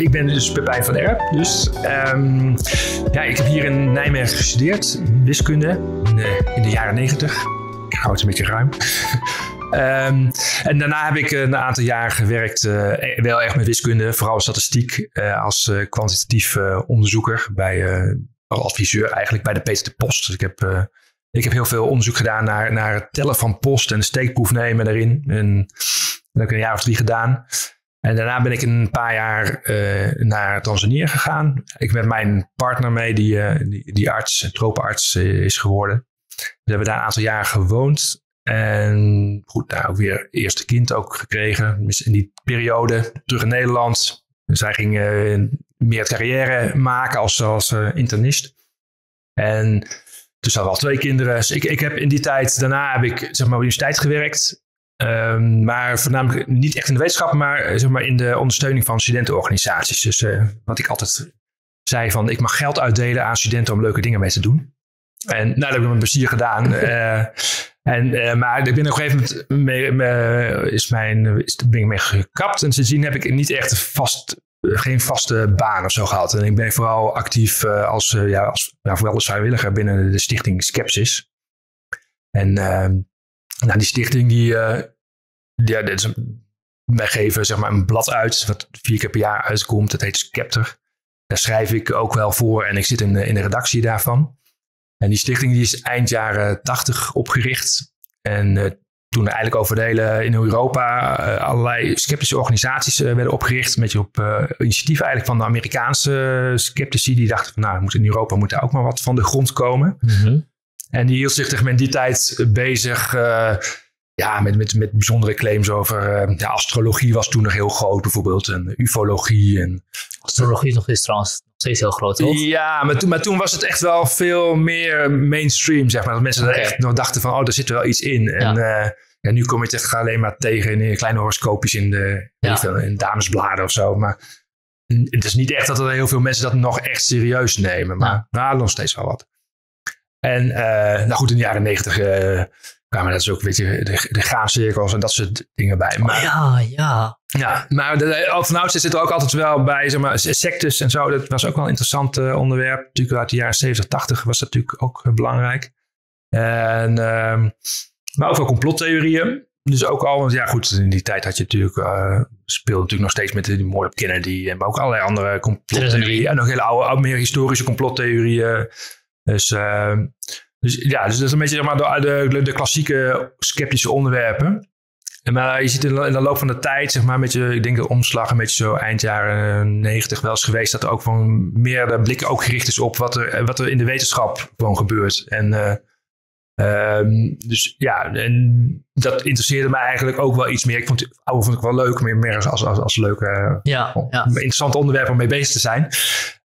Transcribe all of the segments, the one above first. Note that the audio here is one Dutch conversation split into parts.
ik ben dus Pepijn van Erp. Dus ehm, ja, ik heb hier in Nijmegen gestudeerd, wiskunde, in de, in de jaren negentig. Ik hou het een beetje ruim. Ehm, en daarna heb ik een aantal jaar gewerkt, uh, wel echt met wiskunde, vooral statistiek, uh, als uh, kwantitatief onderzoeker bij, adviseur eigenlijk bij de Peter de Post. Dus ik heb, ik heb heel veel onderzoek gedaan naar, naar het tellen van post en steekproef nemen daarin. En dat heb ik een jaar of drie gedaan. En daarna ben ik een paar jaar naar Tanzania gegaan. Ik met mijn partner mee, die, die, die arts, tropenarts is geworden. We hebben daar een aantal jaar gewoond. En goed, daar ook weer eerste kind ook gekregen. Dus in die periode terug in Nederland. Zij ging meer carrière maken als, als internist. En dus hadden we al twee kinderen. Dus ik, ik heb in die tijd, daarna heb ik zeg maar, op universiteit gewerkt. Um, maar voornamelijk niet echt in de wetenschap, maar, eh, zeg maar in de ondersteuning van studentenorganisaties. Dus uh, wat ik altijd zei van, ik mag geld uitdelen aan studenten om leuke dingen mee te doen. En nou, dat heb ik met plezier gedaan. uh, En, uh, maar ik ben op een gegeven moment mee, mee, is mijn, is, ben ik mee gekapt. En sindsdien heb ik niet echt vast, geen vaste baan of zo gehad. En ik ben vooral actief als, ja, als ja, vooral als vrijwilliger binnen de stichting Skepsis. En nou, die stichting die, ja, dit is een, wij geven zeg maar een blad uit wat vier keer per jaar uitkomt. Dat heet Skepter. Daar schrijf ik ook wel voor en ik zit in, in de redactie daarvan. En die stichting die is eind jaren 80 opgericht. En uh, toen eigenlijk over de hele in Europa uh, allerlei sceptische organisaties uh, werden opgericht. Een beetje op initiatief eigenlijk van de Amerikaanse sceptici. Die dachten van nou, in Europa moet daar ook maar wat van de grond komen. Mm. En die hield zich in die tijd bezig ja, met, met, met bijzondere claims over ja, astrologie was toen nog heel groot bijvoorbeeld. En ufologie. En, astrologie nog is trouwens steeds heel groot, toch? Ja, maar toen, maar toen was het echt wel veel meer mainstream, zeg maar. Dat mensen okay. er echt nog dachten van, oh, daar zit er wel iets in. En ja. Uh, ja, nu kom je het echt alleen maar tegen in kleine horoscoopjes in de ja. in damesbladen of zo. Maar het is niet echt dat er heel veel mensen dat nog echt serieus nemen. Maar ja. nou, nog steeds wel wat. En uh, nou goed, in de jaren negentig uh, kwamen dat is ook een beetje de, de graancirkels en dat soort dingen bij. Maar, oh, ja, ja. Ja, maar de, van oudsher zit er ook altijd wel bij, zeg maar, sectes en zo. Dat was ook wel een interessant uh, onderwerp. Natuurlijk uit de jaren 70, 80 was dat natuurlijk ook uh, belangrijk. En, uh, maar ook wel complottheorieën. Dus ook al, want ja goed, in die tijd had je natuurlijk, speelde natuurlijk nog steeds met de moord op Kennedy. Maar ook allerlei andere complottheorieën. En nog hele oude, oude meer historische complottheorieën. Dus, ehm, dus ja, dus dat is een beetje zeg maar, de, de, de klassieke sceptische onderwerpen. Maar je ziet in de loop van de tijd, zeg maar, met je, ik denk de omslag een beetje zo eind jaren negentig wel eens geweest, dat er ook van meer de ook gericht is op wat er, wat er in de wetenschap gewoon gebeurt. En uh, um, dus ja, en dat interesseerde me eigenlijk ook wel iets meer. Ik vond het oude vond ik wel leuk, meer, meer als, als, als leuke, ja, ja. interessante onderwerp om mee bezig te zijn.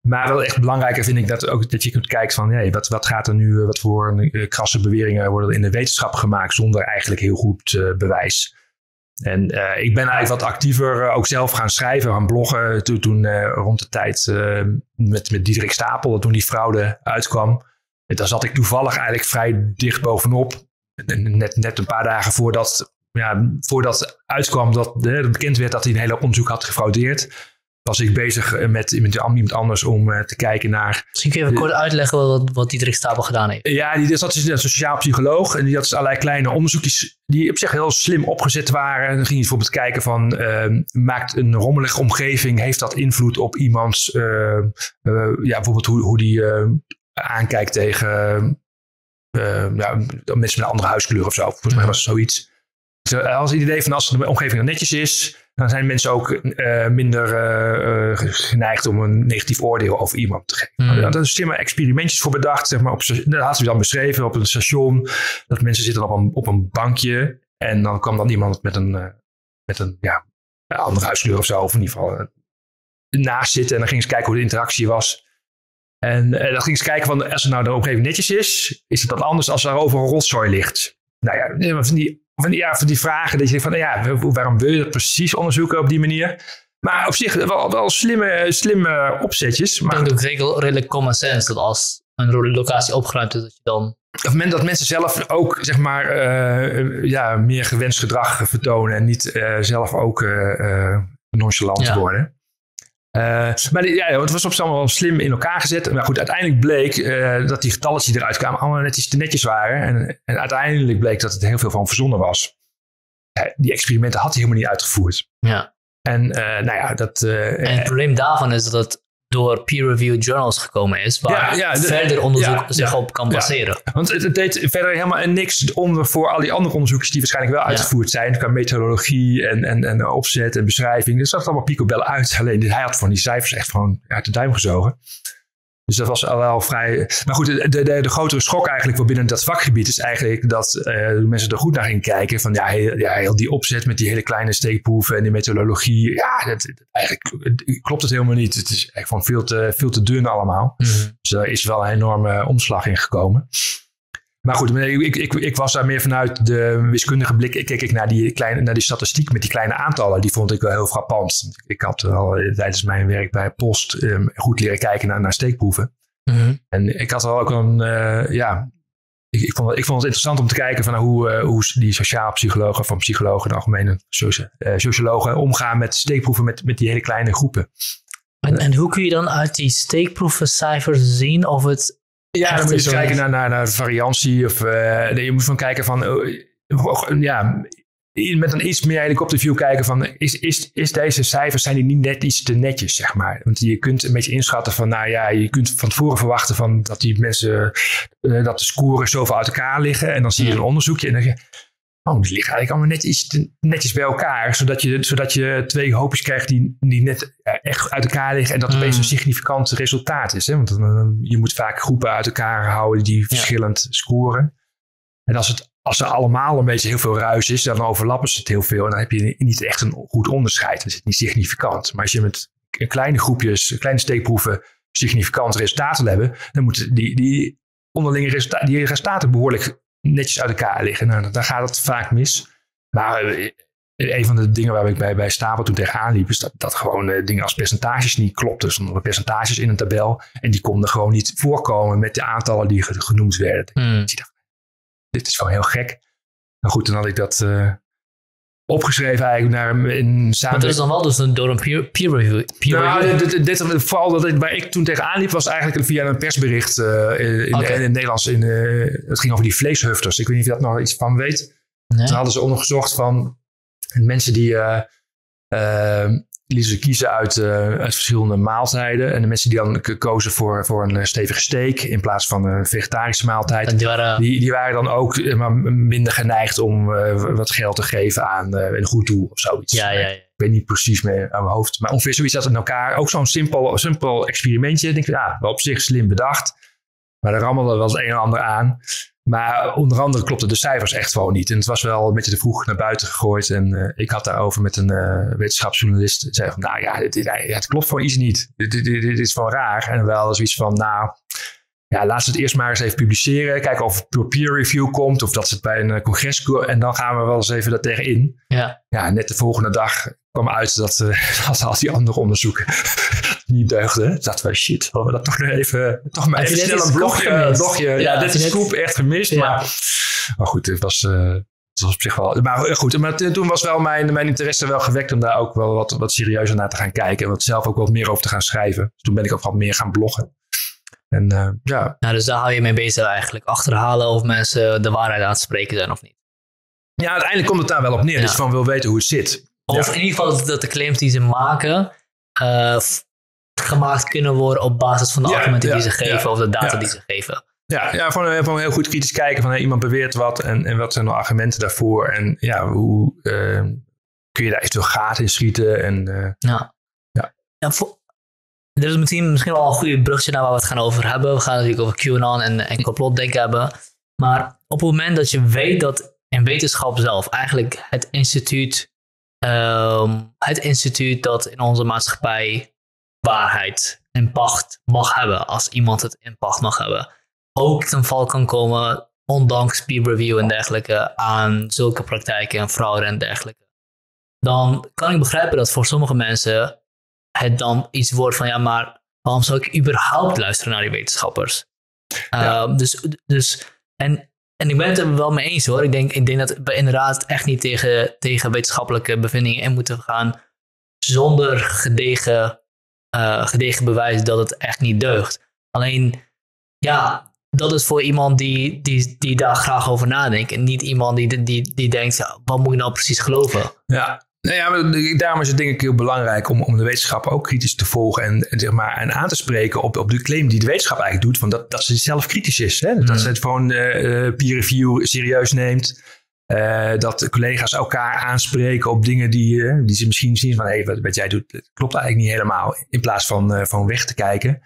Maar wel echt belangrijker vind ik dat, ook, dat je kunt kijken van hey, wat, wat gaat er nu, wat voor krasse beweringen worden in de wetenschap gemaakt zonder eigenlijk heel goed uh, bewijs. En uh, ik ben eigenlijk wat actiever ook zelf gaan schrijven, gaan bloggen. Toen, toen rond de tijd met, met Diederik Stapel, toen die fraude uitkwam. Daar zat ik toevallig eigenlijk vrij dicht bovenop. Net, net een paar dagen voordat, ja, voordat uitkwam dat bekend werd dat hij een hele onderzoek had gefraudeerd was ik bezig met, met iemand anders om uh, te kijken naar... Misschien kun je even kort uitleggen wat, wat Diederik Stapel gedaan heeft. Ja, die zat dus een sociaal psycholoog en die had dus allerlei kleine onderzoekjes die op zich heel slim opgezet waren. En dan ging je bijvoorbeeld kijken van, uh, maakt een rommelige omgeving, heeft dat invloed op iemands, uh, ja, bijvoorbeeld hoe, hoe die aankijkt tegen ja, mensen met een andere huiskleur of zo. Volgens mij was het zoiets. Dus als het idee van als de omgeving netjes is, dan zijn mensen ook uh, minder uh, geneigd om een negatief oordeel over iemand te geven. Mm. Daar is helemaal experimentjes voor bedacht. Zeg maar, op, dat had ze dan beschreven op een station. Dat mensen zitten op een, op een bankje. En dan kwam dan iemand met een, uh, met een ja, andere huiskleur of zo. Of in ieder geval naast zitten. En dan ging ze kijken hoe de interactie was. En dan ging ze kijken van als er nou de omgeving netjes is. Is het dan anders als er over een rotzooi ligt? Nou ja, van die van die, ja, van die vragen. Dat je denkt van, nou ja, waarom wil je dat precies onderzoeken op die manier? Maar op zich wel, wel slimme, slimme opzetjes. Maar... Ik denk ook redelijk, redelijk common sense dat als een locatie opgeruimd is, dat je dan... Of men, dat mensen zelf ook, zeg maar, uh, ja, meer gewenst gedrag vertonen en niet uh, zelf ook uh, nonchalant ja. worden. Maar die, ja, het was op allemaal wel slim in elkaar gezet. Maar goed, uiteindelijk bleek dat die getalletjes die eruit kwamen allemaal netjes te netjes waren. En, en uiteindelijk bleek dat het heel veel van verzonnen was. die experimenten had hij helemaal niet uitgevoerd. Ja. En nou ja, dat... en het probleem daarvan is dat door peer-reviewed journals gekomen is, waar verder onderzoek zich op kan baseren. Want het, deed verder helemaal niks om voor al die andere onderzoekers die waarschijnlijk wel uitgevoerd zijn, qua methodologie en, en, en opzet en beschrijving. Dat zag allemaal picobellen uit. Alleen hij had van die cijfers echt gewoon uit de duim gezogen. Dus dat was al wel vrij. Maar goed, de, de, de grotere schok eigenlijk voor binnen dat vakgebied is eigenlijk dat uh, mensen er goed naar gingen kijken. Van ja heel, ja, heel die opzet met die hele kleine steekproeven en die methodologie. Ja, dat, eigenlijk klopt het helemaal niet. Het is echt van veel te, veel te dun allemaal. Mhm. Dus daar is wel een enorme omslag in gekomen. Maar goed, ik, ik, ik, was daar meer vanuit de wiskundige blik. Ik keek ik naar die, kleine, naar die statistiek met die kleine aantallen. Die vond ik wel heel frappant. Ik had al tijdens mijn werk bij Post um, goed leren kijken naar, naar steekproeven. Mhm. En ik had al ook een, uh, ja, ik, ik, vond, ik vond het interessant om te kijken van hoe, uh, hoe die sociaal psychologen, van psychologen, de algemene uh, sociologen, omgaan met steekproeven met, met die hele kleine groepen. En, en hoe kun je dan uit die steekproevencijfers zien of het ja, dan moet je eens kijken naar, naar, naar variantie. Of uh, je moet van kijken van, uh, ja, met een iets meer helikopterview kijken van, is, is, is deze cijfers, zijn die niet net iets te netjes, zeg maar. Want je kunt een beetje inschatten van, nou ja, je kunt van tevoren verwachten van dat die mensen, uh, dat de scores zoveel uit elkaar liggen. En dan zie je een onderzoekje en dan denk je, Oh, die liggen eigenlijk allemaal netjes, netjes bij elkaar. Zodat je, zodat je twee hoopjes krijgt die, die net eh, echt uit elkaar liggen. En dat mm. opeens een significant resultaat is. Hè? Want je moet vaak groepen uit elkaar houden die verschillend scoren. En als, het, als er allemaal een beetje heel veel ruis is, dan overlappen ze het heel veel. En dan heb je niet echt een goed onderscheid. Dan is het niet significant. Maar als je met kleine groepjes, kleine steekproeven significante resultaten hebben, dan moeten die, die onderlinge resultaten, die resultaten behoorlijk netjes uit elkaar liggen. Nou, daar gaat het vaak mis. Maar eh, een van de dingen waar ik bij, bij Stapel toen tegenaan liep, is dat, dat gewoon uh, dingen als percentages niet klopten. Er stonden percentages in een tabel en die konden gewoon niet voorkomen met de aantallen die genoemd werden. Hmm. dit is gewoon heel gek. Maar goed, dan had ik dat uh, opgeschreven eigenlijk naar in samen. Maar dat is dan wel dus een, door een peer, peer review. Peer nou, review. Dit, dit, dit, vooral dat ik, waar ik toen tegenaan liep, was eigenlijk via een persbericht uh, in, okay. in, in, het Nederlands. In, uh, het ging over die vleeshufters. Ik weet niet of je dat nog iets van weet. Nee. Toen hadden ze onderzocht van mensen die uh, lieten ze kiezen uit, uh, uit, verschillende maaltijden. En de mensen die dan kozen voor, voor een stevige steak in plaats van een vegetarische maaltijd, die waren, die, die waren dan ook minder geneigd om wat geld te geven aan een goed doel of zoiets. Ja, ja, ja. Ik weet niet precies meer aan mijn hoofd. Maar ongeveer zoiets zat in elkaar. Ook zo'n simpel, simpel experimentje. Ik denk, ja, wel op zich slim bedacht. Maar er rammelde wel het een en ander aan. Maar onder andere klopten de cijfers echt gewoon niet. En het was wel een beetje te vroeg naar buiten gegooid. En uh, ik had daarover met een uh, wetenschapsjournalist. zei van, nou ja, dit, het klopt gewoon iets niet. Dit, dit, dit, is wel raar. En wel zoiets van, nou, ja, laat ze het eerst maar eens even publiceren. Kijken of het door peer review komt. Of dat ze het bij een eh, congres... En dan gaan we wel eens even dat tegenin. Ja. Ja, net de volgende dag kwam uit dat, uh, dat al die andere onderzoeken niet deugden. Dat was shit. Hadden we dat toch nog even, toch maar even snel een blogje. blogje. Ja, ja, dit is scoop echt gemist. Ja. Maar, maar goed, het was, uh, het was op zich wel. Maar goed, maar toen was wel mijn, mijn interesse wel gewekt om daar ook wel wat, wat serieuzer naar te gaan kijken. En wat zelf ook wat meer over te gaan schrijven. Dus toen ben ik ook wat meer gaan bloggen. En uh, ja. Nou, dus daar hou je mee bezig eigenlijk. Achterhalen of mensen de waarheid aan het spreken zijn of niet. Ja, uiteindelijk komt het daar wel op neer. Ja. Dus van wil weten hoe het zit. Of in ieder geval dat de claims die ze maken uh, gemaakt kunnen worden op basis van de ja, argumenten die ze geven of de data die ze geven. Ja, ja gewoon, gewoon heel goed kritisch kijken van hey, iemand beweert wat en, en wat zijn de argumenten daarvoor en ja, hoe uh, kun je daar eventueel gaten in schieten en uh, ja. Ja. ja voor, dit is misschien, misschien wel een goede brugje naar waar we het gaan over hebben. We gaan natuurlijk over QAnon en, en complotdenken hebben. Maar op het moment dat je weet dat in wetenschap zelf eigenlijk het instituut um, het instituut dat in onze maatschappij waarheid en pacht mag hebben, als iemand het in pacht mag hebben, ook ten val kan komen, ondanks peer review en dergelijke, aan zulke praktijken en fraude en dergelijke. Dan kan ik begrijpen dat voor sommige mensen het dan iets wordt van ja, maar waarom zou ik überhaupt luisteren naar die wetenschappers? Ja. Uh, dus, dus, en en ik ben het er wel mee eens hoor. Ik denk, ik denk dat we inderdaad echt niet tegen, tegen wetenschappelijke bevindingen in moeten gaan zonder gedegen uh, gedegen bewijs dat het echt niet deugt. Alleen, ja, dat is voor iemand die, die, die daar graag over nadenkt. En niet iemand die, die, die denkt, wat moet ik nou precies geloven? Ja, nou ja, daarom is het denk ik heel belangrijk om, om de wetenschap ook kritisch te volgen en, en zeg maar, en aan te spreken op, op de claim die de wetenschap eigenlijk doet, van dat, dat ze zelf kritisch is. Hè? Dat mm. ze het gewoon uh, peer review serieus neemt. Uh, dat collega's elkaar aanspreken op dingen die, uh, die ze misschien zien van hé, hey, wat, wat, jij doet, klopt eigenlijk niet helemaal. In plaats van, van weg te kijken.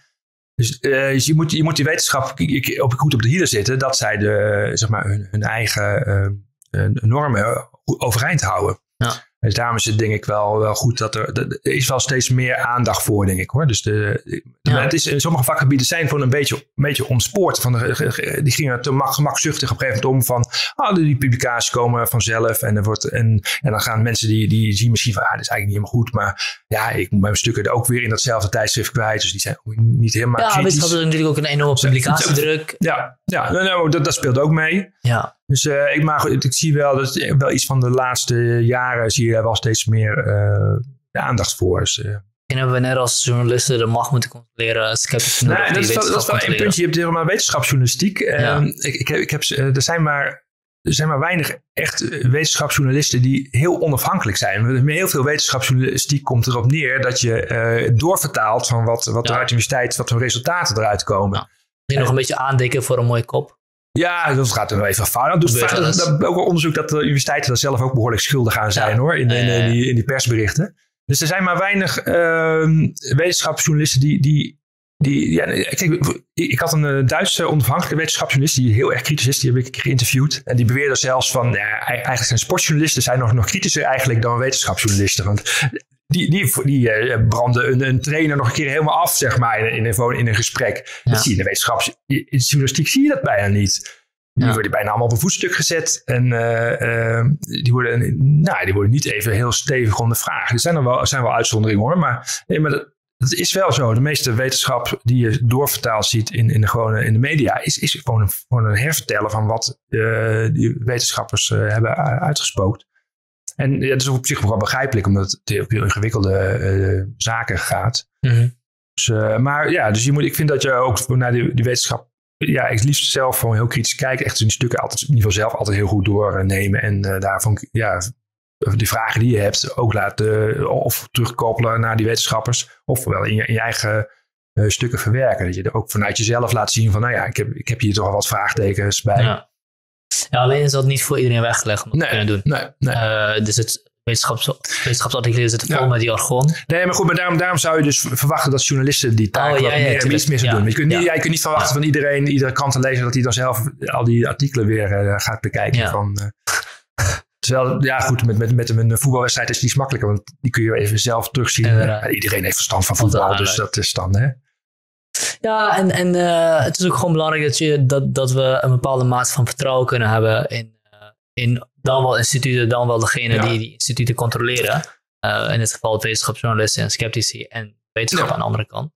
Dus, dus, je, moet, je moet die wetenschap op, goed op de hielen zitten dat zij de, zeg maar, hun, hun eigen normen overeind houden. Ja. Dus daarom is het denk ik wel, wel goed dat er, er is wel steeds meer aandacht voor, denk ik hoor. Dus de, het is, in sommige vakgebieden zijn gewoon een beetje, een beetje ontspoord. Van de, die gingen te gemakzuchtig op een gegeven moment om van, ah, die publicaties komen vanzelf. En, er wordt, en, en dan gaan mensen die, die zien misschien van, ah, dit is eigenlijk niet helemaal goed. Maar ja, ik moet mijn stukken er ook weer in datzelfde tijdschrift kwijt. Dus die zijn niet helemaal Ja, wetenschap is natuurlijk ook een enorme publicatiedruk. Ja, ja nou, nou, dat, dat speelt ook mee. Ja. Dus uh, ik, maar, ik zie wel dat wel iets van de laatste jaren zie je daar wel steeds meer uh, aandacht voor. Dus, uh. En hebben we net als journalisten de macht moeten controleren, sceptisch nee, dat, is wel, dat is wel een puntje. Je hebt helemaal wetenschapsjournalistiek. Ja. Um, ik, ik, heb, ik heb, er, zijn maar, er zijn maar weinig echt wetenschapsjournalisten die heel onafhankelijk zijn. Heel veel wetenschapsjournalistiek komt erop neer dat je doorvertaalt van wat, wat ja. de universiteit, wat voor resultaten eruit komen. Ja. Misschien nog een beetje aandikken voor een mooie kop. Ja, dat gaat er wel even fout. Dat doet dat, ook wel onderzoek dat de universiteiten daar zelf ook behoorlijk schuldig aan zijn hoor, in, in, in, die, in die persberichten. Dus er zijn maar weinig uh, wetenschapsjournalisten die, die, die ja, kijk, ik had een eh, Duitse onafhankelijke wetenschapsjournalist die heel erg kritisch is. Die heb ik geïnterviewd. En die beweerde zelfs van, ja, eigenlijk zijn sportjournalisten zijn nog, nog kritischer eigenlijk dan wetenschapsjournalisten. Want die, die, die uh, branden een, een, trainer nog een keer helemaal af, zeg maar, in, in, een, in een gesprek. Dat zie je in de wetenschap. In de journalistiek zie je dat bijna niet. Die ja. worden bijna allemaal op een voetstuk gezet. En uh, uh, die, worden, nou, die worden niet even heel stevig ondervraagd. Er zijn er wel, zijn wel uitzonderingen hoor. Maar, nee, maar dat, dat, is wel zo. De meeste wetenschap die je doorvertaald ziet in, in, de, gewone, in de media... is, is gewoon, een, gewoon een hervertellen van wat die wetenschappers hebben uitgespookt. En ja, dat is op zich wel begrijpelijk, omdat het heel, heel ingewikkelde uh, zaken gaat. Mm dus, uh, maar ja, dus je moet, ik vind dat je ook naar die, die wetenschap ja, ik liefst zelf gewoon heel kritisch kijken. Echt die stukken altijd, in ieder geval zelf altijd heel goed doornemen. En uh, daarvan, ja, die vragen die je hebt ook laten of terugkoppelen naar die wetenschappers. Of wel in je, in je eigen uh, stukken verwerken. Dat je er ook vanuit jezelf laat zien van, nou ja, ik heb, ik heb hier toch wel wat vraagtekens bij. Ja. Ja, alleen is dat niet voor iedereen weggelegd om dat nee, te kunnen doen. Nee, nee. Uh, dus het wetenschaps, wetenschapsartikelen zitten vol ja. met jargon. Nee, maar goed, maar daarom, daarom zou je dus verwachten dat journalisten die taak oh, ja, ja, meer, iets meer doen. Je kunt, niet, jij kunt niet verwachten van iedereen, iedere krantenlezer, dat hij dan zelf al die artikelen weer uh, gaat bekijken. Van, Terwijl, ja goed, met, met, met een voetbalwedstrijd is die makkelijker, want die kun je even zelf terugzien. iedereen heeft verstand van voetbal, dus dat is dan, hè. Ja, en, en uh, het is ook gewoon belangrijk dat, je, dat, dat we een bepaalde mate van vertrouwen kunnen hebben in, uh, in dan wel instituten, dan wel degene ja. die die instituten controleren. Uh, in dit geval wetenschapsjournalisten en sceptici en wetenschap ja. aan de andere kant.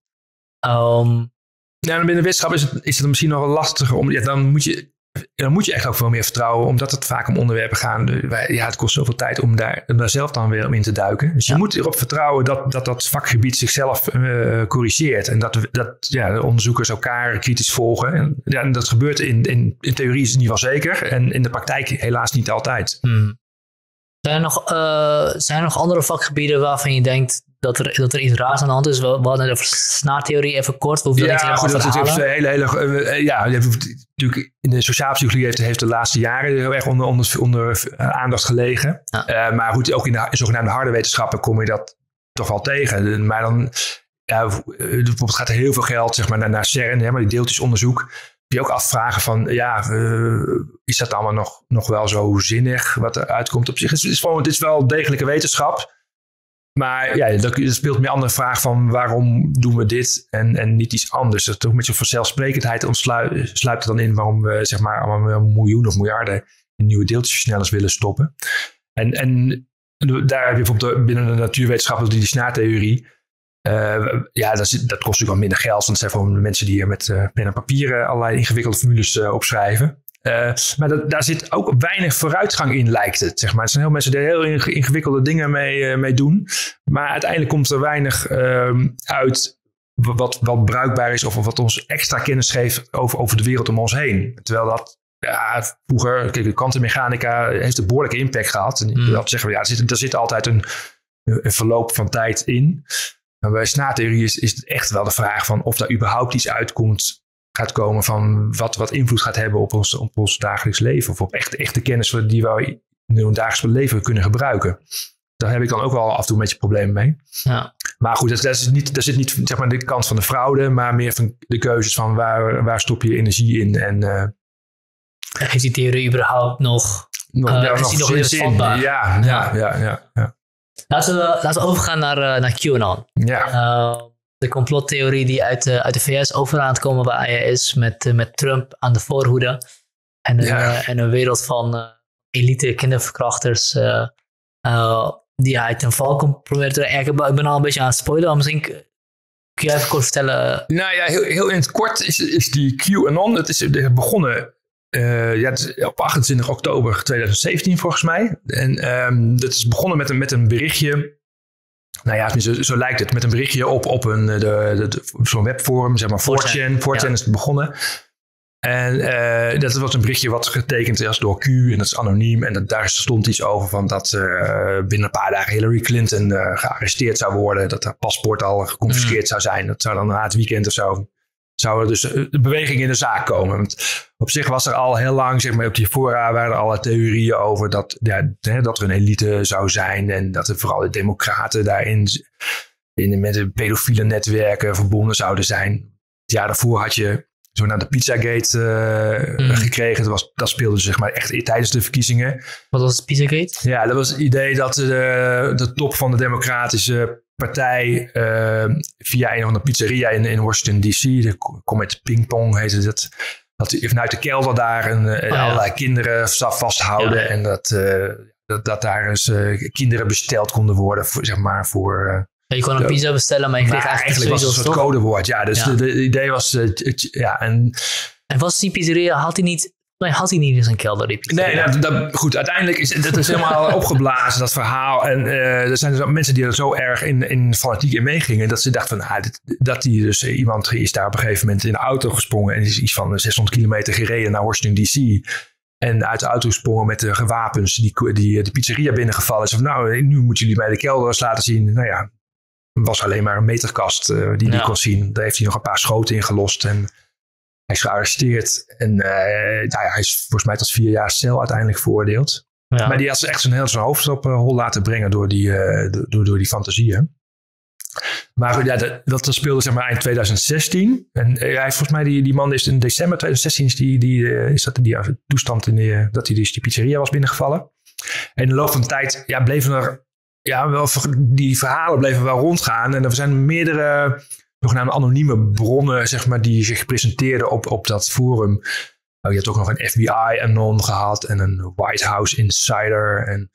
Um, ja, binnen wetenschap is het, is het misschien nog wel lastiger om. Ja, dan moet je dan moet je echt ook veel meer vertrouwen, omdat het vaak om onderwerpen gaat. Ja, het kost zoveel tijd om daar, om daar zelf dan weer om in te duiken. Dus je moet erop vertrouwen dat dat, dat vakgebied zichzelf uh, corrigeert. En dat, dat ja, de onderzoekers elkaar kritisch volgen. En, ja, en dat gebeurt in, in, in theorie is het ieder geval zeker. En in de praktijk helaas niet altijd. Hmm. Zijn, er nog, uh, zijn er nog andere vakgebieden waarvan je denkt dat er, dat er iets raars aan de hand is. We, we hadden over snaartheorie even kort. We ja, goed, dat is hele, hele, uh, ja, natuurlijk in de sociale psychologie heeft, heeft de laatste jaren heel erg onder, onder, onder uh, aandacht gelegen. Ja. Uh, maar goed, ook in de zogenaamde harde wetenschappen kom je dat toch wel tegen. Maar dan ja, bijvoorbeeld gaat er heel veel geld zeg maar, naar, naar CERN, hè, maar die deeltjesonderzoek. Je ook afvragen van, ja, is dat allemaal nog, nog wel zo zinnig wat er uitkomt op zich? Het is, gewoon, het is wel degelijke wetenschap. Maar ja, dat speelt meer andere vraag van waarom doen we dit en, en niet iets anders. Dat ook met zo'n vanzelfsprekendheid sluipt er dan in waarom we zeg maar allemaal miljoenen of miljarden in nieuwe deeltjesversnellers willen stoppen. En, en daar heb je bijvoorbeeld binnen de natuurwetenschappen die, snaartheorie. Uh, ja, dat, dat, kost natuurlijk wel minder geld. Want het zijn gewoon mensen die hier met uh, pen en papier allerlei ingewikkelde formules uh, opschrijven. Eh, maar dat, daar zit ook weinig vooruitgang in, lijkt het. Zeg maar. Het zijn heel mensen die heel ingewikkelde dingen mee, mee doen. Maar uiteindelijk komt er weinig ehm, uit wat, wat bruikbaar is of wat ons extra kennis geeft over, over de wereld om ons heen. Terwijl dat ja, vroeger, kijk, de kwantummechanica heeft een behoorlijke impact gehad. En mm. dat zeggen we, ja, er zit, er zit altijd een, een verloop van tijd in. Maar bij snaartheorie is, is het echt wel de vraag van of daar überhaupt iets uitkomt gaat komen van wat, wat invloed gaat hebben op ons, op ons dagelijks leven. Of op echt, echte kennis die we in ons dagelijks leven kunnen gebruiken. Daar heb ik dan ook wel af en toe een beetje problemen mee. Ja. Maar goed, dat, is niet, dat zit niet zeg maar, de kant van de fraude, maar meer van de keuzes van waar, waar stop je energie in. En, uh, Heeft die theorie überhaupt nog, nog, uh, ja, nog, nog zin? Ja, ja, ja, ja, ja. Laten, we, laten we overgaan naar, uh, naar QAnon. Ja. De complottheorie die uit de, uit de VS over aan het komen is met, met Trump aan de voorhoede. En, en een wereld van elite kinderverkrachters die hij ten val komt proberen te Ik ben al een beetje aan het spoilen, misschien kun je even kort vertellen. Nou ja, heel, heel in het kort is, is die QAnon, het is begonnen uh, ja, op 28 oktober 2017 volgens mij. En um, dat is begonnen met een, met een berichtje. Nou ja, zo, zo lijkt het. Met een berichtje op, op een, de, de, zo'n webforum, zeg maar 4chan. 4chan is het begonnen. En uh, dat was een berichtje wat getekend is door Q en dat is anoniem. En dat, daar stond iets over van dat uh, binnen een paar dagen Hillary Clinton uh, gearresteerd zou worden. Dat haar paspoort al geconfiskeerd mm. zou zijn. Dat zou dan na het weekend of zo. Zou er dus de beweging in de zaak komen. Want op zich was er al heel lang, zeg maar, op die fora waren er alle theorieën over dat, ja, dat er een elite zou zijn. En dat er vooral de democraten daarin in, met de pedofiele netwerken verbonden zouden zijn. Het jaar daarvoor had je zo naar de Pizzagate uh, gekregen. Dat, was, dat speelde zeg maar echt tijdens de verkiezingen. Wat was Pizzagate? Ja, dat was het idee dat de, de top van de Democratische Partij uh, via een of andere pizzeria in, in Washington DC, de Comet Pingpong heette dat, dat vanuit de kelder daar een, oh, allerlei kinderen vasthouden en dat, dat, dat daar eens kinderen besteld konden worden, voor, zeg maar, voor je kon een pizza bestellen, maar je kreeg eigenlijk, eigenlijk was het een soort codewoord. Ja, dus De, de, idee was... Ja, en, en was die pizzeria, had hij niet... Nee, had hij niet in zijn kelder, Nee, dat, dat, goed. Uiteindelijk is dat is helemaal opgeblazen, dat verhaal. En uh, er zijn dus mensen die er zo erg in, in fanatiek in meegingen... dat ze dachten van, ah, dat die dus uh, iemand is daar op een gegeven moment in de auto gesprongen... en is iets van 600 kilometer gereden naar Washington D.C., en uit de auto gesprongen met de gewapens die, die de pizzeria binnengevallen is. Van, nou, nu moeten jullie mij de kelder eens laten zien. Nou ja, was alleen maar een meterkast uh, die hij kon zien. Daar heeft hij nog een paar schoten in gelost. En hij is gearresteerd. En uh, nou ja, hij is volgens mij tot vier jaar cel uiteindelijk veroordeeld. Ja. Maar die had echt zijn heel zijn hoofd op uh, hol laten brengen door die, door, door die fantasieën. Maar ja, dat, dat speelde zeg maar eind 2016. En hij volgens mij, die, die man is in december 2016 is die, die, is dat die toestand in die, dat hij dus die pizzeria was binnengevallen. En in de loop van de tijd ja, bleven er ja, wel, die verhalen bleven wel rondgaan. En er zijn meerdere zogenaamde anonieme bronnen, zeg maar, die zich presenteerden op, op dat forum. Oh, je hebt ook nog een FBI-anon gehad en een White House Insider. En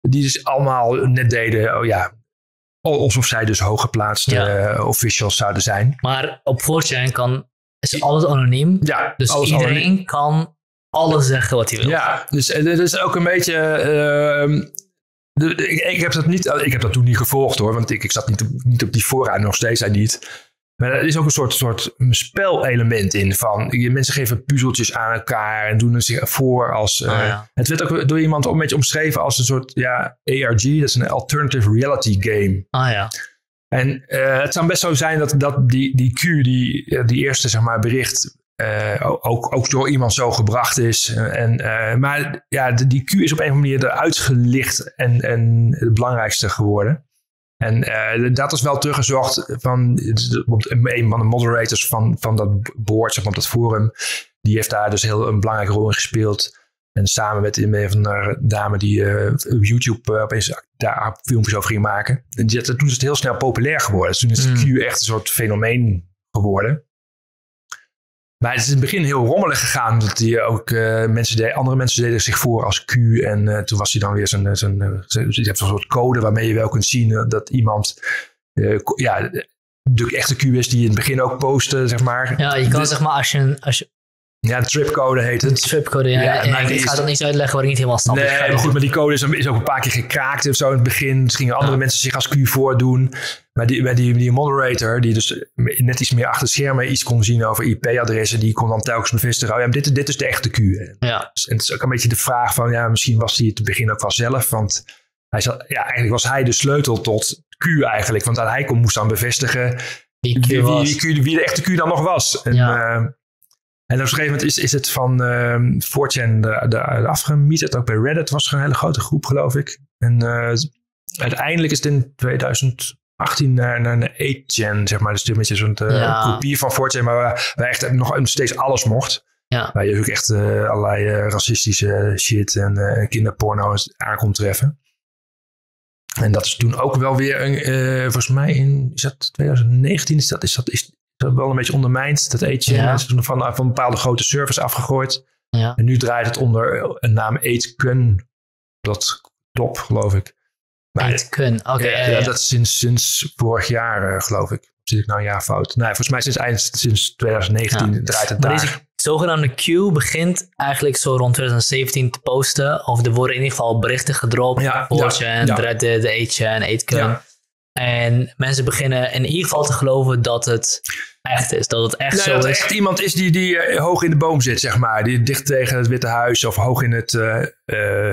die dus allemaal net deden, oh ja, alsof zij dus hooggeplaatste ja. officials zouden zijn. Maar op 4 kan, is alles anoniem. Ja, dus iedereen kan alles zeggen wat hij wil. Ja, dus het is ook een beetje... Uh, ik, heb dat niet, ik heb dat toen niet gevolgd hoor, want ik, ik zat niet, niet op die voorraad, nog steeds hij niet. Maar er is ook een soort, soort spelelement in. Van, mensen geven puzzeltjes aan elkaar en doen er zich voor als. Oh, eh, Het werd ook door iemand een beetje omschreven als een soort ja, ARG, dat is een alternative reality game. Ah ja. En uh, het zou best zo zijn dat, dat die, die Q, die, die eerste zeg maar, bericht, uh, ook, ook door iemand zo gebracht is. En, uh, maar ja, de, die Q is op een of andere manier eruit gelicht en, en het belangrijkste geworden. En uh, dat is wel teruggezocht van een van de moderators van, van dat board, zeg maar, op dat forum. Die heeft daar dus heel een belangrijke rol in gespeeld. En samen met een van de dame die op YouTube opeens daar filmpjes over ging maken. En die, toen is het heel snel populair geworden. Dus toen is de mm. Q echt een soort fenomeen geworden. Maar het is in het begin heel rommelig gegaan. Dat die ook uh, mensen andere mensen deden zich voor als Q. En uh, toen was hij dan weer zo'n. zo'n je hebt een soort code waarmee je wel kunt zien dat iemand. Uh, ja, de echte Q is die in het begin ook posten, zeg maar. Ja, je kan zeg maar als je, als je Ja, tripcode heet het. tripcode, ja. Ja, en maar ik ga dat niet uitleggen waar ik niet helemaal snap. Nee, Dus maar goed, maar die code is, is ook een paar keer gekraakt of zo in het begin. Dus gingen andere Ja. mensen zich als Q voordoen. Maar die, bij die, die moderator, die dus net iets meer achter schermen iets kon zien over IP-adressen, die kon dan telkens bevestigen, oh ja, dit, dit is de echte Q. En Ja, het is ook een beetje de vraag van, ja, misschien was hij het te begin ook wel zelf, want hij zat, ja, eigenlijk was hij de sleutel tot Q eigenlijk, want hij kon, moest dan bevestigen Q wie, wie, wie de echte Q dan nog was. En, Ja. eh, en op een gegeven moment is, is het van ehm 4chan de, de, afgemieterd. Ook bij Reddit was er een hele grote groep, geloof ik. En eh, uiteindelijk is het in 2018 naar, naar een 8chan, zeg maar. Dus een beetje zo'n eh, Ja. kopie van 4chan, maar waar, waar echt nog steeds alles mocht. Ja. Waar je ook echt eh, allerlei racistische shit en kinderporno aan kon treffen. En dat is toen ook wel weer, een, volgens mij in is dat 2019, is dat, is dat, is wel een beetje ondermijnd. Dat eetje Ja. is van, van bepaalde grote service afgegooid. Ja. En nu draait het onder een naam Eetken. Dat top, geloof ik. Maar Eet kun. Oké, ja, ja, ja, ja. dat is sinds, sinds vorig jaar, eh, geloof ik. Zit ik nou een jaar fout? Nee, volgens mij sinds eind sinds 2019 Ja. draait het Maar daar. deze zogenaamde Q begint eigenlijk zo rond 2017 te posten. Of er worden in ieder geval berichten gedropt. Ja, ja, en en Eetkun. Ja. En mensen beginnen in ieder geval te geloven dat het echt is. Dat het echt Nee, zo dat er is. echt iemand is die, die eh, hoog in de boom zit, zeg maar. Die dicht tegen het Witte Huis of hoog in het... eh, eh,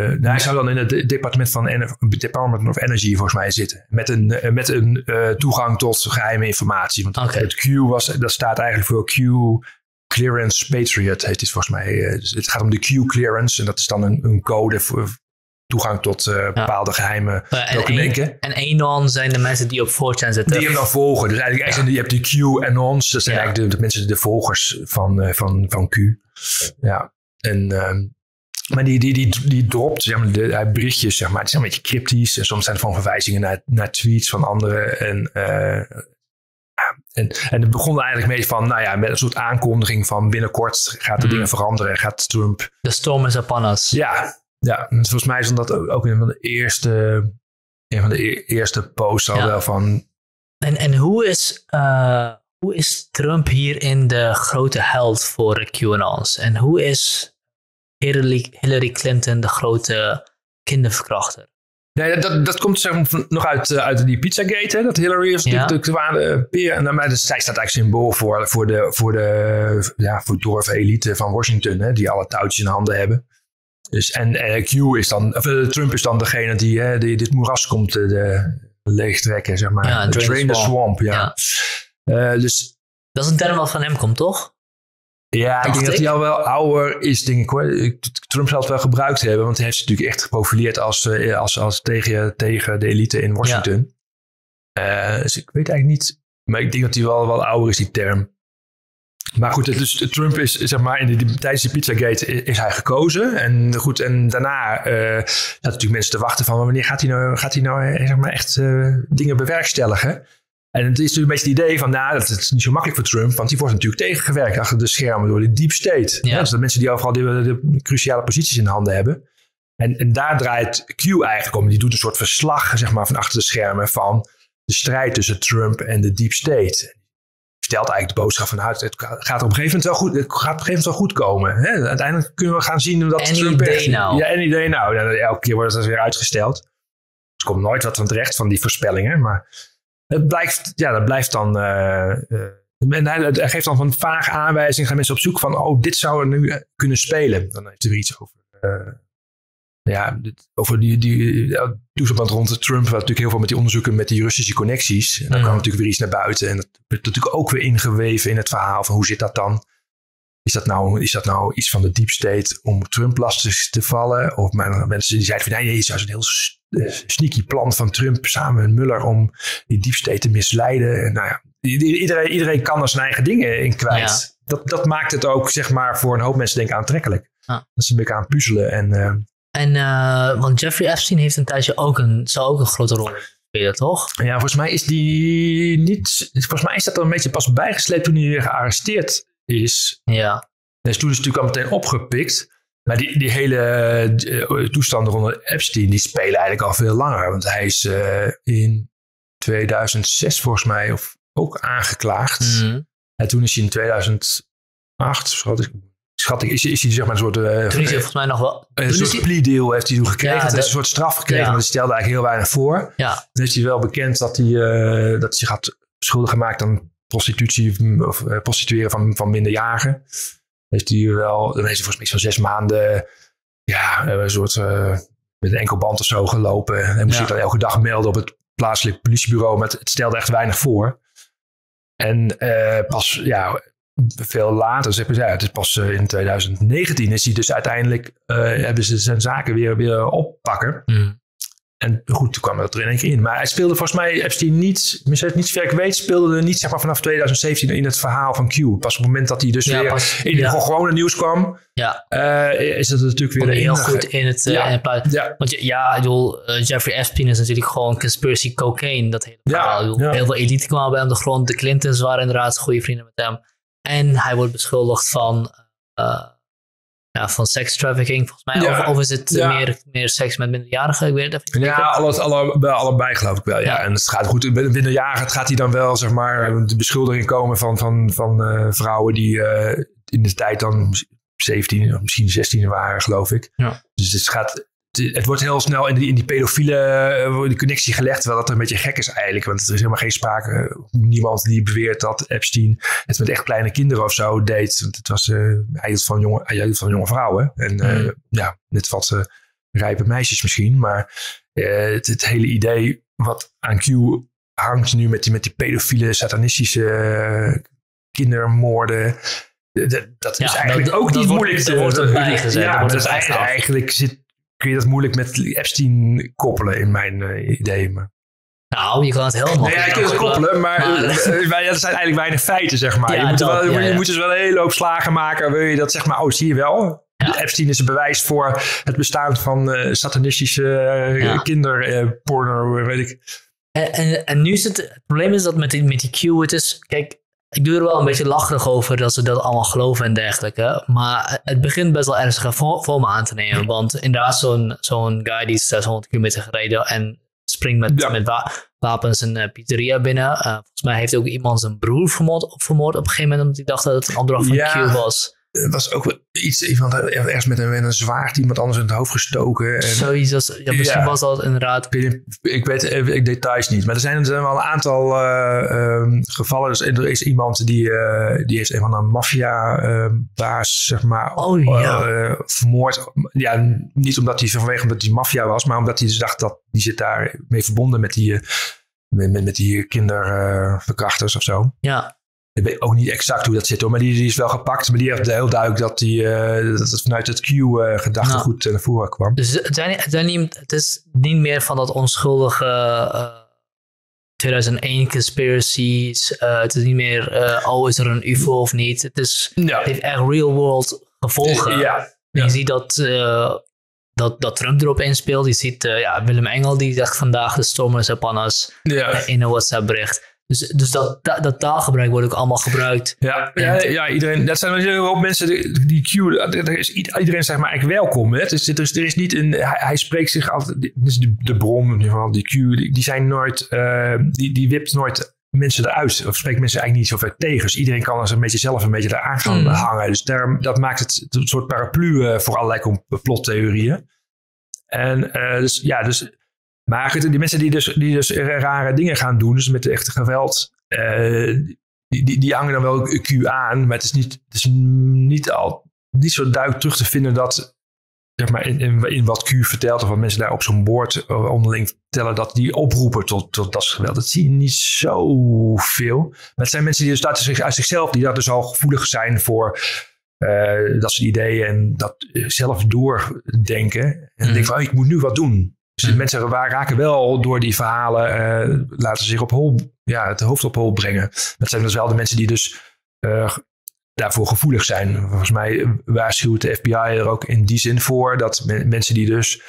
nou, hij zou dan in het de- departement van Ener- Department of Energy volgens mij zitten. Met een, met een toegang tot geheime informatie. Want het Q was, dat staat eigenlijk voor Q Clearance Patriot, heet het volgens mij. Dus het gaat om de Q Clearance en dat is dan een, een code voor toegang tot eh, bepaalde geheime Eh, en, documenten. een, en Anon zijn de mensen die op 4chan zitten. Die hem dan volgen. Dus eigenlijk, eigenlijk je hebt de Q en ons. Dat zijn Ja. eigenlijk de, de mensen, de volgers van, eh, van, van Q. Ja. En, ehm, maar die, die, die, die dropt zeg maar, de, hij berichtjes, zeg maar. Het is een beetje cryptisch. En soms zijn het gewoon verwijzingen naar, naar tweets van anderen. En, eh, ja, en, en het begon er eigenlijk mee van, nou ja, met een soort aankondiging van binnenkort gaat de Hmm. dingen veranderen. Gaat Trump The storm is upon us. ja, ja. En volgens mij is dat ook een van de eerste, een van de e- eerste posts al Ja. wel van En, en hoe, is, eh, hoe is Trump hierin de grote held voor QAnons? En hoe is Hillary, Hillary Clinton de grote kinderverkrachter? Nee, dat- dat, komt zeg maar, van- nog uit, eh, uit die Pizzagate. Hè? Dat Hillary is natuurlijk de kwade peer. En maar dus, zij staat eigenlijk symbool voor, voor de, voor de ja, voor dorven elite van Washington. Hè? Die alle touwtjes in handen hebben. Dus, en eh, Q is dan, of, eh, Trump is dan degene die, hè, die dit moeras komt eh, de, leegtrekken, zeg maar. Ja, De drain the drain the swamp. swamp, ja. Dus Dat is een term wat van hem komt, toch? Ja, ik denk dat hij al wel ouder is, denk ik hoor. Trump zal het wel gebruikt hebben, want hij heeft zich natuurlijk echt geprofileerd als, als, als tegen, tegen de elite in Washington. Eh, dus ik weet eigenlijk niet, maar ik denk dat hij wel, wel ouder is, die term. Maar goed, dus Trump is, zeg maar, in de, tijdens de Pizzagate is, hij gekozen. En goed, en daarna zaten natuurlijk mensen te wachten van wanneer gaat hij nou, gaat hij nou eh, zeg maar, echt eh, dingen bewerkstelligen. En het is natuurlijk een beetje het idee van, nou, dat is niet zo makkelijk voor Trump, want die wordt natuurlijk tegengewerkt achter de schermen door de deep state. Ja. Ja. Dus de mensen die overal de, de cruciale posities in de handen hebben. En, en daar draait Q eigenlijk om. Die doet een soort verslag, zeg maar, van achter de schermen van de strijd tussen Trump en de deep state. Stelt eigenlijk de boodschap van, nou, het gaat op een gegeven moment wel goed, het gaat op een gegeven moment wel goed komen. Hè? Uiteindelijk kunnen we gaan zien dat Any Trump echt- now. Ja, any day now. Ja, elke keer wordt het weer uitgesteld. Er komt nooit wat van terecht van die voorspellingen, maar het blijft, ja, dat blijft dan. eh, en hij, hij geeft dan van vage aanwijzingen, gaan mensen op zoek van, oh, dit zou er nu eh, kunnen spelen. Dan heeft hij er iets over. Ja, over die, die ja, toestand rond Trump, wat natuurlijk heel veel met die onderzoeken met die Russische connecties. En dan Mm. kwam natuurlijk weer iets naar buiten. En dat werd natuurlijk ook weer ingeweven in het verhaal van hoe zit dat dan? Is dat nou, is dat nou iets van de deep state om Trump lastig te vallen? Of mensen die zeiden van nee, nee, het is een heel eh, sneaky plan van Trump samen met Muller om die deep state te misleiden. En nou ja, iedereen, iedereen kan er zijn eigen dingen in kwijt. Dat, dat maakt het ook, zeg maar, voor een hoop mensen denk ik aantrekkelijk. Dat ze een beetje aan puzzelen. En eh, En, eh, want Jeffrey Epstein heeft een tijdje ook een, zou ook een grote rol spelen, toch? ja, volgens mij is die niet. Volgens mij is dat er een beetje pas bijgesleept toen hij weer gearresteerd is. Ja. Dus toen is het natuurlijk al meteen opgepikt. Maar die, die hele eh, toestanden rond Epstein, die spelen eigenlijk al veel langer. Want hij is eh, in 2006 volgens mij of ook aangeklaagd. Mhm. En toen is hij in 2008, schat ik, schat ik, is, is hij zeg maar een soort... Uh, toen is hij volgens mij nog wel... Een soort plea deal heeft hij toen gekregen. Ja, dat een soort straf gekregen, ja. maar hij stelde eigenlijk heel weinig voor. Ja. Dan is hij wel bekend dat hij, uh, dat hij zich had schuldig gemaakt aan prostitutie of uh, prostitueren van, van minderjarigen. Heeft hij wel, dan heeft hij volgens mij zo'n zes maanden, ja, een soort met een enkel band of zo gelopen. En moest zich dan elke dag melden op het plaatselijk politiebureau. Maar het, stelde echt weinig voor. En pas, ja, veel later, zeg maar, ja, het is pas in 2019 is hij dus uiteindelijk, hebben ze zijn zaken weer, weer oppakken. Mm. En goed, toen kwam dat er in één keer in. Maar hij speelde volgens mij, Epstein niet, misschien niet ver ik weet, speelde er niet zeg maar vanaf 2017 in het verhaal van Q. Pas op het moment dat hij dus weer pas, in ja. gewone nieuws kwam, ja. Uh, is het natuurlijk weer heel goed in het, uh, ja. ja. Want ja, ik bedoel, uh, Jeffrey Epstein is natuurlijk gewoon conspiracy cocaine, dat hele verhaal. Bedoel, heel veel elite kwamen bij hem de grond. De Clintons waren inderdaad goede vrienden met hem. En hij wordt beschuldigd van ja, van volgens mij. Of, of, is het meer, meer seks met minderjarigen? Ik weet het even Ja, alles, alle, allebei geloof ik wel. Ja. En het gaat goed. Minderjarigen het gaat hij dan wel, zeg maar, de beschuldiging komen van, van, van uh, vrouwen die uh, in de tijd dan 17 of misschien 16 waren, geloof ik. Ja. Dus het gaat het wordt heel snel in die, in die pedofiele uh, connectie gelegd, terwijl dat een beetje gek is eigenlijk. Want er is helemaal geen sprake, niemand die beweert dat Epstein het met echt kleine kinderen of zo deed. Want het was, uh, hij hield van jonge, hij hield van jonge vrouwen. En uh, mm. ja, net wat uh, rijpe meisjes misschien. Maar het, het, hele idee wat aan Q hangt nu met die, met die pedofiele, satanistische kindermoorden. Dat, is eigenlijk ook niet moeilijk te worden. Ja, dat is eigenlijk, eigenlijk zit kun je dat moeilijk met Epstein koppelen in mijn uh, idee. Maar... Nou, je kan het makkelijk Ja, je kunt het koppelen, maar, maar uh, er zijn eigenlijk weinig feiten, zeg maar. Ja, je, moet dat, wel, je moet dus wel een hele hoop slagen maken. Wil je dat, zeg maar, oh, zie je wel. Epstein is een bewijs voor het bestaan van uh, satanistische kinderporno, weet ik. En, en, en, nu is het, het probleem is dat met die, met die Q, het is, kijk, ik doe er wel een beetje lachig over dat ze dat allemaal geloven en dergelijke. Maar het begint best wel ernstige vormen aan te nemen. Want inderdaad, zo'n zo'n guy die is 600 kilometer gereden en springt met, met wapens een uh, pizzeria binnen. Uh, volgens mij heeft ook iemand zijn broer vermoord, vermoord op een gegeven moment omdat hij dacht dat het een opdracht van ja. Q was. Was ook iets, iemand ergens met een, met een zwaard iemand anders in het hoofd gestoken. En, Zoiets als, ja, misschien was dat inderdaad. Ik weet even details niet, maar er zijn, er zijn wel een aantal uh, um, gevallen. Dus er is iemand die, uh, die heeft een van een maffia-baas, zeg maar, oh, ja. vermoord. Ja, niet omdat hij vanwege omdat hij maffia was, maar omdat hij dus dacht dat die zit daar mee verbonden met die, met, met, met die kinderverkrachters of zo. Ja. Ik weet ook niet exact hoe dat zit hoor, maar die, die is wel gepakt. Maar die heeft heel duidelijk dat, die, uh, dat het vanuit het Q-gedachtegoed uh, naar voren kwam. Dus het, zijn, het, zijn niet, het is niet meer van dat onschuldige uh, 2001 conspiracies. Het is niet meer, oh is er een UFO of niet. Het, is, ja. het heeft echt real world gevolgen. Ja. En je ziet dat, dat, dat Trump erop inspeelt. Je ziet ja, Willem Engel die zegt vandaag de storm is upon us ja. in een WhatsApp bericht. Dus, dus dat, dat, dat, taalgebruik wordt ook allemaal gebruikt. Ja, ja, ja, iedereen. Dat zijn hele hoop mensen die, die Q. Er is iedereen zeg maar eigenlijk welkom. Hè? Dus, dus er is niet een. Hij, hij spreekt zich altijd. Dus de, de bron in ieder geval, die Q. Die, die zijn nooit. Uh, die, die wipt nooit mensen eruit. Of spreekt mensen eigenlijk niet zo ver tegen. Dus iedereen kan als een beetje zelf een beetje eraan gaan mm. hangen. Dus daar, dat maakt het een soort paraplu uh, voor allerlei complottheorieën. En uh, dus ja, dus maar die mensen die dus, die dus rare dingen gaan doen, dus met de echte geweld, uh, die, die, die, hangen dan wel Q aan. Maar het is niet, het is niet, al, niet zo duidelijk terug te vinden dat, zeg maar, in, in, in wat Q vertelt, of wat mensen daar op zo'n boord uh, onderling vertellen, dat die oproepen tot, tot dat geweld. Dat zie je niet zoveel. Maar het zijn mensen die dus uit, uit zichzelf, die daar dus al gevoelig zijn voor. Uh, dat soort ideeën en dat zelf doordenken. En mm. denken van, oh, ik moet nu wat doen. Dus mm. mensen raken wel door die verhalen, uh, laten zich op hol, ja, het hoofd op hol brengen. Dat zijn dus wel de mensen die dus uh, daarvoor gevoelig zijn. Volgens mij waarschuwt de FBI er ook in die zin voor dat mensen die dus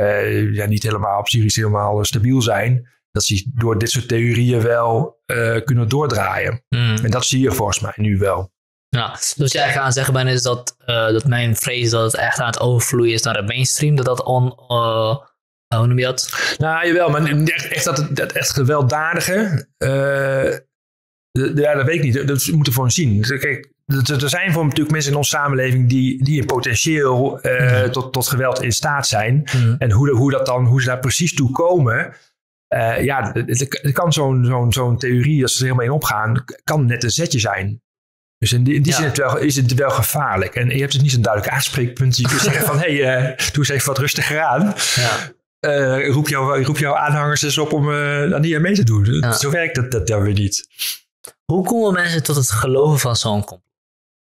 uh, ja, niet helemaal psychisch helemaal stabiel zijn, dat ze door dit soort theorieën wel kunnen doordraaien. Mm. En dat zie je volgens mij nu wel. Ja, dus jij gaat zeggen ben is dat, dat mijn vrees dat het echt aan het overvloeien is naar de mainstream, dat dat on, hoe noem je dat? Nou, jawel, maar echt dat, dat echt gewelddadige. Uh, ja, dat weet ik niet. Dat moeten we gewoon zien. Kijk, er zijn voor natuurlijk mensen in onze samenleving die, die in potentieel uh, tot, tot geweld in staat zijn. Mhm. En hoe, de, hoe, dat dan, hoe ze daar precies toe komen. Uh, ja, het, het kan zo'n zo'n zo'n theorie, als ze er helemaal in opgaan, kan net een zetje zijn. Dus in die, in die Ja. zin is het, wel, is het wel gevaarlijk. En je hebt dus niet zo'n duidelijk aanspreekpunt. Je kunt zeggen van, hé, hey, eh, doe eens even wat rustiger aan. Ja. Eh, roep, jou, roep jouw aanhangers eens op om uh, aan hier mee te doen. Ja. Zo werkt dat, dat dan weer niet. Hoe komen mensen tot het geloven van zo'n complot?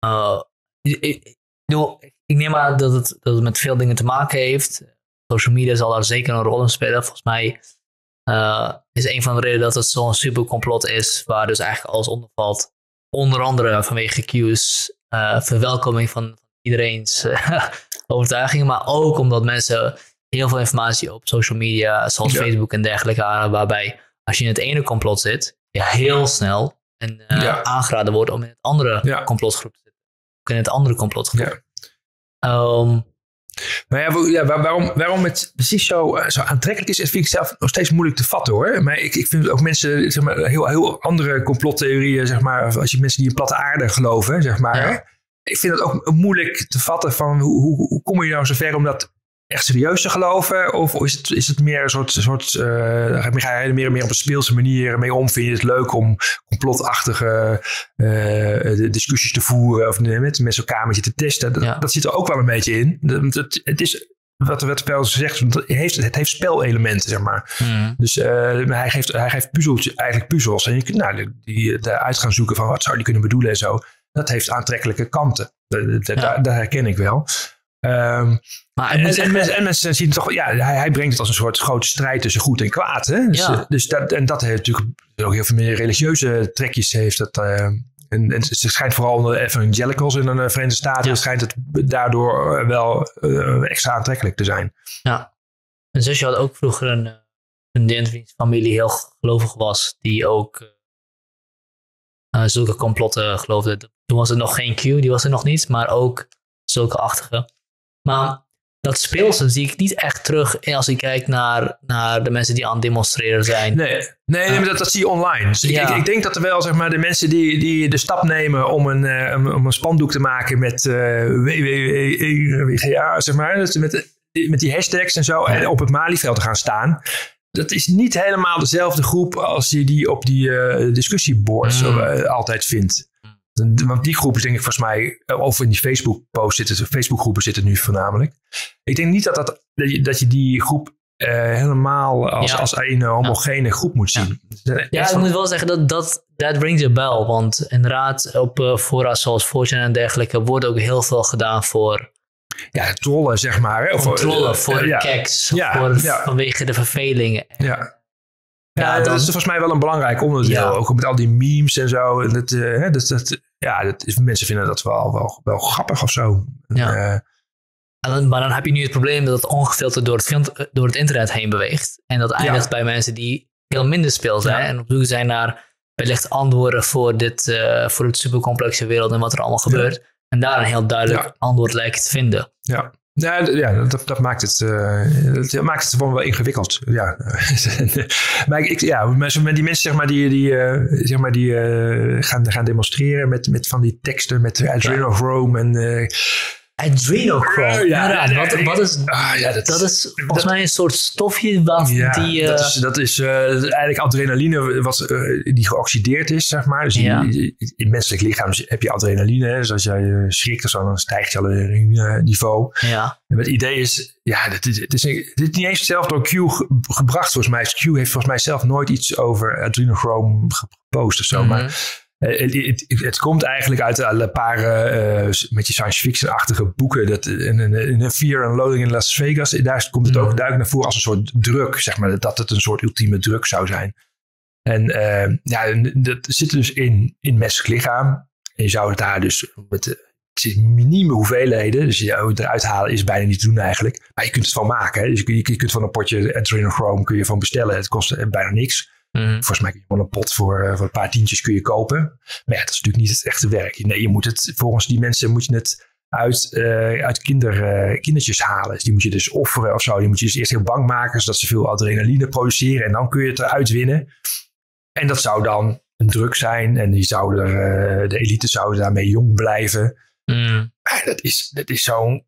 Uh, ik, ik, neem aan dat het, dat het met veel dingen te maken heeft. Social media zal daar zeker een rol in spelen. Volgens mij is een van de redenen dat het zo'n supercomplot is, waar dus eigenlijk alles onder valt. Onder andere vanwege Q's verwelkoming van iedereen's overtuigingen, maar ook omdat mensen heel veel informatie op social media, zoals Ja. Facebook en dergelijke, halen, waarbij als je in het ene complot zit, je heel snel en uh, Ja. aangeraden wordt om in het andere Ja. complotgroep te zitten. Ook in het andere complotgroep. Ehm, Maar ja, wa- ja, waar- waarom, waarom het precies zo, eh, zo aantrekkelijk is, dat vind ik zelf nog steeds moeilijk te vatten hoor. Maar ik, ik vind ook mensen, zeg maar, heel, heel andere complottheorieën, zeg maar, als je mensen die in platte aarde geloven, zeg maar. Ja. Ik vind het ook moeilijk te vatten van hoe, hoe, hoe kom je nou zover om dat echt serieus te geloven? Of is het, is het meer een soort, soort uh, ga je er meer en meer op een speelse manier mee om? Vind je het leuk om complotachtige uh, discussies te voeren of met, met zo'n kamertje te testen? Dat, Ja. dat zit er ook wel een beetje in. Dat, het, het is wat, wat Pel zegt, het heeft, het heeft spelelementen, zeg maar. hmm. Dus uh, hij geeft, hij geeft puzzeltjes, eigenlijk puzzels. En je kunt nou, die, daaruit gaan zoeken van wat zou die kunnen bedoelen en zo. Dat heeft aantrekkelijke kanten. Dat, dat, Ja. dat, dat herken ik wel. Um, maar en, en, mensen, en mensen zien toch, ja, hij, hij brengt het als een soort grote strijd tussen goed en kwaad. Hè? Dus, Ja. eh, dus dat, en dat heeft natuurlijk ook heel veel meer religieuze trekjes. Heeft dat, eh, en, en het schijnt vooral onder de evangelicals in de Verenigde Staten, Ja. schijnt het daardoor wel eh, extra aantrekkelijk te zijn. Ja. Mijn zusje had ook vroeger een, eh, een vriend familie heel gelovig was, die ook eh, eh, zulke complotten geloofde. Toen was er nog geen Q, die was er nog niet, maar ook zulke achtige. Maar dat speelse zie ik niet echt terug als ik kijk naar, naar de mensen die aan het demonstreren zijn. Nee, nee, nee maar dat, dat zie je online. Dus ik- Ja. ik, ik denk dat er wel zeg maar, de mensen die, die de stap nemen om een, eh, om- een spandoek te maken met eh WWWGA, zeg maar, met, met die hashtags en zo, en op het Malieveld te gaan staan. Dat is niet helemaal dezelfde groep als je die op die eh, discussieboards Mm. eh, altijd vindt. Want die groep is denk ik volgens mij, eh, of in die Facebook-post zitten, Facebook-groepen zitten nu voornamelijk. Ik denk niet dat, dat, dat, je, dat je die groep eh, helemaal als, Ja. als een homogene groep moet zien. Ja, ik moet wel zeggen dat dat that rings a bell. Want inderdaad, op uh, fora zoals Fortune en dergelijke wordt ook heel veel gedaan voor ja, trollen, zeg maar. Hè? Of, controle, eh, voor ja. keks, Ja, voor, vanwege de vervelingen. Ja. Ja, dat is volgens mij wel een belangrijk onderdeel. Ook met al die memes en zo. Dat, eh, hè, dat, dat, ja, dat is, mensen vinden dat wel, wel, wel grappig of zo. Ja. Eh, En dan- maar dan heb je nu het probleem dat het ongefilterd door het, film- door het internet heen beweegt. En dat eindigt bij mensen die veel minder speel zijn. Ja. En op zoek zijn naar wellicht antwoorden voor, dit, eh, voor het supercomplexe wereld en wat er allemaal gebeurt. En daar een heel duidelijk antwoord lijken te vinden. ja. Ja, ja dat, dat maakt het, eh, dat maakt het gewoon wel ingewikkeld. Ja. maar ik, ja, die mensen zeg maar, die, die, eh, zeg maar, die eh, gaan, gaan demonstreren met, met van die teksten met adrenochrome en... eh, Adrenochrome. Ja, inderdaad. ja, wat, wat is, ah, ja, dat, dat is volgens dat- mij een soort stofje wat Ja, die... eh, dat is, dat is eh, eigenlijk adrenaline wat, eh, die geoxideerd is, zeg maar. Dus in- in het menselijk lichaam heb je adrenaline. Hè. Dus als jij eh, schrikt of zo, dan stijgt je adrenaline-niveau. ja. En het idee is, ja, dit is, het is, dit is niet eens zelf door Q ge- gebracht, volgens mij. Q heeft volgens mij zelf nooit iets over adrenochrome gepost of zo. Mhm. Maar eh, Het, het, het, komt eigenlijk uit een paar eh, met je science fiction-achtige boeken. Dat, in, een Fear and Loading in Las Vegas, daar komt het ook Mhm. duidelijk naar voren als een soort druk. Zeg maar, dat het een soort ultieme druk zou zijn. En eh, ja, dat zit dus in, in menselijk lichaam. En je zou het daar dus met eh, minieme hoeveelheden. Dus je eruit halen is bijna niet te doen eigenlijk. Maar je kunt het van maken. Hè. Dus je, je kunt van een potje adrenochrome kun je van bestellen. Het kost eh, bijna niks. Mhm. Volgens mij kun je gewoon een pot voor, eh, voor een paar tientjes kun je kopen. Maar ja, dat is natuurlijk niet het echte werk. Nee, je moet het, volgens die mensen moet je het uit, eh, uit kinder, eh, kindertjes halen. Dus die moet je dus offeren of zo. Die moet je dus eerst heel bang maken, zodat ze veel adrenaline produceren. En dan kun je het eruit winnen. En dat zou dan een druk zijn. En die zouden, uh, de elite zouden daarmee jong blijven. Mm. Dat is, dat is zo'n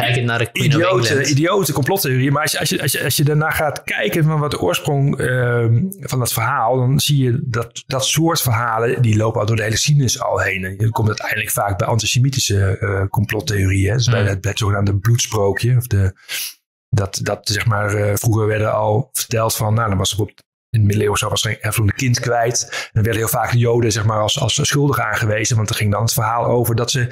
Kijken naar de Queen idiote, idiote complottheorie. Maar als je, als, je, als, je, als je daarna gaat kijken van wat de oorsprong uh, van dat verhaal, dan zie je dat dat soort verhalen, die lopen al door de hele cynisme al heen. En je komt uiteindelijk vaak bij antisemitische uh, complottheorieën. Dus mm. bij, het, bij het zogenaamde bloedsprookje. Of de, dat, dat zeg maar, uh, vroeger werden al verteld van, nou dan was er op in de middeleeuwen was er een kind kwijt. En dan werden heel vaak de Joden zeg maar, als, als schuldig aangewezen. Want er ging dan het verhaal over dat ze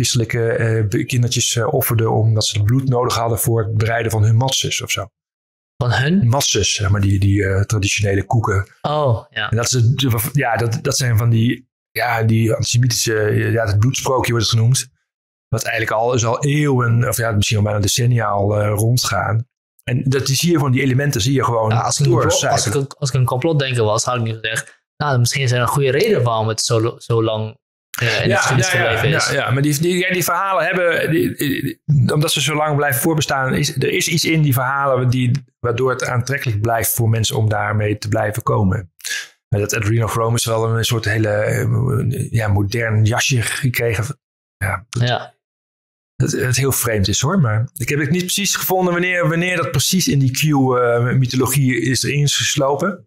christelijke uh, kindertjes uh, offerden omdat ze bloed nodig hadden voor het bereiden van hun matses of zo. Van hun? Matses, zeg maar, die, die uh, traditionele koeken. Oh, ja. En dat, is, ja, dat, dat zijn van die, ja, die antisemitische, ja, het bloedsprookje wordt het genoemd. Wat eigenlijk al, is al eeuwen, of ja, misschien al bijna decennia al rondgaan. En dat zie je van die elementen, zie je gewoon ja, als, ik complot, als, ik, als ik een complotdenker was, had ik nu gezegd, nou, misschien is er een goede reden waarom het zo, zo lang uh, in ja, ja, ja, ja, ja, maar die, die, die verhalen hebben, die, omdat ze zo lang blijven voorbestaan, is, er is iets in die verhalen die, waardoor het aantrekkelijk blijft voor mensen om daarmee te blijven komen. Maar dat Adrenochrome is wel een soort hele ja, modern jasje gekregen. Ja, ja. Dat het heel vreemd is hoor. Maar ik heb het niet precies gevonden wanneer, wanneer dat precies in die Q-mythologie is erin geslopen.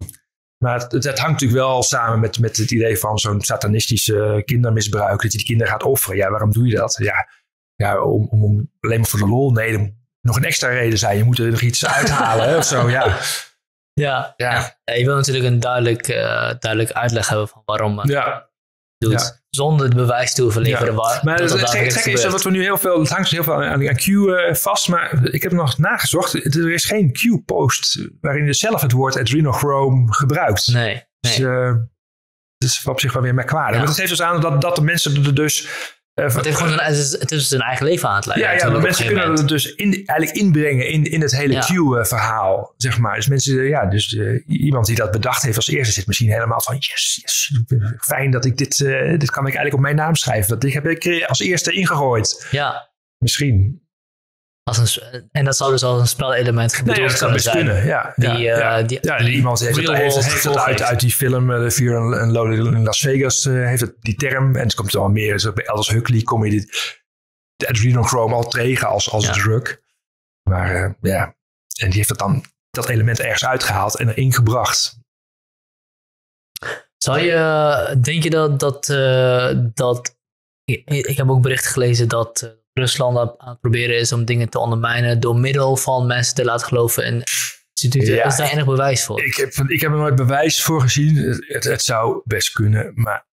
Maar het, het, hangt natuurlijk wel samen met, met het idee van zo'n satanistische kindermisbruik. Dat je die kinderen gaat offeren. Ja, waarom doe je dat? Ja, ja om, om alleen maar voor de lol. Nee, er moet nog een extra reden zijn. Je moet er nog iets uithalen of zo, ja. Ja, ja. ja. je wil natuurlijk een duidelijk, uh, duidelijk uitleg hebben van waarom. Uh, ja doet. Zonder het bewijs te hoeven leveren. Ja. maar het gekke is dat wat we nu heel veel, het hangt dus heel veel aan, aan Q uh, vast, maar ik heb nog nagezocht. Er is geen Q-post waarin je zelf het woord adrenochrome gebruikt. Nee. nee. Dus, uh, dat is op zich wel weer merkwaardig. Ja. Maar dat geeft dus aan dat, dat de mensen er dus uh, het, heeft gewoon een, het, is, het is zijn eigen leven aan het leiden. Ja, ja mensen kunnen het dus in, eigenlijk inbrengen in, in het hele. Q-verhaal, zeg maar. Dus mensen, ja, dus uh, iemand die dat bedacht heeft als eerste zit misschien helemaal van, yes, yes, fijn dat ik dit, uh, dit kan ik eigenlijk op mijn naam schrijven. Dat heb ik als eerste ingegooid. Ja. Misschien. Als een, en dat zou dus als een spelelement gebeurd nee, dat kunnen, ja. Die, ja, uh, die, ja, die, iemand heeft het, heeft, heeft het uit, uit die film uh, and Loaded in Las Vegas, uh, heeft het die term. En het komt er al meer, dus bij Elders Huxley kom je dit, de adrenochrome al tegen als, als ja. drug. Maar ja, en die heeft het dan, dat element ergens uitgehaald en erin gebracht. Zou je, denk je dat, dat, dat ik, ik heb ook berichten gelezen dat Rusland aan het proberen is om dingen te ondermijnen door middel van mensen te laten geloven in instituten. Ja, is daar enig bewijs voor? Ik heb, ik heb er nooit bewijs voor gezien. Het, het zou best kunnen, maar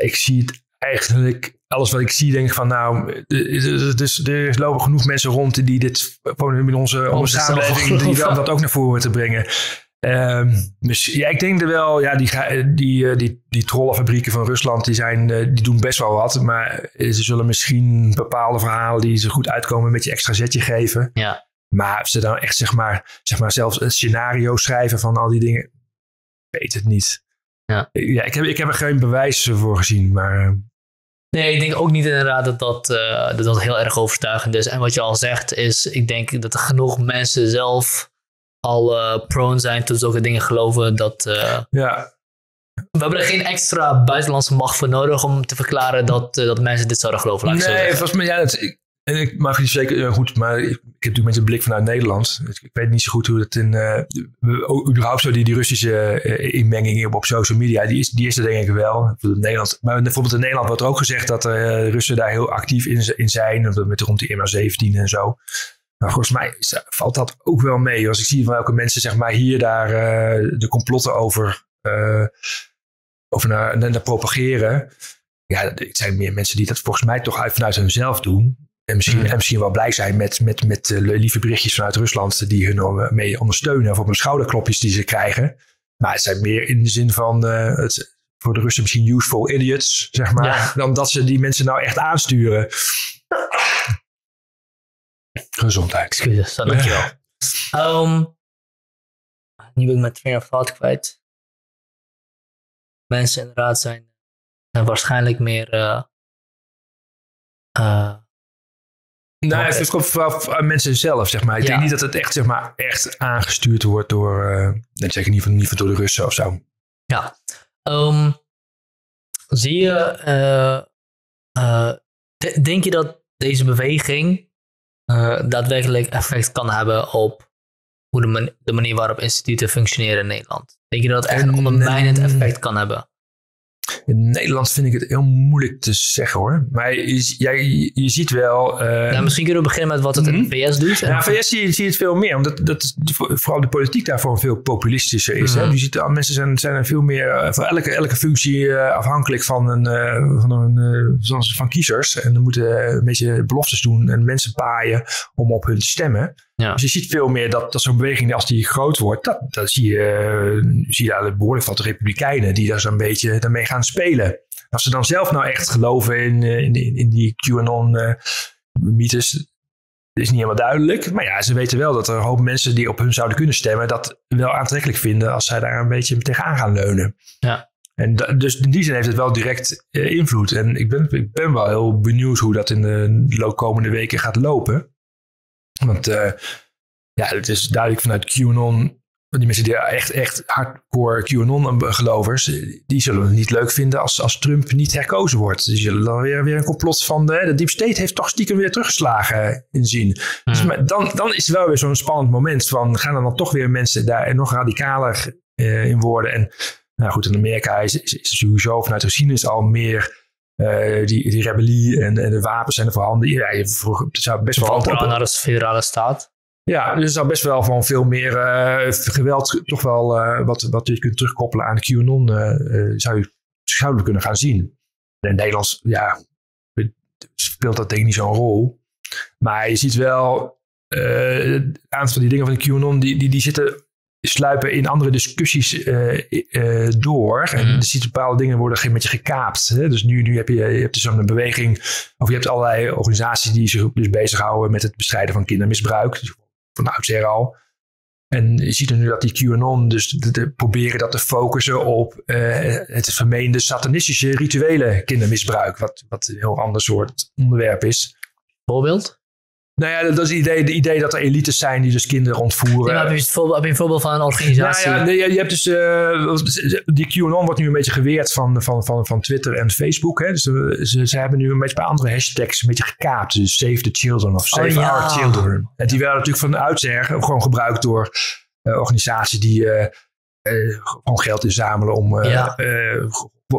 ik zie het eigenlijk. Alles wat ik zie, denk ik van nou, dus, er lopen genoeg mensen rond die dit in onze, onze samenleving, die dat ook naar voren te brengen. Um, dus ja, ik denk er wel, ja, die, die, eh, die, die trollenfabrieken van Rusland, die, zijn, eh, die doen best wel wat. Maar ze zullen misschien bepaalde verhalen die ze goed uitkomen, een beetje extra zetje geven. Ja. Maar ze dan echt, zeg maar, zeg maar, zelfs een scenario schrijven van al die dingen, ik weet het niet. Ja. Ja, ik heb, ik heb er geen bewijs voor gezien, maar... Eh, nee, ik denk ook niet inderdaad dat dat, uh, dat dat heel erg overtuigend is. En wat je al zegt is, ik denk dat er genoeg mensen zelf al uh, prone zijn tot zulke dingen geloven. Dat, uh, ja. We hebben er geen extra buitenlandse macht voor nodig om te verklaren dat, uh, dat mensen dit zouden geloven. Nee, volgens mij, ja, het, ik, en ik mag niet zeker goed, maar ik, ik heb natuurlijk met een blik vanuit Nederland. Ik, ik weet niet zo goed hoe het in. Uh, überhaupt zo die, die Russische uh, inmenging op, op social media, die is, die is er denk ik wel. Nederland, maar bijvoorbeeld in Nederland wordt er ook gezegd dat uh, Russen daar heel actief in, in zijn. Met rond die MH17 en zo. Maar volgens mij valt dat ook wel mee. Als ik zie welke mensen zeg maar, hier daar uh, de complotten over, uh, over naar, naar, propageren. Ja, het zijn meer mensen die dat volgens mij toch uit, vanuit hunzelf doen. En misschien, mm. en misschien wel blij zijn met, met, met uh, lieve berichtjes vanuit Rusland die hun mee ondersteunen. Of op hun schouderklopjes die ze krijgen. Maar het zijn meer in de zin van het, voor de Russen misschien useful idiots, zeg maar. Ja. Dan dat ze die mensen nou echt aansturen. Gezondheid. Excuses, dankjewel. um, nu ben ik mijn train of thought kwijt. Mensen inderdaad zijn, zijn waarschijnlijk meer... Uh, uh, nou, het komt vooral mensen zelf, zeg maar. Ik ja. denk niet dat het echt, zeg maar, echt aangestuurd wordt door... Uh, zeker niet, van, niet van door de Russen of zo. Ja. Um, zie je, eh, eh, de- denk je dat deze beweging eh, daadwerkelijk effect kan hebben op hoe de, man- de manier waarop instituten functioneren in Nederland? Denk je dat het echt een En, ondermijnend eh, effect kan hebben? In Nederland vind ik het heel moeilijk te zeggen hoor. Maar je, jij, je ziet wel. eh, ja, misschien kunnen we beginnen met wat het in mhm. de VS doet. Ja, VS zie je, zie je het veel meer, omdat dat, vooral de politiek daarvoor veel populistischer is. Hè? Mhm. Je ziet, al mensen zijn, zijn er veel meer eh, voor elke, elke functie eh, afhankelijk van, een, van, een, van, van kiezers. En dan moeten een beetje beloftes doen en mensen paaien om op hun te stemmen. Ja. Dus je ziet veel meer dat, dat zo'n beweging, als die groot wordt, dat, dat zie je, eh, zie je behoorlijk wat republikeinen die daar zo'n beetje daarmee gaan spelen. Als ze dan zelf nou echt geloven in, eh, in, in, die QAnon-mythes, dat is niet helemaal duidelijk. Maar ja, ze weten wel dat er een hoop mensen die op hun zouden kunnen stemmen, dat wel aantrekkelijk vinden als zij daar een beetje tegenaan gaan leunen. Ja. En dus in die zin heeft het wel direct eh, invloed. En ik ben, ik ben wel heel benieuwd hoe dat in de komende weken gaat lopen. Want eh, ja, het is duidelijk vanuit QAnon, die mensen die echt, echt hardcore QAnon-gelovers, die zullen het niet leuk vinden als, als Trump niet herkozen wordt. Die zullen dan weer, weer een complot van de, de Deep State heeft toch stiekem weer teruggeslagen in zien. Dus Hmm. maar dan, dan is het wel weer zo'n spannend moment van gaan er dan toch weer mensen daar nog radicaler eh, in worden. En nou goed, in Amerika is, is, is sowieso vanuit de geschiedenis al meer eh, die, die rebellie en, en de wapens zijn er voorhanden. Ja, je, vroeg- het zou best wel vooral naar de federale staat. ja, dus er zou best wel van veel meer eh, geweld, toch wel eh, wat, wat je kunt terugkoppelen aan de QAnon, zou je zouden we kunnen gaan zien. En in Nederlands, ja, speelt dat denk ik niet zo'n rol. Maar je ziet wel, een aantal van die dingen van de QAnon, die, die, die zitten sluipen in andere discussies eh, eh, door. En Mhm. je ziet bepaalde dingen worden een beetje gekaapt. Hè? Dus nu, nu heb je, je hebt dus zo'n beweging, of je hebt allerlei organisaties die zich dus bezighouden met het bestrijden van kindermisbruik. Dus van oudsher al. En je ziet er nu dat die QAnon dus de, de- proberen dat te focussen op eh, het vermeende satanistische rituele kindermisbruik. Wat, wat een heel ander soort onderwerp is. Voorbeeld? Nou ja, dat is het idee, het idee dat er elites zijn die dus kinderen ontvoeren. Maar heb, je het voorbeeld, heb je een voorbeeld van een organisatie? Nou ja, nee, je hebt dus, eh, die QAnon wordt nu een beetje geweerd van, van, van, van Twitter en Facebook. Hè? Dus ze, ze, ze hebben nu een beetje bij andere hashtags een beetje gekaapt. Dus Save the Children of Save Oh, ja. Our Children. En die werden natuurlijk van oudsher gewoon gebruikt door eh, organisaties die eh, eh, gewoon geld inzamelen om eh, Ja. eh,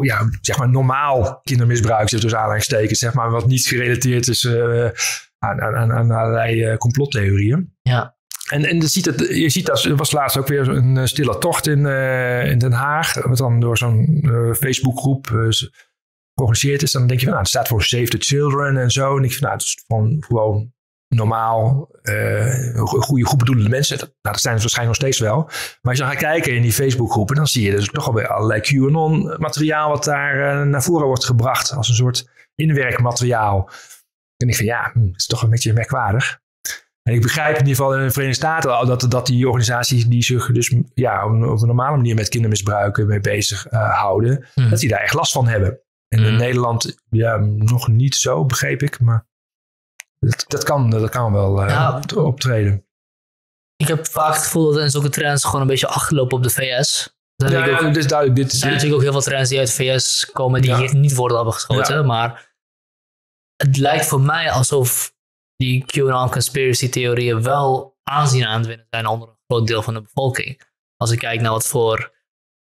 ja, zeg maar normaal kindermisbruik, dus aanhalingstekens, zeg maar, wat niet gerelateerd is eh, aan, aan, aan, aan allerlei eh, complottheorieën. Ja. En, en je ziet, het, je ziet dat, er was laatst ook weer een eh, stille tocht in, eh, in Den Haag. Wat dan door zo'n Facebookgroep georganiseerd is. Dan denk je van, nou, het staat voor Save the Children en zo. En ik vind, nou, het is gewoon, gewoon normaal, goede, goed bedoelende mensen. Dat, nou, dat zijn ze waarschijnlijk nog steeds wel. Maar als je dan gaat kijken in die Facebookgroepen, dan zie je dus toch alweer allerlei QAnon-materiaal wat daar naar voren wordt gebracht. Als een soort inwerkmateriaal. En ik vind, ja, hm, dat is toch een beetje merkwaardig. En ik begrijp in ieder geval in de Verenigde Staten al dat, dat die organisaties die zich dus ja, op, een, op een normale manier met kindermisbruik mee bezig eh, houden, Mhm. dat die daar echt last van hebben. En in. Nederland ja, nog niet zo, begreep ik. Maar dat, dat, kan, dat kan wel eh, op- optreden. Ik heb vaak het gevoel dat in zulke trends gewoon een beetje achterlopen op de VS. Ja, ja, ook, is duidelijk. Dit er zijn natuurlijk ook heel veel trends die uit de VS komen die Ja. hier niet worden hebben geschoten. Maar het lijkt voor mij alsof die QAnon conspiracy theorieën wel aanzien aan het winnen zijn onder een groot deel van de bevolking. Als ik kijk naar wat voor,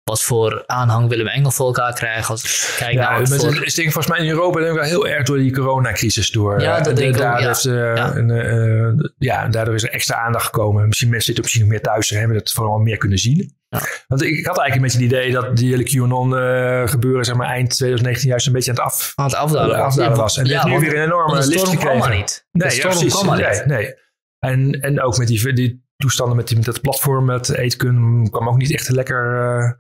wat voor aanhang Willem Engel voor elkaar krijgen. Als kijk ja, naar voor... het is denk ik volgens mij in Europa denk ik wel heel erg door die coronacrisis door. Ja, eh, dat de- denk ik daar ja. heeft, eh, Ja. een, eh, ja, daardoor is er extra aandacht gekomen. Misschien mensen zitten misschien nog meer thuis en hebben dat vooral meer kunnen zien. Ja. Want ik, ik had eigenlijk een beetje het idee dat die hele QAnon eh, gebeuren zeg maar, eind 2019 juist een beetje aan het af, aan het afdalen, afdalen was. En heeft nu weer een enorme lift storm kwam gekregen. niet. Nee, ja, precies. nee, niet. nee. En, en ook met die, die toestanden met, die, met dat platform, met Eetcun, kwam ook niet echt lekker... eh,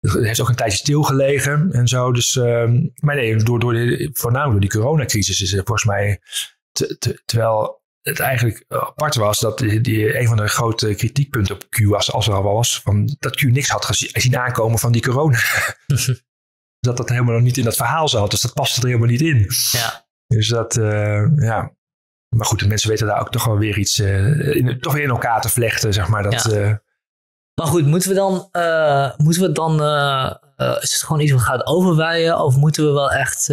het heeft ook een tijdje stilgelegen en zo. Dus, ehm, maar nee, door, door de, voornamelijk door die coronacrisis is er volgens mij... te- te- terwijl het eigenlijk apart was dat die, die- een van de grote kritiekpunten op Q was, als er al was, van dat Q niks had gezien, zien aankomen van die corona. dat dat helemaal nog niet in dat verhaal zat. Dus dat paste er helemaal niet in. Ja. Dus dat, eh, ja. Maar goed, de mensen weten daar ook toch wel weer iets, eh, in, toch weer in elkaar te vlechten, zeg maar. Dat, Ja. eh, Maar goed, moeten we dan, eh, moeten we dan is het gewoon iets wat gaat overwaaien? Of moeten we wel echt,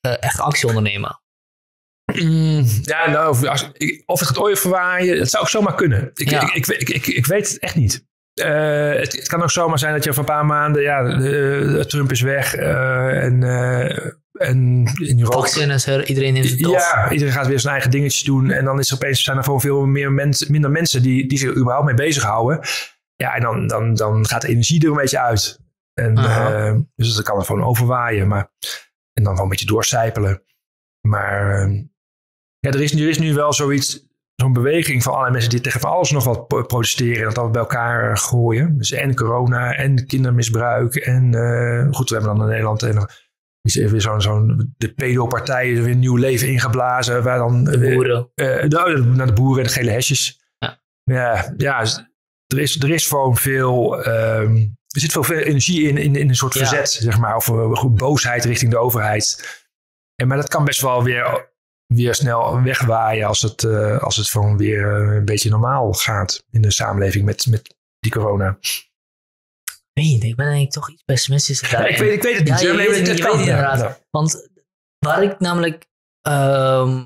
echt actie ondernemen? Mm, ja, nou, of, als, of het gaat ooit verwaaien, dat zou ook zomaar kunnen. Ik, Ja. ik, ik, ik, weet het echt niet. Het, het kan ook zomaar zijn dat je over een paar maanden, ja, Trump is weg en, en in Europa. Er, iedereen neemt het op. Ja, iedereen gaat weer zijn eigen dingetjes doen. En dan is er opeens zijn er gewoon veel meer mensen, minder mensen die, die zich er überhaupt mee bezighouden. Ja, en dan, dan, dan gaat de energie er een beetje uit. En, eh, dus dat kan er gewoon overwaaien. Maar, en dan gewoon een beetje doorcijpelen. Maar eh, ja, er, is, nu- er is nu wel zoiets, zo'n beweging van allerlei mensen die tegen van alles nog wat pro- protesteren. En dat allemaal bij elkaar gooien. Dus en corona en kindermisbruik. En eh, goed, we hebben dan in Nederland en er weer zo'n, zo'n de pedo-partij er weer een nieuw leven ingeblazen. Waar dan De weer- boeren. eh, nou, naar de boeren en de gele hesjes. Ja. Ja, ja er, is, er is gewoon veel. ehm, er zit veel, energie in, in, in een soort Ja. verzet, zeg maar. Of eh, boosheid richting de overheid. En, maar dat kan best wel weer, weer snel wegwaaien als het, eh, als het gewoon weer eh, een beetje normaal gaat in de samenleving met, met die corona. Ik ben eigenlijk toch iets pessimistisch. Ja, ik, weet, ik weet het niet. Ja, je Nee, weet het niet, kan. je weet het inderdaad. Want waar ik namelijk. ehm,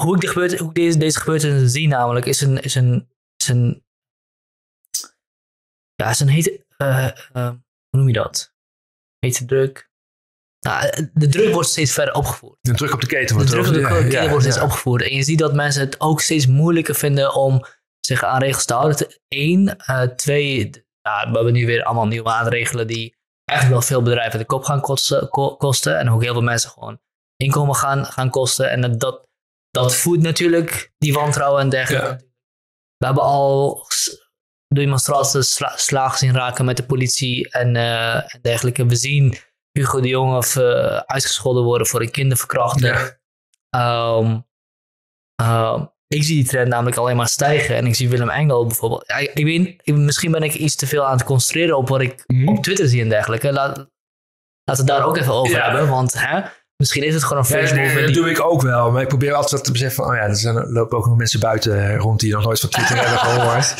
hoe ik, de gebeurte, hoe ik deze, deze gebeurtenissen zie, namelijk, is een. Is een, is een ja, is een hete. eh, eh, hoe noem je dat? Hete druk. Nou, de druk wordt steeds verder opgevoerd. De druk op de keten De wordt druk op de ja, keten ja, wordt steeds opgevoerd. En je ziet dat mensen het ook steeds moeilijker vinden om zich aan regels te houden. Eén. eh, twee. We hebben nu weer allemaal nieuwe maatregelen die echt wel veel bedrijven de kop gaan kosten, ko- kosten. En ook heel veel mensen gewoon inkomen gaan, gaan kosten. En dat- dat, voedt natuurlijk die wantrouwen en dergelijke. Ja. We hebben al demonstraties sla, slaag zien raken met de politie en, eh, en dergelijke. We zien Hugo de Jonge of, eh, uitgescholden worden voor een kinderverkrachting. Ja. Ehm, ehm, ik zie die trend namelijk alleen maar stijgen. En ik zie Willem Engel bijvoorbeeld. Ja, ik, weet, misschien ben ik iets te veel aan het concentreren op wat ik Mhm. op Twitter zie en dergelijke. Laat, laten we het daar ook even over Ja. hebben. Want hè, misschien is het gewoon een Ja, Facebook. nee, dat die- doe ik ook wel. Maar ik probeer altijd te beseffen van... Oh ja, er zijn, er lopen ook nog mensen buiten rond die nog nooit van Twitter hebben gehoord.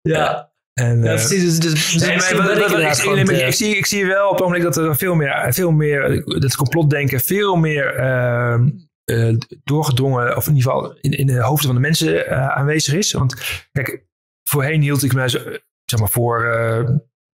ja, En, ja, eh, precies. Dus, ik zie, ik zie wel op het ogenblik dat er veel meer, veel meer dat complotdenken veel meer ehm, eh, doorgedrongen, of in ieder geval in, in de hoofden van de mensen eh, aanwezig is. Want kijk, voorheen hield ik me, zo- zeg maar voor eh,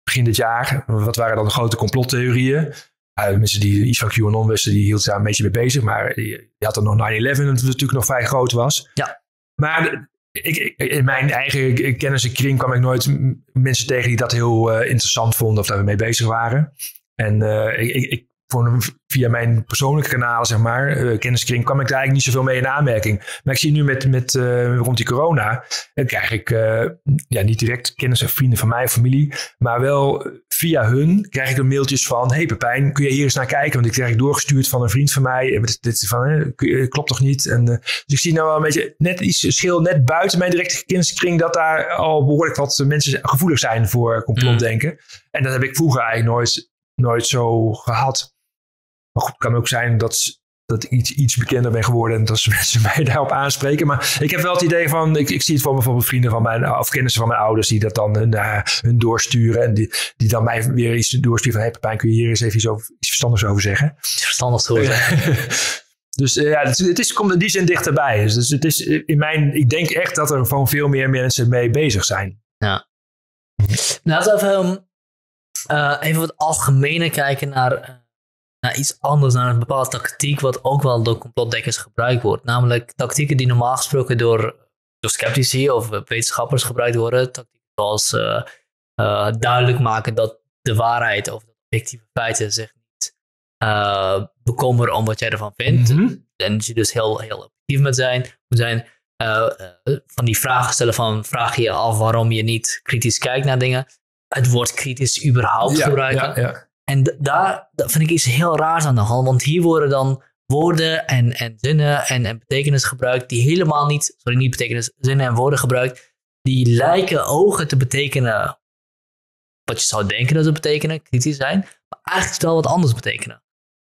begin dit jaar, wat waren dan de grote complottheorieën? Mensen die iets van QAnon wisten, die hielden daar een beetje mee bezig. Maar je, had dan nog 9-11, dat natuurlijk nog vrij groot was. Ja. Maar ik, ik- in mijn eigen kennissenkring kwam ik nooit mensen tegen die dat heel eh, interessant vonden of daar mee bezig waren. En eh, ik, ik, vond via mijn persoonlijke kanalen, zeg maar, eh, kenniskring, kwam ik daar eigenlijk niet zoveel mee in aanmerking. Maar ik zie nu met, met eh, rond die corona, dan krijg ik eh, ja, niet direct kennis en vrienden van mij of familie, maar wel via hun krijg ik dan mailtjes van, hey Pepijn, kun je hier eens naar kijken? Want ik krijg ik doorgestuurd van een vriend van mij. En dit, dit van, klopt toch niet? En, dus ik zie nou wel een beetje net iets schil, net buiten mijn directe kenniskring, dat daar al behoorlijk wat mensen gevoelig zijn voor complotdenken. En dat heb ik vroeger eigenlijk nooit, nooit zo gehad. Maar goed, het kan ook zijn dat, dat ik iets, iets bekender ben geworden en dat ze mensen mij daarop aanspreken. Maar ik heb wel het idee van, ik, ik zie het van bijvoorbeeld vrienden van mijn, of kennissen van mijn ouders die dat dan hun, eh, hun doorsturen. En die, die dan mij weer iets doorsturen van, hey Pepijn, kun je hier eens even iets, over, iets verstandigs over zeggen? Iets verstandigs te horen. dus eh, ja, het, is- het is, komt in die zin dichterbij. Dus, dus het is in mijn, ik denk echt dat er gewoon veel meer mensen mee bezig zijn. Laten we even, eh, even wat algemener kijken naar, eh, naar iets anders, naar een bepaalde tactiek, wat ook wel door complotdekkers gebruikt wordt. Namelijk tactieken die normaal gesproken door, door sceptici of eh, wetenschappers gebruikt worden. Tactieken zoals eh, eh, duidelijk maken dat de waarheid of de objectieve feiten zich niet eh bekommeren om wat jij ervan vindt. Mhm. En dat je dus heel, heel objectief met zijn, moet zijn. van die vragen stellen van vraag je je af waarom je niet kritisch kijkt naar dingen. Het woord kritisch überhaupt Ja, gebruiken. ja, ja. En daar dat vind ik iets heel raars aan de hand. Want hier worden dan woorden en, en zinnen en, en betekenis gebruikt die helemaal niet, sorry, niet betekenis, zinnen en woorden gebruikt, die lijken ogen te betekenen wat je zou denken dat ze betekenen, kritisch zijn, maar eigenlijk wel wat anders betekenen.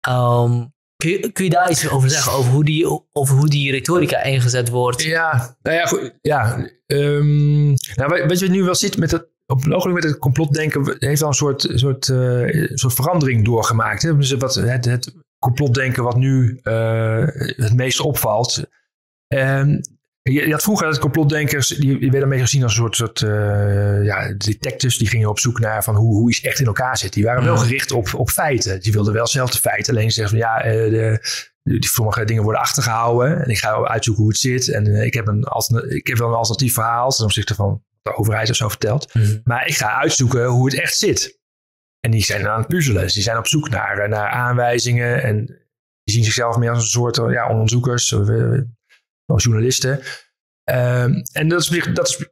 Ehm, kun, je, kun je daar iets over zeggen, over hoe die, over hoe die retorica ingezet wordt? Ja, nou ja, goed. Ja, ehm, nou, wat je nu wel ziet met het, op een ogenblik met het complotdenken heeft al een soort, soort, uh, soort verandering doorgemaakt. Hè? Dus wat, het, het complotdenken wat nu uh, het meest opvalt. Um, je, je, had vroeger dat complotdenkers, die, die werden mee gezien als een soort, soort uh, ja, detectives. Die gingen op zoek naar van hoe, hoe iets echt in elkaar zit. Die waren wel gericht op, op feiten. Die wilden wel zelf de feiten. Alleen zeggen van ja, de, die sommige dingen worden achtergehouden. En ik ga uitzoeken hoe het zit. En ik, heb een ik heb wel een alternatief verhaal ten opzichte van de overheid of zo verteld. Mm -hmm. Maar ik ga uitzoeken hoe het echt zit. En die zijn aan het puzzelen. Dus die zijn op zoek naar, naar aanwijzingen. En die zien zichzelf meer als een soort ja, onderzoekers als journalisten. Um, en dat is, dat, is,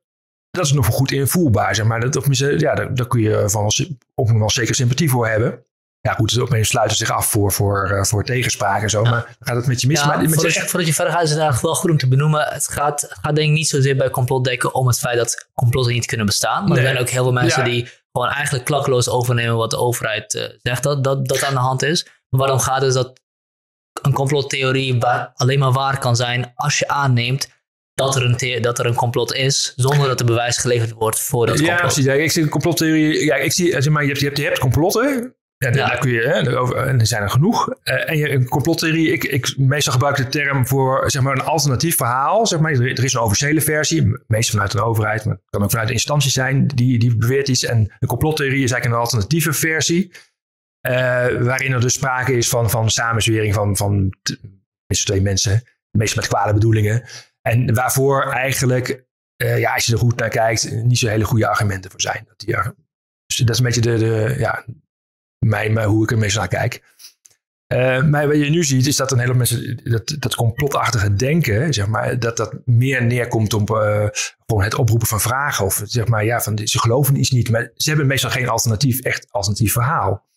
dat is nog wel goed invoerbaar, zeg maar. Dat, of, ja, daar, daar kun je van ook nog wel zeker sympathie voor hebben. Ja, goed, opeens sluiten zich af voor, voor, uh, voor tegenspraak en zo. Ja. Maar gaat het met je mis. Ja, maar, voordat, je, voordat je verder gaat, is het eigenlijk wel goed om te benoemen. Het gaat, gaat denk ik niet zozeer bij complotdenken om het feit dat complotten niet kunnen bestaan. Maar nee. er zijn ook heel veel mensen ja. die gewoon eigenlijk klakkeloos overnemen wat de overheid uh, zegt dat, dat dat aan de hand is. Maar waarom gaat het dat een complottheorie waar alleen maar waar kan zijn als je aanneemt dat er een, dat er een complot is, zonder dat er bewijs geleverd wordt voor dat complot. Ja, precies. Ja, ik zie complottheorie. Ja, ik zie, zeg maar, je hebt, je hebt, je hebt complotten. Ja. daar kun je, hè, over, en er zijn er genoeg. Uh, en je, een complottheorie, ik, ik meestal gebruik de term voor zeg maar, een alternatief verhaal. Zeg maar. er, er is een officiële versie, meestal vanuit een overheid, maar het kan ook vanuit een instantie zijn die, die beweert iets. En een complottheorie is eigenlijk een alternatieve versie. Uh, waarin er dus sprake is van, van samenzwering van, van twee mensen, meestal met kwade bedoelingen. En waarvoor eigenlijk, uh, ja, als je er goed naar kijkt, niet zo hele goede argumenten voor zijn. Dat, die, dus dat is een beetje de, de, ja, mijn, mijn, hoe ik er meestal naar kijk. Uh, maar wat je nu ziet, is dat een hele mensen, dat, dat complotachtige denken, zeg maar, dat dat meer neerkomt op uh, gewoon het oproepen van vragen. Of zeg maar, ja, van ze geloven iets niet, maar ze hebben meestal geen alternatief, echt alternatief verhaal.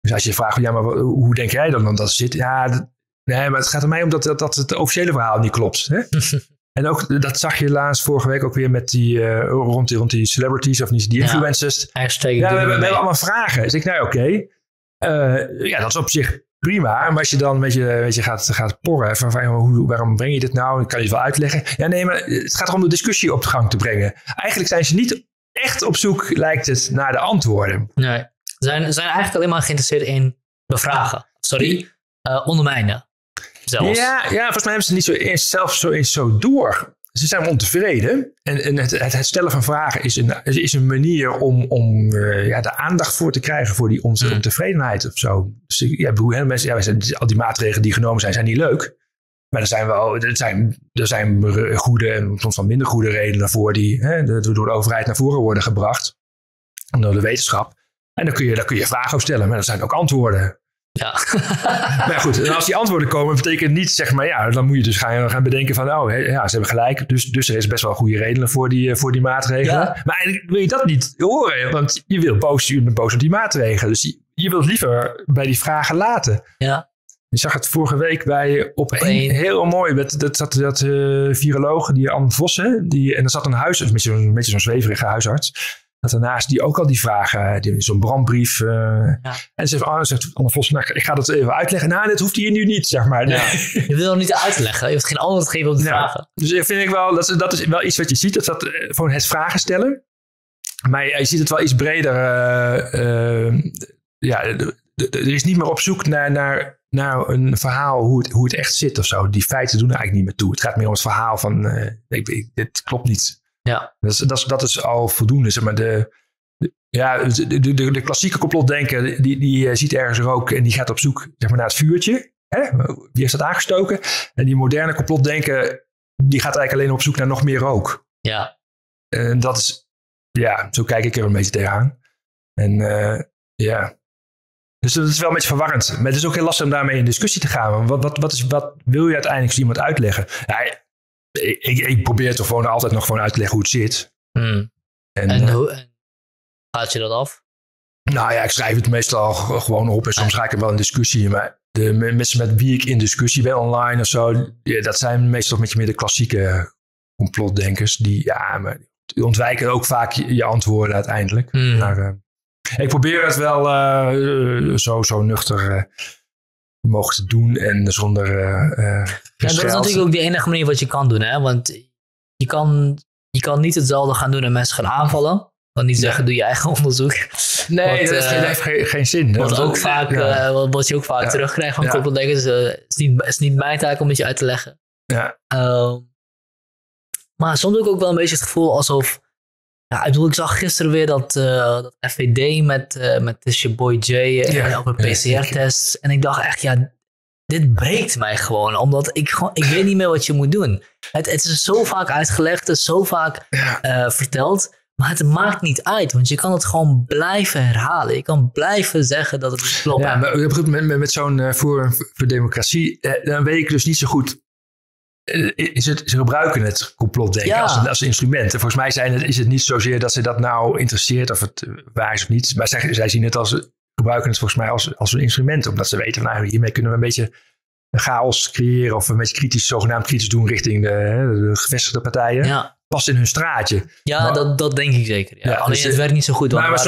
Dus als je vraagt, ja, maar hoe denk jij dan dat zit? Ja, nee, maar het gaat er mij om dat, dat, dat het officiële verhaal niet klopt. Hè? en ook, dat zag je laatst vorige week ook weer met die, uh, rond, die, rond die celebrities of niet, die influencers. Ja, ja we, we, we, hebben allemaal vragen. Dus ik, nou oké, okay. uh, ja, dat is op zich prima. Maar als je dan een beetje, een beetje gaat, gaat porren van, van hoe, waarom breng je dit nou? Dan kan je het wel uitleggen. Ja, nee, maar het gaat erom de discussie op de gang te brengen. Eigenlijk zijn ze niet echt op zoek, lijkt het, naar de antwoorden. Nee zijn, zijn eigenlijk alleen maar geïnteresseerd in bevragen. Sorry, uh, ondermijnen. Zelfs. Ja, ja, volgens mij hebben ze niet zo eens, zelf zo eens zo door. Ze zijn ontevreden. En, en het, het, stellen van vragen is een, is een manier om, om uh, ja, de aandacht voor te krijgen voor die onze, mm. ontevredenheid of zo. Dus ja, hoe, mensen, ja, zijn, al die maatregelen die genomen zijn, zijn niet leuk. Maar er zijn wel er zijn, er zijn goede en soms wel minder goede redenen voor die hè, door de overheid naar voren worden gebracht. Door de wetenschap. En dan kun je, dan kun je vragen op stellen, maar er zijn ook antwoorden. Ja. maar goed, en als die antwoorden komen, betekent niet, zeg maar, ja, dan moet je dus gaan, gaan bedenken van, oh, ja, ze hebben gelijk. Dus, dus er is best wel goede redenen voor die, voor die maatregelen. Ja. Maar eigenlijk wil je dat niet horen, want je wil boos, je bent boos op die maatregelen. Dus je, je wilt liever bij die vragen laten. Ja. Je zag het vorige week bij op een heel mooi. Dat, dat zat dat uh, viroloog, die Anne Vossen. Die, en er zat een huisarts, een beetje zo'n zweverige huisarts. Daarnaast die ook al die vragen, zo'n brandbrief. Uh, ja. En zegt, oh, zegt Anne nou, ik ga dat even uitleggen. Nou, dit hoeft hier nu niet, zeg maar. Ja. je wil hem niet uitleggen. Je hoeft geen antwoord geven op de vragen. Dus ik vind ik wel, dat is, dat is wel iets wat je ziet. Dat dat gewoon het vragen stellen. Maar je, je ziet het wel iets breder. Uh, uh, ja, er is niet meer op zoek naar, naar, naar een verhaal hoe het, hoe het echt zit of zo. Die feiten doen er eigenlijk niet meer toe. Het gaat meer om het verhaal van, ik, dit klopt niet. Ja. Dat is, dat is, dat is al voldoende. Zeg maar de, de ja, de, de, de, klassieke complotdenker, die, die ziet ergens rook en die gaat op zoek zeg maar, naar het vuurtje. Hè? Wie heeft dat aangestoken? En die moderne complotdenker, die gaat eigenlijk alleen op zoek naar nog meer rook. Ja. En dat is, ja, zo kijk ik er een beetje tegenaan. En uh, ja, dus dat is wel een beetje verwarrend. Maar het is ook heel lastig om daarmee in discussie te gaan. Wat, wat, wat, is, wat wil je uiteindelijk iemand uitleggen? Ja, ik, ik, probeer toch gewoon altijd nog gewoon uit te leggen hoe het zit. Hmm. En, en uh, hoe gaat je dat af? Nou ja, ik schrijf het meestal gewoon op en soms ga ik er wel in discussie. Maar de mensen met wie ik in discussie ben online of zo, dat zijn meestal met je meer de klassieke complotdenkers. Die, ja, maar die ontwijken ook vaak je, antwoorden uiteindelijk. Hmm. Maar, uh, ik probeer het wel uh, zo, zo nuchter te doen en zonder. Uh, ja, dat is natuurlijk ook de enige manier wat je kan doen, hè? Want je kan, je kan niet hetzelfde gaan doen en mensen gaan aanvallen. kan niet zeggen, doe je eigen onderzoek. Nee, dat eh, heeft geen, geen zin. Wat, ook vaak, ja. eh, wat, je ook vaak Ja. terugkrijgt van Ja. complotdenkers. eh, Het is, niet, is niet mijn taak om het je uit te leggen. ja. Ehm, maar soms heb ik ook wel een beetje het gevoel alsof. Ja, ik bedoel, ik zag gisteren weer dat, eh, dat FVD met, eh met Tisha Boy J eh, Ja, over PCR-tests. en ik dacht echt, ja, dit breekt mij gewoon. Omdat ik gewoon, ik weet niet meer wat je moet doen. Het, het is zo vaak uitgelegd, het is zo vaak Ja. verteld. Maar het maakt niet uit, want je kan het gewoon blijven herhalen. Je kan blijven zeggen dat het klopt. Ja, maar met, met, met zo'n eh, voor, voor democratie, dan weet ik dus niet zo goed. Eh, Is het, ze gebruiken het complotdenken Ja. als, een, als een instrument. En volgens mij zijn het, is het niet zozeer dat ze dat nou interesseert of het eh, waar is of niet. Maar zij, zij zien het als, gebruiken het volgens mij als, als een instrument. Omdat ze weten, van, nou, hiermee kunnen we een beetje chaos creëren. Of een beetje kritisch, zogenaamd kritisch doen richting de, hè, de gevestigde partijen. ja. Past in hun straatje. Ja, Maar- dat, dat denk ik zeker. Ja. Ja, Alleen dus het werkt niet zo goed. Want Maar, maar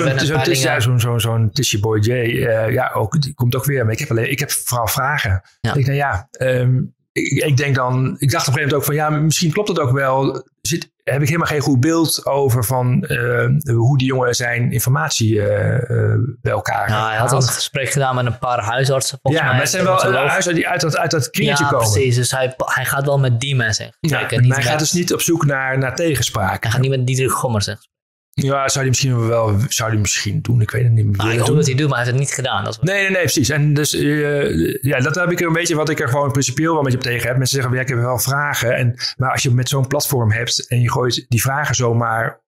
zo'n zo'n zo'n Tishy Boy J, eh, ja, ook, die komt ook weer. Maar ik heb, alleen, ik heb vooral vragen. Ja. Ik denk, ja, ehm, ik, ik denk dan, ik dacht op een gegeven moment ook van, ja, misschien klopt het ook wel. Zit, heb ik helemaal geen goed beeld over van eh, hoe die jongen zijn informatie eh, eh, bij elkaar Nou, hij had haalt. een gesprek gedaan met een paar huisartsen. Volgens Ja, mij, maar het zijn wel huizen die uit dat, uit dat kringetje ja, komen. precies. Dus hij, hij gaat wel met die mensen Ja, maar hij gaat dus niet op zoek naar, naar tegenspraak. hij gaat niet met Diederik Gommers gesprek. Ja, zou hij misschien wel zou hij misschien doen. Ik weet het niet. Nou, ik doen. dat hij doet, maar hij heeft het niet gedaan. Dat Nee, nee, nee, precies. En dus, eh, ja, dat heb ik een beetje wat ik er gewoon principieel wel een beetje op tegen heb. Mensen zeggen, ja, ik heb wel vragen. En, maar als je met zo'n platform hebt en je gooit die vragen zomaar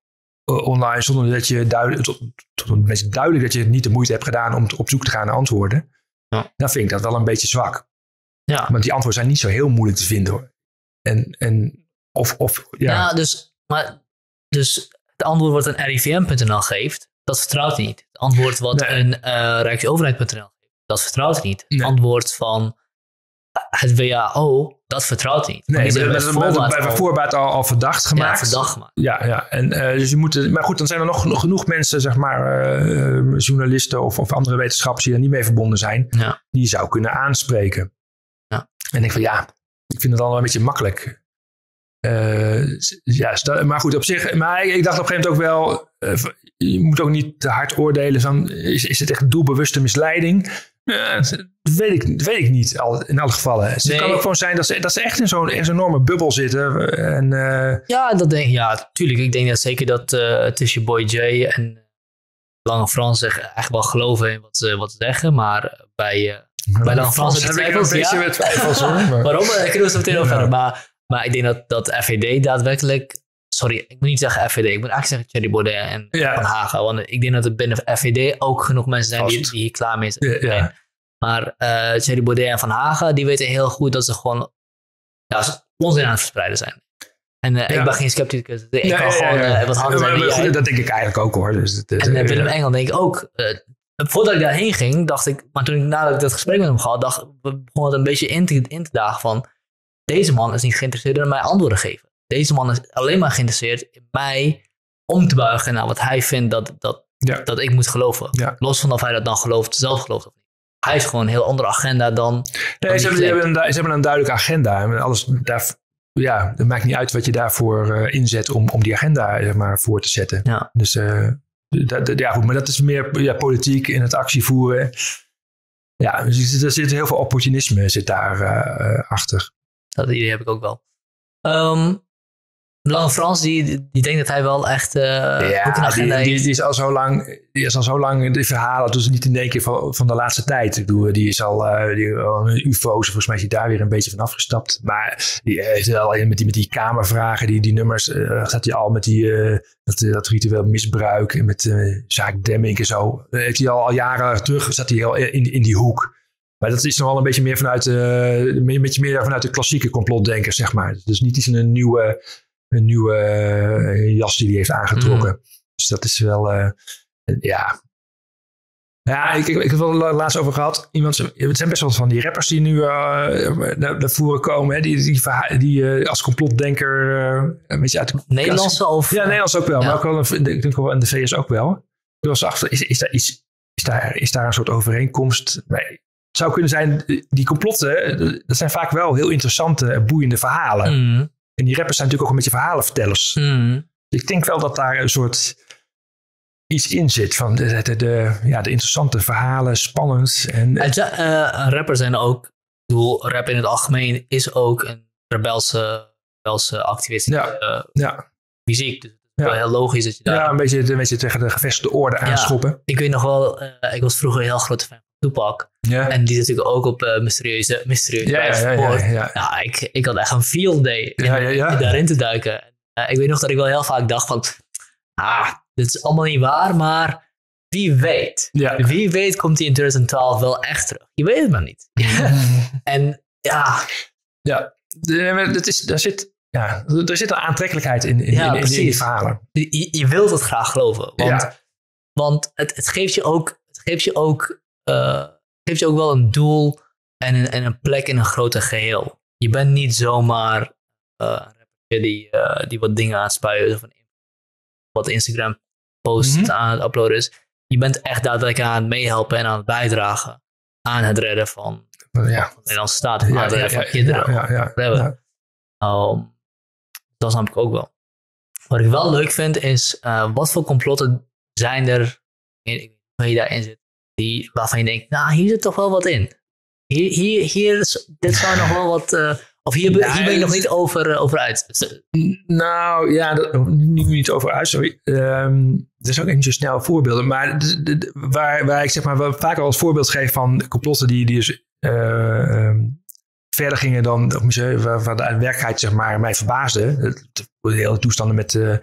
eh, online zonder dat je duidelijk, tot, tot duidelijk dat je niet de moeite hebt gedaan om op zoek te gaan naar antwoorden, Ja. dan vind ik dat wel een beetje zwak. Ja. Want die antwoorden zijn niet zo heel moeilijk te vinden hoor. En, en of, of ja. Ja, dus, maar, dus het antwoord wat een RIVM.nl geeft, dat vertrouwt hij niet. Het antwoord wat Nee. een eh Rijksoverheid.nl geeft, dat vertrouwt hij niet. Het Nee. antwoord van het WHO, dat vertrouwt niet. Nee, met, voorbaat bij al- voorbaat al, al verdacht ja, gemaakt. verdacht gemaakt. Ja, ja. En, eh, dus je moet, maar goed, dan zijn er nog genoeg, genoeg mensen, zeg maar, eh, journalisten of, of andere wetenschappers die er niet mee verbonden zijn, Ja. die je zou kunnen aanspreken. Ja. En ik denk van ja, ik vind het al een beetje makkelijk. Eh, ja, maar goed, op zich, maar ik, ik dacht op een gegeven moment ook wel, eh, je moet ook niet te hard oordelen van, is, is het echt doelbewuste misleiding? Eh, dat, weet ik, dat weet ik niet al, in alle gevallen. Het Nee. kan ook gewoon zijn dat ze, dat ze echt in zo'n enorme bubbel zitten. En, eh, Ja, dat denk, ja, tuurlijk. Ik denk dat zeker dat eh Tisha Boy J en Lange Frans zich echt wel geloven in wat ze, wat ze zeggen. Maar bij, eh, Bij Lange Frans ik heb ik een beetje ja. met twijfels hoor. maar- waarom? Eh, kunnen we zo meteen over. Maar, maar ik denk dat, dat FVD daadwerkelijk... Sorry, ik moet niet zeggen FVD. Ik moet eigenlijk zeggen Thierry Baudet en Ja. Van Hagen. Want ik denk dat er binnen FVD ook genoeg mensen zijn die, hier klaar mee zijn. Ja, ja. Maar eh Thierry Baudet en Van Hagen, die weten heel goed dat ze gewoon ja, ze onzin aan het verspreiden zijn. En eh, Ja. ik ben geen scepticus. Ik Ja, kan ja, gewoon ja. eh, wat zijn maar goed, jij. Dat denk ik eigenlijk ook hoor. Dus het, En Willem ja. Engel denk ik ook. voordat ik daarheen ging, dacht ik, maar toen ik nadat ik dat gesprek met hem gehad, dacht we begonnen het een beetje in te, in te dagen van, deze man is niet geïnteresseerd in mij antwoorden geven. Deze man is alleen maar geïnteresseerd in mij om te buigen naar wat hij vindt dat, dat, Ja. dat ik moet geloven. Ja. Los van of hij dat dan gelooft, zelf gelooft of niet. Hij heeft gewoon een heel andere agenda dan... Nee, dan ze, hebben, ze, hebben een, ze hebben een duidelijke agenda. En alles daar, ja, het maakt niet uit wat je daarvoor eh, inzet om, om die agenda zeg maar, voor te zetten. Ja. Dus eh, dat, dat- ja, goed, maar dat is meer ja, politiek in het actie voeren. Ja, dus er zit, heel veel opportunisme zit daar eh, eh, achter. Dat idee heb ik ook wel. Ehm Lange Frans, die, die denkt dat hij wel echt eh, een ja, die, die, is al zo lang, die is al zo lang de verhalen, dus niet in één keer van, van de laatste tijd. Ik bedoel, die is al, eh die, al een UFO's, volgens mij is hij daar weer een beetje van afgestapt. Maar die heeft wel met die, met die kamervragen, die, die nummers, eh zat hij al met die, eh, dat, eh, dat ritueel misbruik en met eh zaak Demming en zo. Eh, heeft hij al, al jaren terug, zat hij al in, in die hoek. Maar dat is nog wel een beetje meer vanuit, eh, een beetje meer vanuit de klassieke complotdenkers, zeg maar. Dus niet iets een nieuwe, een nieuwe eh, jas die hij heeft aangetrokken. Dus dat is wel, eh, ja. Ja, ik, ik, ik heb het wel laatst over gehad. Iemand, het zijn best wel van die rappers die nu eh, naar, naar voren komen. Hè, die die, die als complotdenker een beetje uit de Nederlandse of... ja, Nederlands ook wel, Ja. maar ook wel een, ik denk wel in de VS ook wel. Ik was achter, is, is, daar iets, is, daar, is daar een soort overeenkomst? Nee. Zou kunnen zijn, die complotten, eh, dat zijn vaak wel heel interessante en boeiende verhalen. Mm, En die rappers zijn natuurlijk ook een beetje verhalenvertellers. mm. Ik denk wel dat daar een soort, iets in zit. Van de, de, de, ja, de interessante verhalen, spannend. En, En ja, eh, rappers zijn ook, ik bedoel, rap in het algemeen is ook een rebelse, rebelse activistische Ja. eh, ja, muziek. Dus het is Ja. wel heel logisch dat je daar... ja, een beetje, een beetje tegen de gevestigde orde aanschoppen. Ik weet nog wel, eh, ik was vroeger een heel grote fan Tupac. Ja, En die is natuurlijk ook op eh, mysterieuze, mysterieuze ja, ja, ja, ja, ik, ik had echt een field day in, daarin te duiken. Eh, ik weet nog dat ik wel heel vaak dacht van, ah, dit is allemaal niet waar, maar wie weet. Ja. Wie weet komt hij in 2012 wel echt terug. Je weet het maar niet. en ja, Ja, dat is, daar, zit, ja, er zit een aantrekkelijkheid in, in, Ja, in, in, die verhalen. je, je wilt het graag geloven. Want, Ja. want het, het geeft je ook, het geeft je ook, geeft je ook wel een doel en een, en een plek in een groter geheel. Je bent niet zomaar eh, die, eh, die wat dingen aan het spuien van wat Instagram post Mhm. aan het uploaden is. Je bent echt daadwerkelijk aan het meehelpen en aan het bijdragen aan het redden van, Ja. de Nederlandse staat. Of aan Ja, het ja, redden ja, van kinderen. ja, ja. Um, dat snap ik ook wel. Wat ik wel leuk vind is, eh, wat voor complotten zijn er, ik weet niet waar je daarin zit, die, waarvan je denkt, nou hier zit toch wel wat in. Hier, hier, hier is, dit zou nog wel wat, eh, of hier, ben- Ja, hier ben ik nog het- niet over, eh, over uit. Dus, Nou ja, dat, nu niet over uit, sorry. Ehm er zijn ook niet zo snel voorbeelden. Maar waar, waar ik zeg maar wel vaak al als voorbeeld geef van complotten die, die dus eh, ehm, verder gingen dan, of waar, waar de werkelijkheid zeg maar mij verbaasde. De hele toestanden met, eh,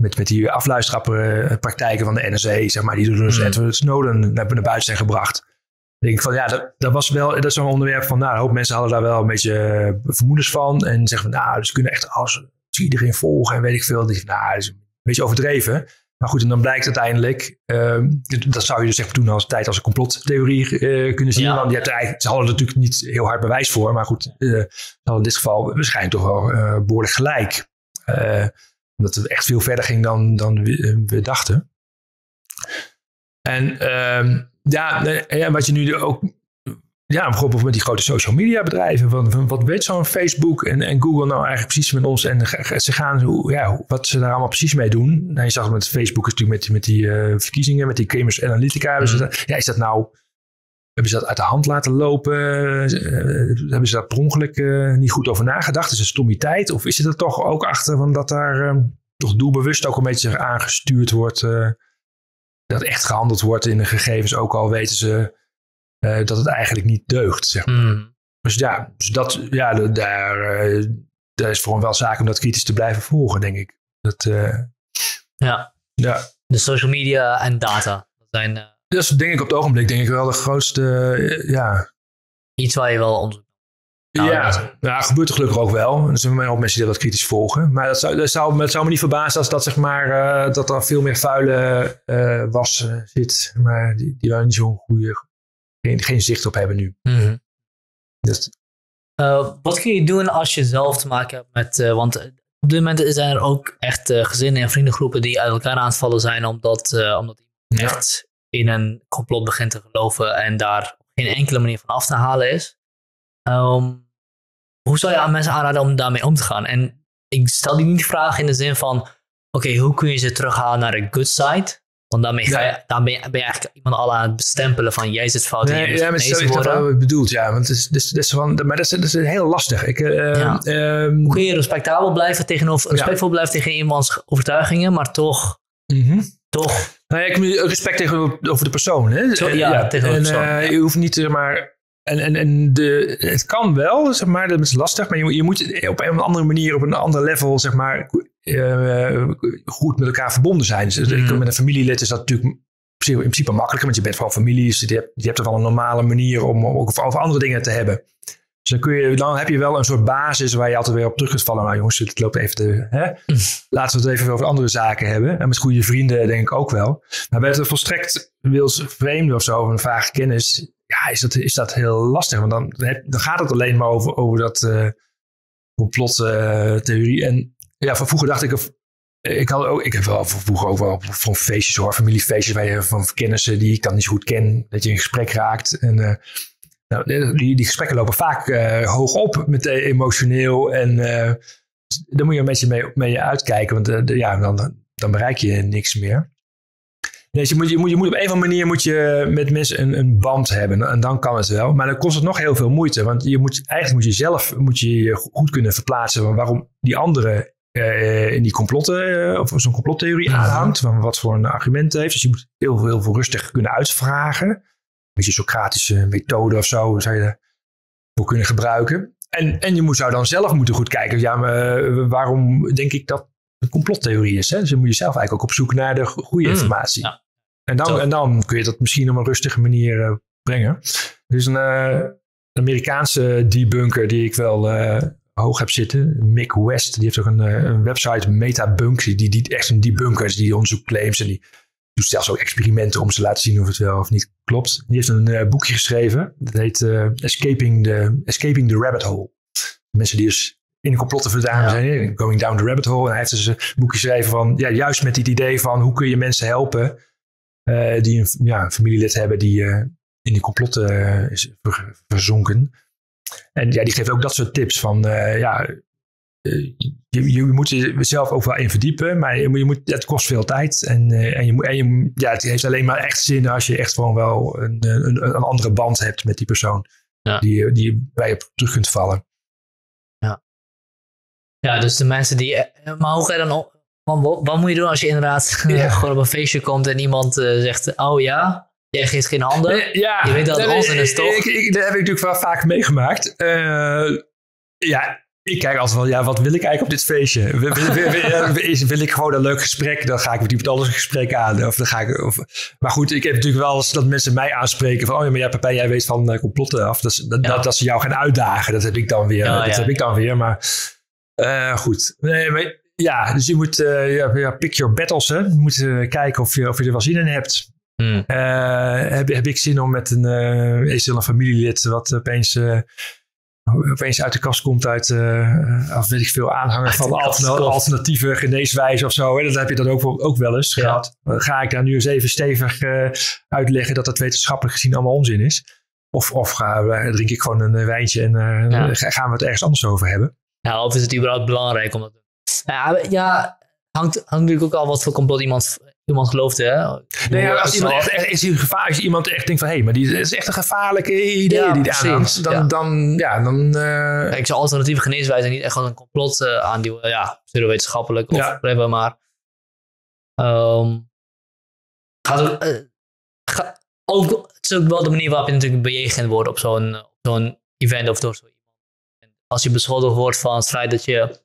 met, met die afluisterpraktijken van de NSA, zeg maar, die door dus Hmm. Edward Snowden naar, naar buiten zijn gebracht. Denk ik van ja, dat, dat was wel, dat is zo'n onderwerp van, nou, een hoop mensen hadden daar wel een beetje eh, vermoedens van. En zeggen van, nou, ze kunnen echt alles, ze iedereen volgen en weet ik veel. Dan denk ik van, nou, dat is een beetje overdreven. Maar goed, en dan blijkt uiteindelijk, ehm, dat zou je dus echt toen als tijd als een complottheorie eh, kunnen zien. Ja. Want je ze hadden er natuurlijk niet heel hard bewijs voor. Maar goed, hadden in dit geval waarschijnlijk toch wel eh behoorlijk gelijk. Omdat het echt veel verder ging dan, dan we, eh, we dachten. En ehm, ja, ja, wat je nu ook ja, bijvoorbeeld met die grote social media bedrijven. Van, van wat weet zo'n Facebook en, en Google nou eigenlijk precies met ons? En ze gaan, hoe- ja, wat ze daar allemaal precies mee doen. Nou, je zag het met Facebook is natuurlijk met, die- met die eh, verkiezingen, met die Cambridge Analytica. Mhm. ja, is dat nou, hebben ze dat uit de hand laten lopen? Eh, hebben ze daar per ongeluk eh, niet goed over nagedacht? Is het stommiteit? Of is het er toch ook achter van dat daar eh, toch doelbewust ook een beetje aangestuurd wordt? eh, dat echt gehandeld wordt in de gegevens, ook al weten ze dat het eigenlijk niet deugt. Zeg maar. hmm, Dus ja, dus dat, ja da- daar, daar is voor hem wel zaak om dat kritisch te blijven volgen, denk ik. Dat, ja, ja. de social media en data. Dat zijn dat is denk ik op het ogenblik denk ik wel de grootste, eh, ja. iets waar je wel onderzoek Nou, ja, dat- nou, gebeurt er gelukkig ook wel. Er zijn wel mensen die dat kritisch volgen. Maar dat zou, dat zou, het zou me niet verbazen als dat, zeg maar, eh, dat er veel meer vuile eh, was zit. Maar die, die daar niet zo'n goede, geen, geen zicht op hebben nu. Eh, wat kun je doen als je zelf te maken hebt met. want op dit moment zijn er ook echt gezinnen en vriendengroepen die uit elkaar aan het vallen zijn. omdat, omdat iemand Ja. echt in een complot begint te geloven en daar op geen enkele manier van af te halen is. Ehm, hoe zou je aan mensen aanraden om daarmee om te gaan? En ik stel die niet de vraag in de zin van: oké, hoe kun je ze terughalen naar de good side? Want daarmee ga je, Ja. dan ben, je, eigenlijk iemand al aan het bestempelen van jij zit fout en jij Nee, ja, maar stel ik dat ja. Want het is, dus, dus van, maar dat is, dat is heel lastig. Ik, eh, Ja. ehm, Hoe kun je respectabel blijven tegenover, Ja. respectvol blijven tegen iemands overtuigingen, maar toch, mhm. Toch, Nou ja, ik respect tegenover de persoon. Hè? Zo, Eh, ja, tegenover de persoon, eh. Je hoeft niet, zeg maar... En, en, en de, het kan wel, zeg maar, dat is lastig. Maar je, je moet op een of andere manier, op een ander level, zeg maar, eh, goed met elkaar verbonden zijn. Dus Mhm. Met een familielid is dat natuurlijk in principe- in principe makkelijker, want je bent gewoon familie. Dus je hebt, je hebt er wel een normale manier om ook over, over andere dingen te hebben. Dus dan, kun je, dan heb je wel een soort basis waar je altijd weer op terug kunt vallen. Nou jongens, het loopt even te... Hè? Laten we het even over andere zaken hebben. En met goede vrienden denk ik ook wel. Maar bij het volstrekt wils vreemde of zo, of een vage kennis... Ja, is dat, is dat heel lastig. Want dan, dan heb- dan gaat het alleen maar over, over dat eh complottheorie. en ja, van vroeger dacht ik... of- Ik, had ook, ik heb wel vroeger ook wel van feestjes hoor, familiefeestjes waar je van kennissen die ik dan niet zo goed ken, dat je in gesprek raakt. En eh, nou, die, die gesprekken lopen vaak eh, hoog op, meteen emotioneel. En eh, daar moet je een beetje mee, mee uitkijken, want eh, de- ja, dan, dan bereik je niks meer. Nee, je, moet, je, moet, je moet op een of andere manier moet je met mensen een, een band hebben. En dan kan het wel. Maar dan kost het nog heel veel moeite. Want je moet, eigenlijk moet je zelf moet je je goed kunnen verplaatsen. van waarom die andere in die complotten, of zo'n complottheorie aanhangt. Van wat voor een argument heeft. Dus je moet heel veel rustig kunnen uitvragen. Beetje Socratische methode of zo zou je voor kunnen gebruiken. En, en je moet, zou dan zelf moeten goed kijken. Ja, maar eh, waarom denk ik dat een complottheorie is? Hè? Dus dan moet je zelf eigenlijk ook op zoek naar de go- goede Mm, informatie. ja. En, Zo. dan, en dan kun je dat misschien op een rustige manier eh, brengen. Er is een eh, Amerikaanse debunker die ik wel hoog heb zitten. Mick West. Die heeft ook een, een website, Metabunk. Die, die echt een debunker is. Die onderzoekt claims. En die doet zelfs ook experimenten om ze te laten zien of het wel of niet klopt. Die heeft een eh, boekje geschreven. Dat heet eh, Escaping, the, Escaping the Rabbit Hole. Mensen die dus in de complotten verdaan Ja. zijn. Going down the rabbit hole. En hij heeft dus een boekje geschreven van... Ja, juist met dit idee van hoe kun je mensen helpen... eh, die een, ja, een familielid hebben die in die complotten is ver- verzonken. En ja, die geeft ook dat soort tips van... ja, je, je moet jezelf ook wel in verdiepen, maar je moet, je moet, het kost veel tijd. En, eh, en, je, moet- en je, ja, het heeft alleen maar echt zin als je echt gewoon wel een, een, een andere band hebt met die persoon. Ja. Die, die bij je op terug kunt vallen. Ja, dus de mensen die. eh, Maar hoe ga je dan. op- Wat, wat moet je doen als je inderdaad Ja. gewoon op een feestje komt en iemand eh, zegt: Oh ja, jij geeft geen handen. Eh, ja, Je weet dat het onzin is, toch? Ik, ik, dat heb ik natuurlijk wel vaak meegemaakt. Eh, ja, ik kijk altijd wel, ja, wat wil ik eigenlijk op dit feestje? Wil, wil, wil, wil- is- wil ik gewoon een leuk gesprek? Dan ga ik met iemand anders een gesprek aan. Of dan ga ik, of, maar goed, ik heb natuurlijk wel eens dat mensen mij aanspreken van, oh ja, maar Pepijn, jij weet van eh, complotten af. Dat, dat, Ja. dat, dat ze jou gaan uitdagen, dat heb ik dan weer. Ja, dat heb ik dan weer, maar eh, goed. Nee, maar ja, dus je moet, eh, ja, pick your battles, hè. Je moet kijken of je, of je er wel zin in hebt. Hmm. Heb, heb ik zin om met een, is er een familielid wat opeens, opeens uit de kast komt uit, eh, of weet ik veel, aanhanger van alternatieve geneeswijzen of zo. Hè? Dat heb je dan ook, wel- ook wel eens Ja. gehad. Ga ik daar nu eens even stevig eh, uitleggen dat dat wetenschappelijk gezien allemaal onzin is? Of, of ga, eh, drink ik gewoon een wijntje en eh, Ja. gaan we het ergens anders over hebben? Ja, of is het überhaupt belangrijk om dat te doen? Ja, ja hangt, hangt natuurlijk ook al wat voor complot iemand, iemand gelooft. Hè? Nee, ja, als iemand echt, echt is gevaar, als iemand echt denkt van hé, maar die is echt een gevaarlijke idee Ja, die aanhangt, dan, Ja. dan, ja, dan eh, Ik zou alternatieve geneeswijzen niet echt als een complot eh aanduwen. Ja, pseudowetenschappelijk of Ja. whatever, maar... ehm gaat ook, eh, ga- ook, het is ook wel de manier waarop je natuurlijk bejegend wordt op zo'n zo'n event of door zo iemand. En Als je beschuldigd wordt van het feit dat je,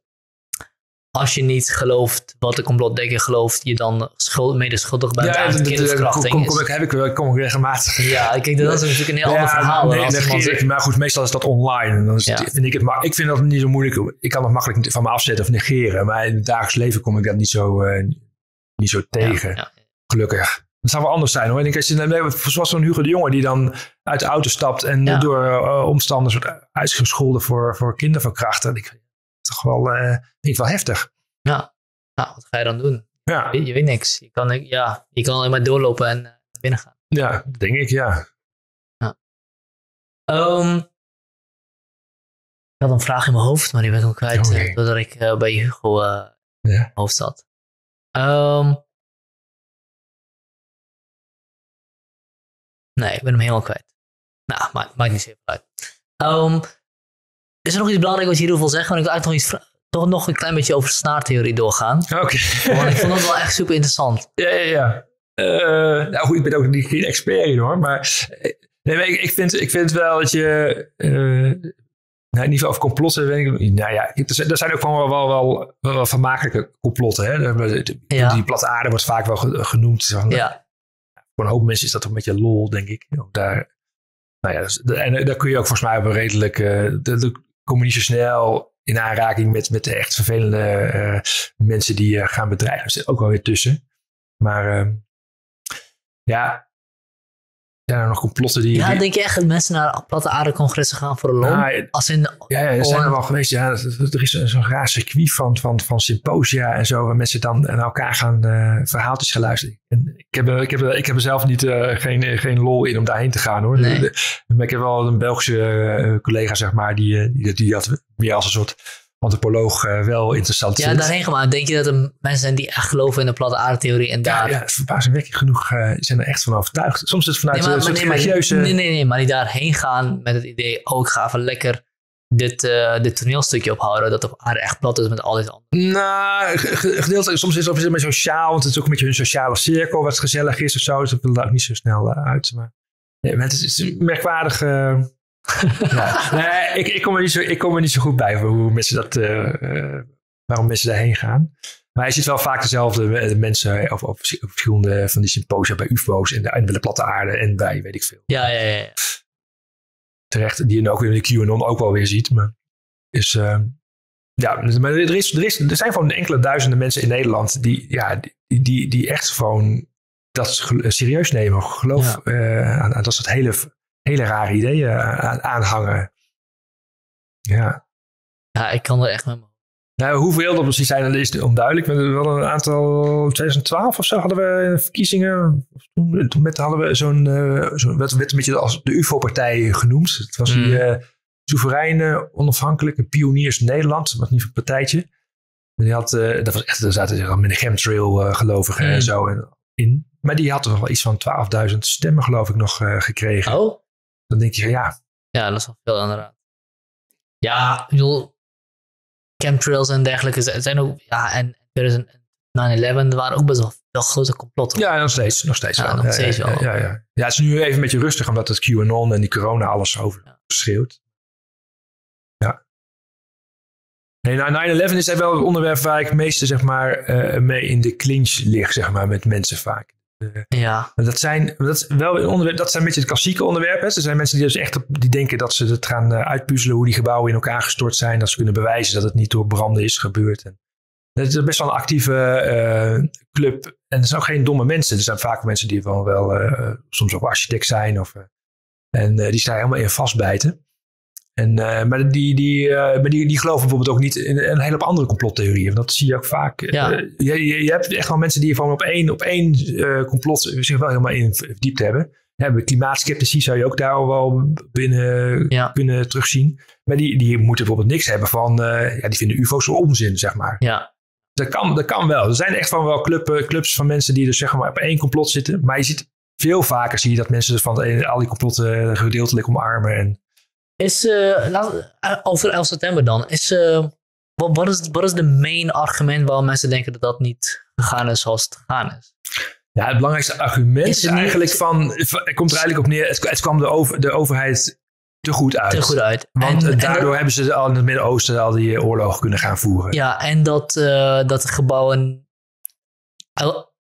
als je niet gelooft wat de complotdenker gelooft, je dan schuld, mede schuldig bent aan dat- dat- kinderverkrachting. kom, kom, is- ik, heb ik, wel- kom ik regelmatig. ja, kijk, dat is natuurlijk een heel ander verhaal. Nee, als iemand ik, maar goed, meestal is dat online. En dan het- Ja. vind ik, het, ma- ik vind dat niet zo moeilijk. Ik kan dat makkelijk van me afzetten of negeren. Maar in het dagelijks leven kom ik dat niet zo, eh, niet zo tegen. Ja, ja. Gelukkig. Het zou wel anders zijn hoor. Ik denk, als je, nee, zoals zo'n Hugo de Jonge die dan uit de auto stapt en Ja. door eh, omstanders wordt uitgescholden voor, voor kinderverkrachten. Ik, toch wel, eh, vind ik wel heftig. Nou, wat ga je dan doen? Ja, Je, je weet niks. Je kan, ja, je kan alleen maar doorlopen en eh, naar binnen gaan. ja denk ik, ja. Ehm, ik had een vraag in mijn hoofd, maar die ben ik ook kwijt. Oh, eh, doordat ik bij Hugo Ja. in mijn hoofd zat. Ehm, nee, ik ben hem helemaal kwijt. Nou, maakt, maakt niet zoveel uit. Ehm, is er nog iets belangrijks wat je hierover wil zeggen? Want ik wil eigenlijk nog, iets toch nog een klein beetje over snaartheorie doorgaan. Oké. Want ik vond dat wel echt super interessant. Ja, ja, ja. Eh, nou goed, ik ben ook niet geen expert in hoor. Maar, eh, nee, maar ik, ik, vind, ik vind wel dat je. eh nou, in ieder geval over complotten. Weet ik, nou ja, er zijn, ook gewoon wel, wel, wel, wel, wel vermakelijke complotten. Hè? De- de- Ja. Die platte aarde wordt vaak wel ge- genoemd. Van, Ja, Voor een hoop mensen is dat toch een beetje lol, denk ik. Daar, nou ja, dus- en daar kun je ook volgens mij wel redelijk. eh de, de, kom je niet zo snel in aanraking met, met de echt vervelende eh, mensen die je gaan bedreigen. Er zit ook wel weer tussen. Maar ehm, ja, zijn er nog complotten die. ja die- denk je echt dat mensen naar platte aardecongressen gaan voor een loon? Nou, Als in, ja, ja, er zijn er wel geweest. Ja, er is zo'n raar circuit van, van, van symposia en zo. Waar mensen dan naar elkaar gaan eh, verhaaltjes gaan luisteren. En ik, heb, er- ik, heb, ik heb er zelf niet, eh, geen, geen lol in om daarheen te gaan hoor. Nee. Maar ik heb wel een Belgische eh, collega, zeg maar, die, die, die had meer als een soort antropoloog wel interessant ja, vindt. daarheen gemaakt. Denk je dat er mensen zijn die echt geloven in de platte aardetheorie en Ja, daar... ja, verbazingwekkend genoeg zijn er echt van overtuigd. Soms is het vanuit nee, maar, een soort nee, maar, religieuze... nee, nee, nee, maar die daarheen gaan met het idee, oh, ik ga even lekker dit, eh, dit toneelstukje ophouden, dat de aarde echt plat is met al dit andere. Nou, ge- ge- gedeeltelijk, soms is het ook meer sociaal, want het is ook een beetje hun sociale cirkel wat gezellig is of zo. Dus dat wil daar ook niet zo snel eh, uit. Maar, nee, maar het is, het is een merkwaardig. eh, ja. Nee, ik, ik, kom er niet zo, ik kom er niet zo goed bij voor hoe mensen dat, eh, eh, waarom mensen daarheen gaan. Maar je ziet wel vaak dezelfde eh, mensen of, of verschillende van die symposia bij UFO's en de, en bij de platte aarde en bij weet ik veel. Ja, ja, ja. ja. Terecht, die je ook weer in de QAnon ook wel weer ziet. Maar is, ja, maar er, is, er, is, er zijn gewoon enkele duizenden mensen in Nederland die, ja, die, die, die echt gewoon dat serieus nemen. Geloof eh, aan, aan dat soort hele, hele rare ideeën aan, aanhangen. Ja. Ja, ik kan er echt met me. Nou, hoeveel dat precies zijn, dat is onduidelijk. We hadden een aantal, 2012 of zo hadden we verkiezingen. Toen, met, hadden we zo'n, eh zo'n werd, werd een beetje als de UFO-partij genoemd. Het was die Mm. eh, soevereine, onafhankelijke pioniers Nederland. Dat was niet een partijtje. En die had, eh, dat was echt, daar zaten ze met de chemtrail eh, gelovigen Mm. en zo en, in. Maar die had toch wel iets van 12.000 stemmen geloof ik nog eh, gekregen. Oh? Dan denk je van ja, Ja, dat is wel veel inderdaad. Ja, ik bedoel, chemtrails en dergelijke zijn ook, ja, en 2009-11 waren ook best wel veel grote complotten. Ja, nog steeds. Nog steeds Ja, wel. nog steeds ja, wel. Ja, ja. ja, het is nu even een beetje rustig omdat het QAnon en die corona alles over Ja. schreeuwt. Ja. Nee, nou, 9-11 is echt wel het onderwerp waar ik meeste zeg maar, eh, mee in de clinch lig, zeg maar, met mensen vaak. Ja, Maar Dat zijn, dat, is wel een onderwerp, dat zijn een beetje de klassieke onderwerpen. hè. Er zijn mensen die dus echt op- die denken dat ze het gaan eh, uitpuzzelen hoe die gebouwen in elkaar gestort zijn. Dat ze kunnen bewijzen dat het niet door branden is gebeurd. En het is best wel een actieve eh, club. En er zijn ook geen domme mensen. Er zijn vaak mensen die gewoon wel eh, soms ook architect zijn. Of, eh, en eh, die staan helemaal in vastbijten. En, eh, maar die, die, eh, maar die, die geloven bijvoorbeeld ook niet in een hele hoop andere complottheorieën. Want dat zie je ook vaak. Ja. Eh, je, je, je hebt echt wel mensen die gewoon op één, op één complot zich wel helemaal in verdiept hebben. Bij klimaatskeptici zou je ook daar wel binnen Ja. kunnen terugzien. Maar die, die moeten bijvoorbeeld niks hebben van, ja, die vinden UFO's onzin, zeg maar. ja, Dat kan, dat kan wel. Er zijn echt van wel club, clubs van mensen die dus zeg maar op één complot zitten. Maar je ziet veel vaker zie je dat mensen van al die complotten gedeeltelijk omarmen. En, Is, eh, laat, eh, over 11 september dan, is, eh, wat, wat, is, wat is de main argument waarom mensen denken dat dat niet gegaan is zoals het gegaan is? ja, het belangrijkste argument Is is, het niet- eigenlijk van, het komt er eigenlijk op neer, het, het kwam de, over, de overheid te goed uit. Te goed uit. Want En- en daardoor dat- hebben ze al in het Midden-Oosten al die oorlogen kunnen gaan voeren. Ja, en dat, dat de gebouwen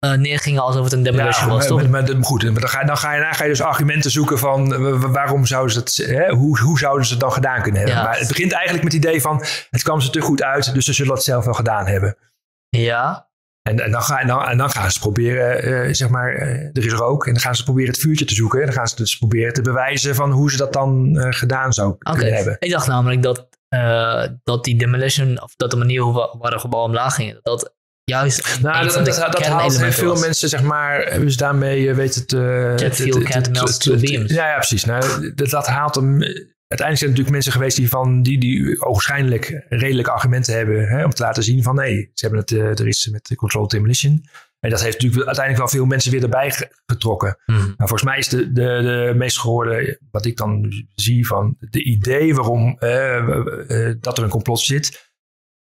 eh, neergingen alsof het een demolition was, toch? maar, maar, goed, dan, ga, dan, ga je, dan ga je dus argumenten zoeken van eh, wa- waarom zouden ze het, hè, hoe, hoe zouden ze het dan gedaan kunnen hebben. Ja. Maar het begint eigenlijk met het idee van het kwam ze te goed uit, dus ze zullen het zelf wel gedaan hebben. Ja, En, en, dan, ga, en, dan, en dan gaan ze proberen, eh, zeg maar, er is rook. En dan gaan ze proberen het vuurtje te zoeken. En dan gaan ze dus proberen te bewijzen van hoe ze dat dan gedaan zou kunnen hebben. Ik dacht namelijk dat, dat die demolition, of dat de manier hoe wa- waar de gebouwen omlaag gingen, dat dat juist Nou, dat, haalt kernelementen veel was. mensen, zeg maar, ze daarmee. Jet fuel steel te- beams. Ja, ja, precies. Nou, dat, dat haalt hem... Uiteindelijk zijn er natuurlijk mensen geweest die, van, die, die ogenschijnlijk redelijke argumenten hebben hè, om te laten zien van nee, ze hebben het, eh, er is met de controlled demolition. En dat heeft natuurlijk uiteindelijk wel veel mensen weer erbij ge- getrokken. Nou, volgens mij is de, de, de meest gehoorde, wat ik dan zie van de idee waarom eh, eh, dat er een complot zit,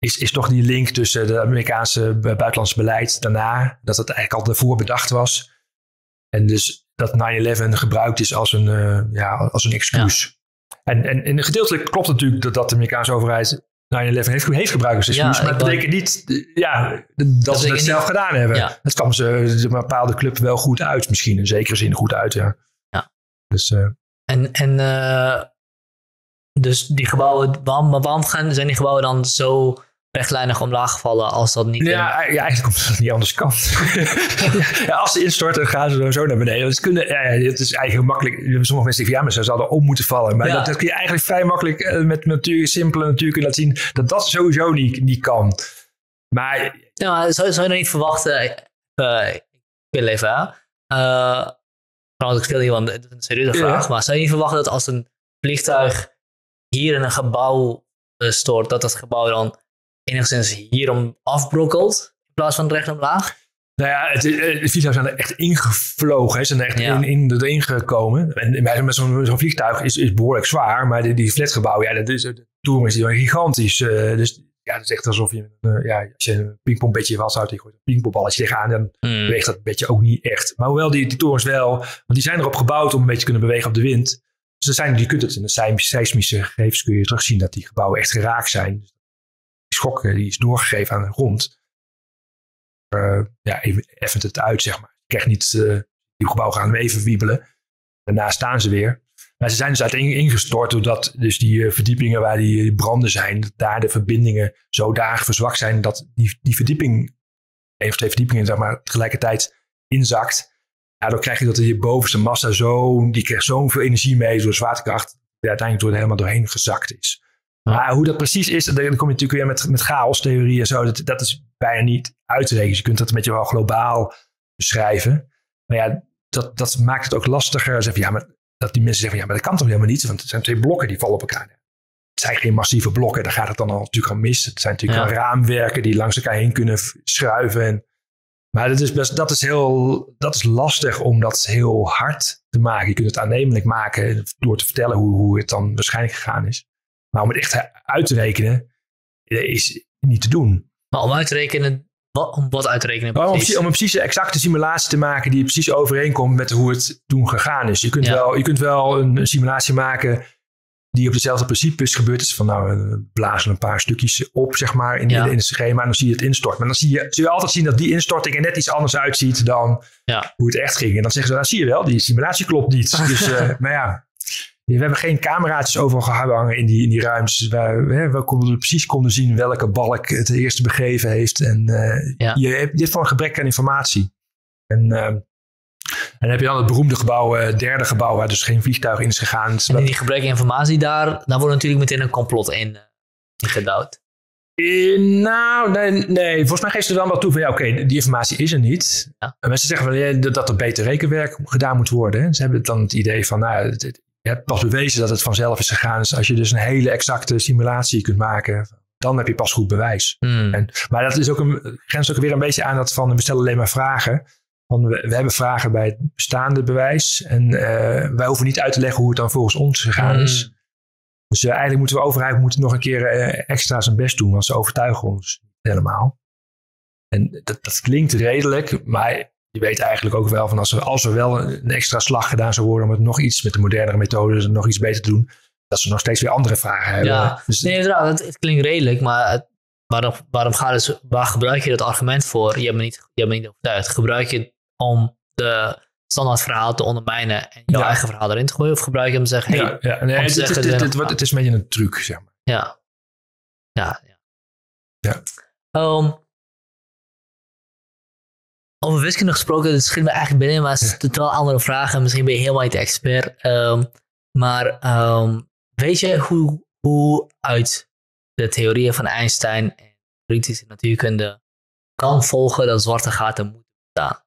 is, is toch die link tussen de Amerikaanse bu- buitenlandse beleid daarna, dat het eigenlijk al daarvoor bedacht was. En dus dat 9-11 gebruikt is als een, eh, ja, als een excuus. En, en, en gedeeltelijk klopt natuurlijk dat, dat de Amerikaanse overheid 9-11 heeft, heeft gebruikt als excuus. Ja, maar dat betekent niet ja, dat, ze het zelf niet- gedaan hebben. Ja. Het kwam ze bepaalde club wel goed uit, misschien in zekere zin goed uit, ja. Ja. Dus eh, En, en eh, dus die gebouwen, waarom, waarom gaan, zijn die gebouwen dan zo rechtlijnig omlaag gevallen als dat niet... ja, ja, eigenlijk komt het niet anders kan. ja, als ze instorten, gaan ze sowieso naar beneden. Dat kunnen, ja, het is eigenlijk makkelijk. Sommige mensen zeggen, ja, maar ze zouden op moeten vallen. Maar dat, dat kun je eigenlijk vrij makkelijk eh, met natuur, simpele natuur kunnen laten zien dat dat sowieso niet, niet kan. Maar Ja, maar zou, zou je dan niet verwachten... eh, ik wil even, hè. Eh, ik stel hier, want het is een serieuze vraag. Maar zou je niet verwachten dat als een vliegtuig hier in een gebouw stoort, dat het gebouw dan enigszins hierom afbrokkelt in plaats van recht omlaag? Nou ja, het, het, de vliegtuigen zijn er echt ingevlogen. Hè. Ze zijn er echt Ja. in, in, erin gekomen. En met zo'n vliegtuig is, is behoorlijk zwaar. Maar die, die flatgebouw, ja, dat is, de toren is gigantisch. eh, dus ja, het is echt alsof je, eh, ja, als je een pingpongbedje vasthoudt, je gooit een pingpongballetje tegenaan, dan Hmm. beweegt dat bedje ook niet echt. Maar hoewel die, die torens wel, want die zijn erop gebouwd om een beetje te kunnen bewegen op de wind. Dus zijn, je kunt het in de seism- seismische gegevens kun je terugzien dat die gebouwen echt geraakt zijn. Die die is doorgegeven aan de. Eh, ja, even effent het uit, zeg maar. Je krijgt niet, eh, die gebouwen gaan even wiebelen. Daarna staan ze weer. Maar ze zijn dus uiteen ingestort doordat dus die eh, verdiepingen waar die branden zijn, daar de verbindingen zodanig verzwakt zijn dat die, die verdieping, één of twee verdiepingen, zeg maar, tegelijkertijd inzakt. Daardoor krijg je dat die bovenste massa zo, die krijgt zoveel energie mee door zwaartekracht, die uiteindelijk door helemaal doorheen gezakt is. Maar hoe dat precies is, dan kom je natuurlijk weer met, met chaos-theorie en zo. Dat, dat is bijna niet uit te rekenen. Je kunt dat een beetje wel globaal beschrijven. Maar ja, dat, dat maakt het ook lastiger. Zeg van, ja, maar, dat die mensen zeggen, van, ja, maar dat kan toch helemaal niet? Want het zijn twee blokken die vallen op elkaar. Het zijn geen massieve blokken, daar gaat het dan al natuurlijk al mis. Het zijn natuurlijk Ja. raamwerken die langs elkaar heen kunnen schuiven. En, maar dat is, best, dat, is heel, dat is lastig om dat heel hard te maken. Je kunt het aannemelijk maken door te vertellen hoe, hoe het dan waarschijnlijk gegaan is. Maar om het echt uit te rekenen, eh, is niet te doen. Maar om uit te rekenen, wat, om wat uit te rekenen? Om, precies? om een precies exacte simulatie te maken die precies overeenkomt met hoe het toen gegaan is. Je kunt, Ja. wel, je kunt wel een simulatie maken die op dezelfde principes gebeurd is. Van nou, we blazen een paar stukjes op, zeg maar, in, Ja. in, het schema. En dan zie je het instorten. Maar dan zie je, zul je altijd zien dat die instorting er net iets anders uitziet dan Ja. hoe het echt ging. En dan zeggen ze, nou zie je wel, die simulatie klopt niet. Dus, eh, maar ja, we hebben geen cameraatjes overal gehangen in die, in die ruimtes. Waar we, we konden precies konden zien welke balk het eerste begeven heeft. En eh, Ja. je hebt dit van een gebrek aan informatie. En, eh, en dan heb je dan het beroemde gebouw, eh, derde gebouw, waar dus geen vliegtuig in is gegaan. En in die gebrek aan informatie daar, daar wordt natuurlijk meteen een complot in, in gedouwd. Nou, nee, nee, volgens mij geeft ze dan wel toe van ja, oké, die informatie is er niet. Ja. En mensen zeggen wel ja, dat er beter rekenwerk gedaan moet worden. Ze hebben dan het idee van, nou, het- het- je hebt pas bewezen dat het vanzelf is gegaan. Dus als je dus een hele exacte simulatie kunt maken, dan heb je pas goed bewijs. Hmm. En, maar dat is ook een, grenst ook weer een beetje aan dat van we stellen alleen maar vragen. Van we, we hebben vragen bij het bestaande bewijs. En eh, wij hoeven niet uit te leggen hoe het dan volgens ons gegaan is. Hmm. Dus eh, eigenlijk moeten we overheid moeten nog een keer eh, extra zijn best doen, want ze overtuigen ons helemaal. En dat, dat klinkt redelijk, maar je weet eigenlijk ook wel van als er, als er wel een extra slag gedaan zou worden om het nog iets met de modernere methodes nog iets beter te doen, dat ze nog steeds weer andere vragen hebben. Ja, Dus nee, inderdaad, het, het klinkt redelijk, maar het- waarom, waarom gaat het, waar gebruik je dat argument voor? Je hebt me niet, je hebt me niet overtuigd. Gebruik je het om de standaard verhaal te ondermijnen en jouw Ja. eigen verhaal erin te gooien? Of gebruik je hem te zeggen, hey, ja, ja, nee, om het, het, zeggen, het, het het, wordt- het is een beetje een truc, zeg maar. Ja. Ja. ja. Ja. Ehm, over wiskunde gesproken, het schiet me eigenlijk binnen, maar het is totaal andere vragen. Misschien ben je helemaal niet de expert. Ehm, maar ehm, weet je hoe, hoe uit de theorieën van Einstein en theoretische natuurkunde kan volgen dat zwarte gaten moeten bestaan?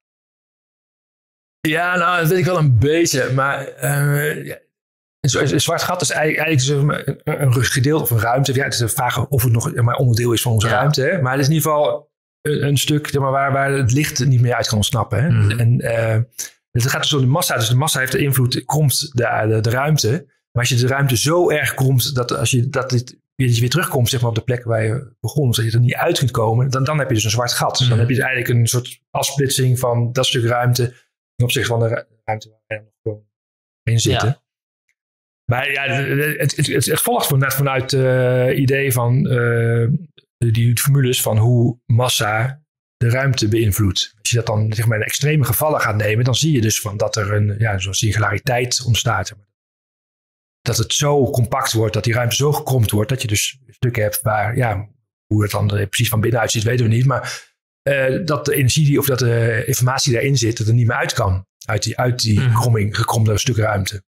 Ja, nou, dat weet ik wel een beetje. Maar ja, een een zwart gat is eigenlijk, een, een gedeelte of een ruimte. Ja, het is de vraag of het nog maar, onderdeel is van onze Ja. ruimte. Hè? Maar het is in ieder geval een, stuk zeg maar, waar, waar het licht niet meer uit kan ontsnappen. Hè? Mhm. En eh, het gaat dus om de massa. Dus de massa heeft de invloed, kromt de, de, de ruimte. Maar als je de ruimte zo erg kromt dat als je, dat dit, dat je weer terugkomt zeg maar, op de plek waar je begon, dat je er niet uit kunt komen, dan, dan heb je dus een zwart gat. Dus dan Mhm. heb je dus eigenlijk een soort afsplitsing van dat stuk ruimte ten opzichte van de ru- ruimte waar wij nog gewoon in zitten. Ja. Maar ja, het, het, het, het volgt vanuit het idee van eh, die formules van hoe massa de ruimte beïnvloedt. Als je dat dan zeg maar, in extreme gevallen gaat nemen, dan zie je dus van dat er een ja, zo'n singulariteit ontstaat. Dat het zo compact wordt, dat die ruimte zo gekromd wordt, dat je dus stukken hebt waar, ja, hoe het dan precies van binnenuit ziet, weten we niet. Maar eh, dat de energie die, of dat de informatie daarin zit, dat er niet meer uit kan. Uit die, uit die Mhm. kromming, gekromde stuk ruimte.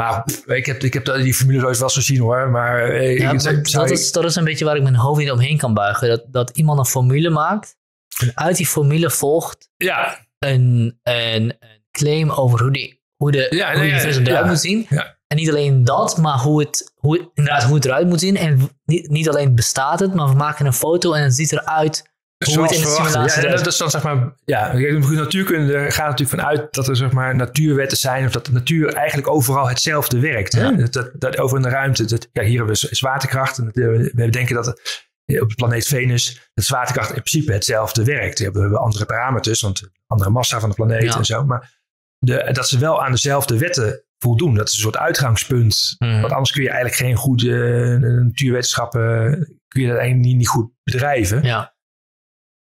Maar ik heb, ik heb die formule ooit wel eens gezien hoor. Maar eh, Ja, zou dat, ik- is, dat is een beetje waar ik mijn hoofd niet omheen kan buigen. Dat, dat iemand een formule maakt en uit die formule volgt ja, een, een, een claim over hoe die, hoe, de, Ja, hoe nee, universum eruit ja. moet zien. En niet alleen dat, maar hoe het, hoe, inderdaad, hoe het eruit moet zien. En niet, niet alleen bestaat het, maar we maken een foto en het ziet eruit de verwacht. Ja, dat is dan zeg maar, ja, natuurkunde gaat natuurlijk vanuit dat er zeg maar natuurwetten zijn of dat de natuur eigenlijk overal hetzelfde werkt. Hè? Ja. Dat, dat, dat over in de ruimte, dat, ja, hier hebben we zwaartekracht en we denken dat het, op de planeet Venus dat zwaartekracht in principe hetzelfde werkt. We hebben andere parameters, want andere massa van de planeet Ja. en zo, maar de, dat ze wel aan dezelfde wetten voldoen. Dat is een soort uitgangspunt. Mhm. Want anders kun je eigenlijk geen goede eh, natuurwetenschappen, kun je dat eigenlijk niet, niet goed bedrijven. Ja,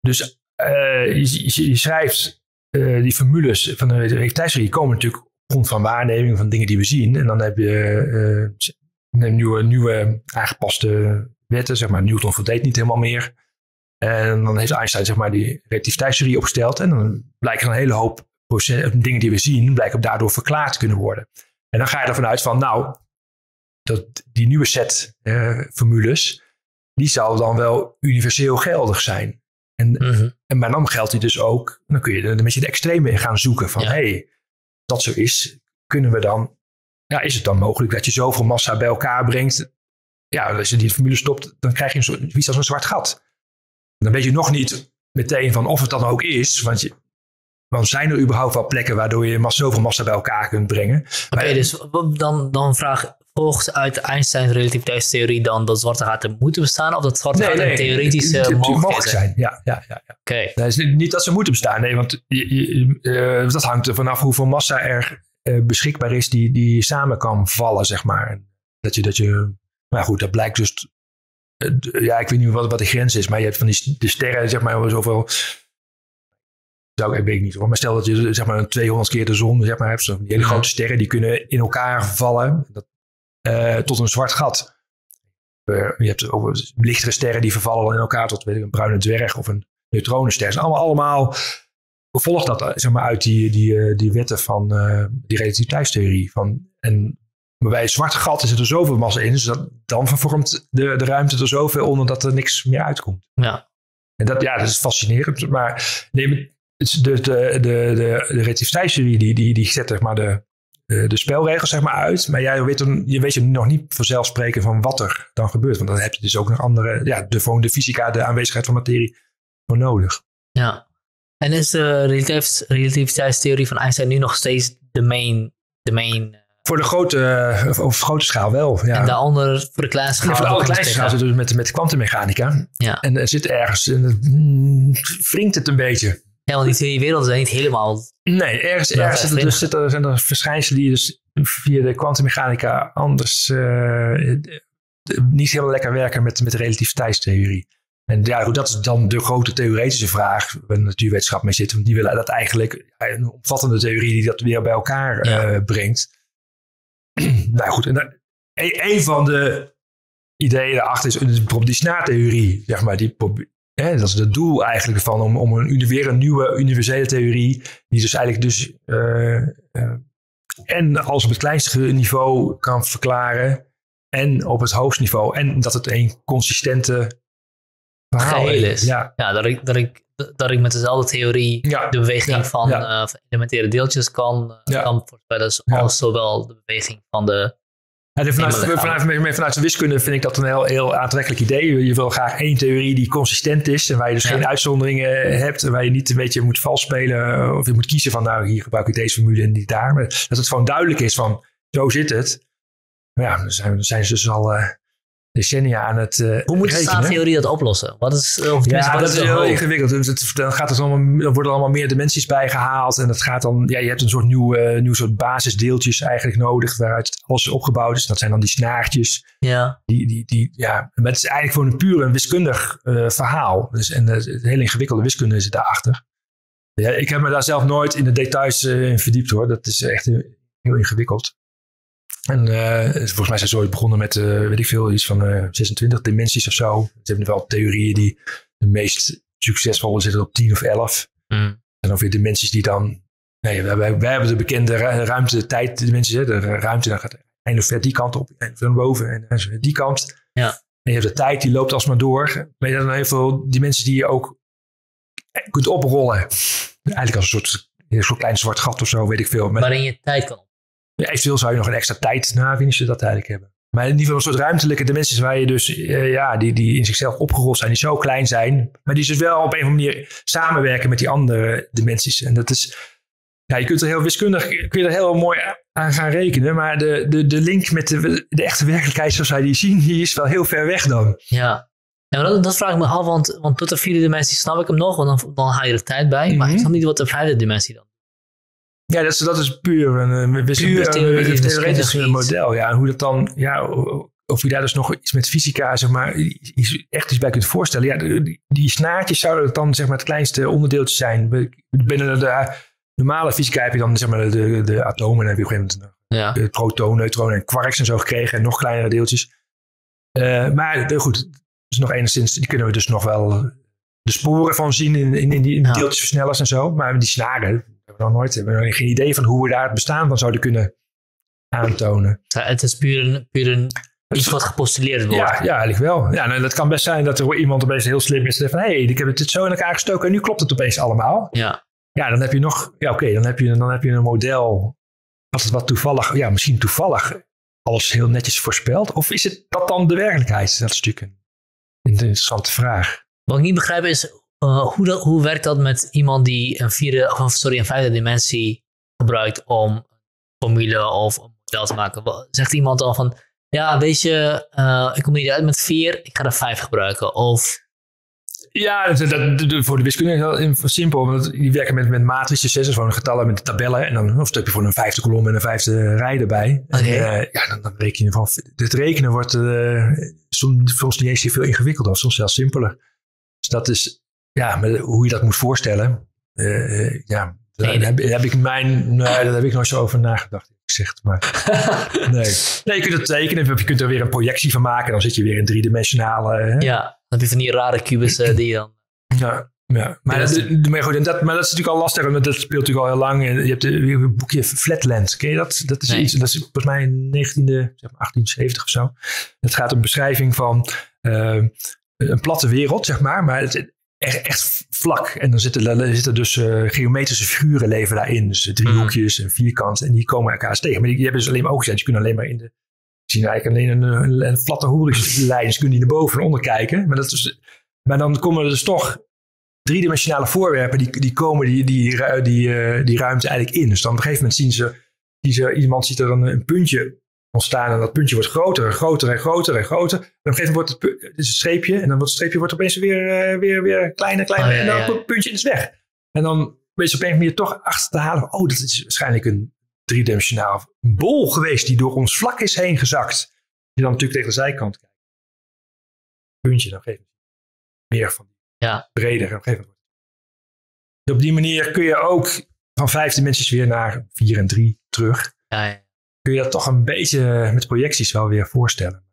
Dus eh, je, je, schrijft eh, die formules van de relativiteitstheorie komen natuurlijk op grond van waarneming van dingen die we zien. En dan heb je eh, nieuwe, nieuwe aangepaste wetten, zeg maar. Newton voldeed niet helemaal meer. En dan heeft Einstein zeg maar die relativiteitstheorie opgesteld. En dan blijken een hele hoop dingen die we zien, blijken daardoor verklaard kunnen worden. En dan ga je ervan uit van, nou, dat die nieuwe set formules, die zal dan wel universeel geldig zijn. En, Mhm. en maar dan geldt die dus ook, dan kun je er een beetje de extreme in gaan zoeken. Van Ja. hey, dat zo is, kunnen we dan, ja, is het dan mogelijk dat je zoveel massa bij elkaar brengt? Ja, als je die formule stopt, dan krijg je een soort, iets als een zwart gat. Dan weet je nog niet meteen van of het dan ook is, want, je, want zijn er überhaupt wel plekken waardoor je zoveel massa bij elkaar kunt brengen? Oké, dus dan, dan vraag volgt uit Einstein's relativiteitstheorie dan dat zwarte gaten moeten bestaan of dat zwarte gaten het- het mogelijkheid mogelijk zijn? zijn. Ja, ja, ja, ja. Nee, is niet- niet dat ze moeten bestaan. Nee, want je, je- eh, dat hangt er vanaf hoeveel massa er eh, beschikbaar is die, die samen kan vallen, zeg maar. Dat je, dat je, maar goed, dat blijkt dus. ja, ik weet niet wat, wat de grens is, maar je hebt van die de sterren, zeg maar, zoveel. Zou ik weet ik niet hoor. Maar stel dat je zeg maar een 200 keer de zon, zeg maar, hebt. Zo, die hele Mhm. grote sterren die kunnen in elkaar vallen dat, eh, tot een zwart gat. Eh, je hebt ook lichtere sterren die vervallen in elkaar tot weet ik, een bruine dwerg of een neutronenster. Is allemaal, allemaal volgt dat eh, zeg maar, uit die, die, die wetten van eh, die relativiteitstheorie. Van, en maar bij een zwart gat zit er zoveel massa in, dus dat, dan vervormt de, de ruimte er zoveel onder dat er niks meer uitkomt. ja. En dat, ja, dat is fascinerend. Maar nee, maar het is de, de, de, de, de relativiteitstheorie die, die, die zet zeg maar, de, de, de spelregels zeg maar, uit. Maar jij weet, dan, je weet je nog niet vanzelfsprekend van wat er dan gebeurt. Want dan heb je dus ook nog andere, ja, de, gewoon de fysica, de aanwezigheid van materie voor nodig. Ja. En is de relativiteitstheorie van Einstein nu nog steeds de main, de main Voor de grote, eh, of grote schaal wel. Ja. en daaronder voor de kleine schaal? Ja, voor de allerkleinste nog schaal steeds, zit dus met, met de kwantummechanica. Ja. En er zit ergens, en mm, wringt het een beetje. Ja, want die twee werelden zijn niet helemaal... Nee, ergens, ergens echt zit er, dus, zit er, zijn er verschijnselen die dus via de kwantummechanica anders eh, eh, niet helemaal lekker werken met, met de relativiteitstheorie. En ja, goed, dat is dan de grote theoretische vraag waar de natuurwetenschap mee zit. Want die willen dat eigenlijk, een omvattende theorie die dat weer bij elkaar Ja. eh, brengt. nou goed, en dan, een, een van de ideeën daarachter is bijvoorbeeld die snaartheorie. Zeg maar, die, hè, dat is het doel eigenlijk van om, om een, weer een nieuwe universele theorie, die dus eigenlijk dus eh, eh, en als op het kleinste niveau kan verklaren en op het hoogste niveau. En dat het een consistente verhaal Geheel is. Ja, Ja, dat ik, dat ik, dat ik met dezelfde theorie ja, de beweging Ja, van, ja. eh, van elementaire deeltjes kan, kan voorspellen. Dus als zowel de beweging van de... De- vanuit, vanuit, vanuit, vanuit de wiskunde vind ik dat een heel, heel aantrekkelijk idee. Je wil graag één theorie die consistent is en waar je dus Ja. geen uitzonderingen hebt. En waar je niet een beetje moet vals spelen of je moet kiezen van nou hier gebruik ik deze formule en niet daar. Maar dat het gewoon duidelijk is van zo zit het. Maar ja, dan zijn, dan zijn ze dus al eh, decennia aan het eh Hoe moet de rekenen. staattheorie dat oplossen? Wat is, of tenminste, Ja, wat dat is heel ingewikkeld. Dus het, dan, gaat het allemaal, dan worden er allemaal meer dimensies bijgehaald. En dat gaat dan, ja, je hebt een soort nieuw, eh, nieuw soort basisdeeltjes eigenlijk nodig. Waaruit alles opgebouwd is. Dat zijn dan die snaartjes. Ja, Die, die, die, ja, maar het is eigenlijk gewoon een puur een wiskundig eh, verhaal. Dus, en het hele ingewikkelde wiskunde zit daarachter. Ja, ik heb me daar zelf nooit in de details eh, in verdiept hoor. Dat is echt heel, heel ingewikkeld. En eh, volgens mij zijn ze ooit begonnen met, eh, weet ik veel, iets van eh, 26 dimensies of zo. Ze hebben wel theorieën die de meest succesvolle zitten op 10 of 11. Hm. En dan weer dimensies die dan... Nee, wij, wij, hebben de bekende ru- ruimte-tijd-dimensies. hè. De ruimte, dan gaat een of ver die kant op, en van boven en dan die kant. Ja. En je hebt de tijd, die loopt alsmaar door. Maar je hebt dan heel veel dimensies die je ook kunt oprollen. Eigenlijk als een soort, een soort klein zwart gat of zo, weet ik veel. Maar, waarin je tijd kan eventueel zou je nog een extra tijd na je dat eigenlijk hebben. Maar in ieder geval een soort ruimtelijke dimensies waar je dus, eh, ja, die, die in zichzelf opgerold zijn, die zo klein zijn, maar die dus wel op een of andere manier samenwerken met die andere dimensies. En dat is, ja, je kunt er heel wiskundig, kun je er heel mooi aan gaan rekenen, maar de, de, de link met de, de echte werkelijkheid zoals wij die zien, die is wel heel ver weg dan. Ja, ja dat, dat, vraag ik me af, want, want tot de vierde dimensie snap ik hem nog, want dan, dan haal je er tijd bij, maar ik mhm. snap niet wat de vijfde dimensie dan ja, dat is, dat is puur een, een, theoretisch model. Ja, en hoe dat dan, ja, of je daar dus nog iets met fysica, zeg maar, iets, echt iets bij kunt voorstellen. Ja, die, die snaartjes zouden dan, zeg maar, het kleinste onderdeeltje zijn. Binnen de normale fysica heb je dan, zeg maar, de, de atomen. En heb je op een gegeven moment ja. de protonen, neutronen en quarks en zo gekregen. En nog kleinere deeltjes. Uh, maar goed, dus nog enigszins, die kunnen we dus nog wel de sporen van zien in, in, in die deeltjesversnellers en zo. Maar die snaren, we nog nooit, hebben nog geen idee van hoe we daar het bestaan van zouden kunnen aantonen. het is puur een, puur een iets wat gepostuleerd wordt. Ja, ja eigenlijk wel. Ja, nou, dat kan best zijn dat er iemand opeens heel slim is en zegt van hé, hey, ik heb het zo in elkaar gestoken en nu klopt het opeens allemaal. Ja. Ja, dan heb je nog, ja oké, dan, heb je, dan heb je een model als het wat toevallig, ja misschien toevallig alles heel netjes voorspelt. Of is het dat dan de werkelijkheid? Dat is natuurlijk een interessante vraag. Wat ik niet begrijp is, uh, hoe, dat, hoe werkt dat met iemand die een, vierde, of sorry, een vijfde dimensie gebruikt om formule of een model te maken? Zegt iemand dan van, ja, weet je, uh, ik kom niet uit met vier, ik ga er vijf gebruiken. Of ja, dat, dat, voor de wiskunde is heel simpel. Want die werken met, met matrices, dus gewoon getallen met tabellen. En dan een stukje voor een vijfde kolom en een vijfde rij erbij. Okay. En, uh, ja, dan, dan reken je van. Het rekenen wordt uh, soms, soms niet eens veel ingewikkelder, soms zelfs simpeler. Dus dat is ja, maar hoe je dat moet voorstellen, uh, ja, daar heb, ik mijn, nee, daar heb ik nooit zo over nagedacht. Gezegd, maar nee. nee, je kunt het tekenen, je kunt er weer een projectie van maken, dan zit je weer in driedimensionale. Hè? Ja, heb je van die rare kubus uh, die je dan. Ja, ja. Maar, dat, maar, goed, en dat, maar dat is natuurlijk al lastig, want dat speelt natuurlijk al heel lang. Je hebt een boekje Flatland, ken je dat? Dat is iets, dat is volgens mij 19e, zeg maar 1870 of zo. Het gaat om beschrijving van uh, een platte wereld, zeg maar. Maar het, echt, echt vlak. En dan zitten, er zitten dus uh, geometrische figuren leven daarin. Dus driehoekjes mm. en vierkanten. En die komen elkaar tegen. Maar die, hebben dus alleen maar ogen. Die kunnen alleen maar in de... zien eigenlijk alleen een, een, een platte. Dus kunnen die naar boven en onder kijken. Maar, dat is, maar dan komen er dus toch driedimensionale voorwerpen. Die, die komen die, die, die, uh, die ruimte eigenlijk in. Dus dan op een gegeven moment zien ze... Die ze iemand ziet er een, een puntje ontstaan. En dat puntje wordt groter en groter en groter en groter. En op een gegeven moment wordt het, een streepje. En dan wordt het streepje wordt opeens weer, uh, weer, weer kleiner, kleiner. Oh, en dan het puntje is weg. En dan weet je op een manier toch achter te halen. Oh, dat is waarschijnlijk een driedimensionaal bol geweest die door ons vlak is heen gezakt. Je dan natuurlijk tegen de zijkant kijkt. Puntje, dan geeft meer van ja. breder. Op, een op die manier kun je ook van vijf dimensies weer naar vier en drie terug. Ja kun je dat toch een beetje met projecties wel weer voorstellen.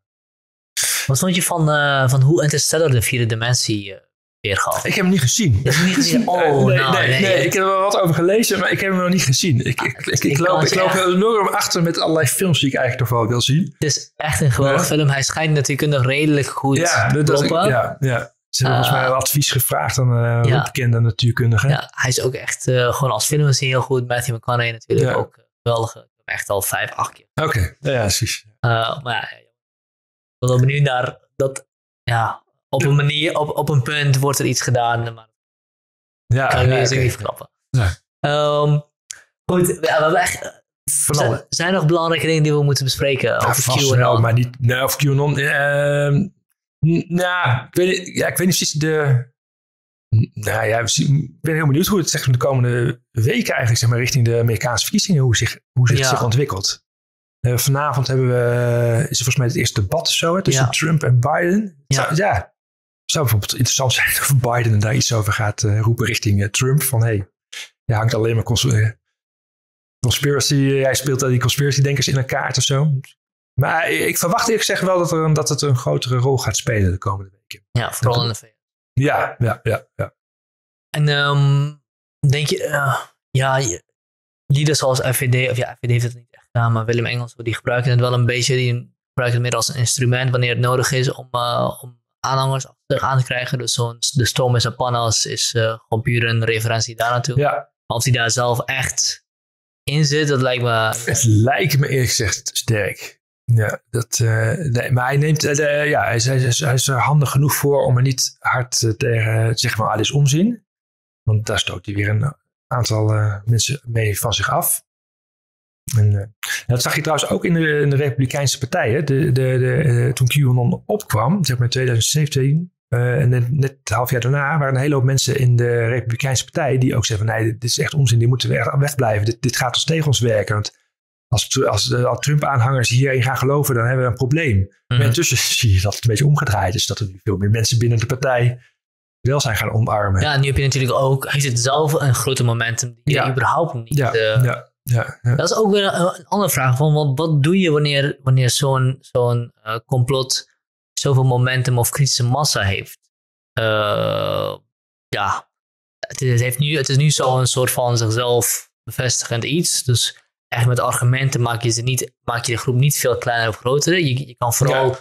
Wat vond je van, uh, van hoe Interstellar de vierde dimensie uh, weergaf? Ik heb hem niet gezien. Je niet gezien? Oh, nee, nou, nee, nee, ik heb er wel wat over gelezen, maar ik heb hem nog niet gezien. Ik, ik, ik, ik loop, ik loop enorm achter met allerlei films die ik eigenlijk toch wel wil zien. Het is echt een geweldige film. Hij schijnt natuurlijk redelijk goed ja, dat, ja, ja. Ze hebben volgens mij uh, advies gevraagd aan uh, ja. bekende natuurkundigen. Ja, hij is ook echt gewoon als film heel goed. Matthew McConaughey natuurlijk ook geweldige echt al vijf, acht keer. Oké, ja, precies. Uh, maar ja, ik ben wel benieuwd naar dat, ja, op een manier, op, op een punt wordt er iets gedaan, maar ja, kan ik okay. niet verklappen. Ja. Um, goed, we hebben echt... Zijn, zijn er nog belangrijke dingen die we moeten bespreken ja, over QAnon? Wel, maar niet nee, over QAnon. Uh, nou, ik weet, ja, ik weet niet precies de nou ja, ik ben heel benieuwd hoe het zeg, de komende weken eigenlijk zeg maar, richting de Amerikaanse verkiezingen, hoe, zich, hoe zich, zich ontwikkelt. Uh, vanavond hebben we, is er volgens mij het eerste debat zo, hè, tussen Trump en Biden. Ja. Zou, ja, zou bijvoorbeeld interessant zijn of Biden daar iets over gaat uh, roepen richting uh, Trump. Van hé, hey, je hangt alleen maar cons conspiracy, jij speelt die conspiracy denkers in een kaart of zo. Maar ik verwacht eerlijk gezegd wel dat, er, dat het een grotere rol gaat spelen de komende weken. Ja, vooral in de VS. Ja, ja, ja. ja. En um, denk je, uh, ja, lieden zoals FVD, of ja, FVD heeft het niet echt gedaan, maar Willem Engels, die gebruiken het wel een beetje, die gebruiken het meer als een instrument wanneer het nodig is om, uh, om aanhangers aan te krijgen. Dus zo'n de storm is Panas is uh, gewoon puur een referentie daar naartoe. Ja. Als hij daar zelf echt in zit, dat lijkt me... Het lijkt me eerlijk gezegd sterk. Ja, dat, uh, nee, maar hij neemt, uh, ja, hij hij, hij is er handig genoeg voor om er niet hard tegen te zeggen van, onzin. Want daar stoot hij weer een aantal mensen mee van zich af. En, dat zag je trouwens ook in de, in de Republikeinse partijen. De, de, de, toen QAnon opkwam, zeg maar in 2017, en net, een half jaar daarna, waren een hele hoop mensen in de Republikeinse partij die ook zeggen van, nee, dit is echt onzin, die moeten we echt wegblijven. Dit, dit gaat ons tegen ons werken. Want als, als, als Trump-aanhangers hierin gaan geloven, dan hebben we een probleem. Mm Maar intussen zie je dat het een beetje omgedraaid is. Dat er veel meer mensen binnen de partij wel zijn gaan omarmen. Ja, nu heb je natuurlijk ook, hij zit zelf een grote momentum die ja. je überhaupt niet... Ja, uh, ja, ja, ja, Dat is ook weer een, een andere vraag. Van wat, wat doe je wanneer, wanneer zo'n zo'n uh, complot zoveel momentum of kritische massa heeft? Uh, ja, het, het, heeft nu, het is nu zo een soort van zichzelf bevestigend iets. Dus echt met argumenten maak je, ze niet, maak je de groep niet veel kleiner of groter. Je, je kan vooral ja.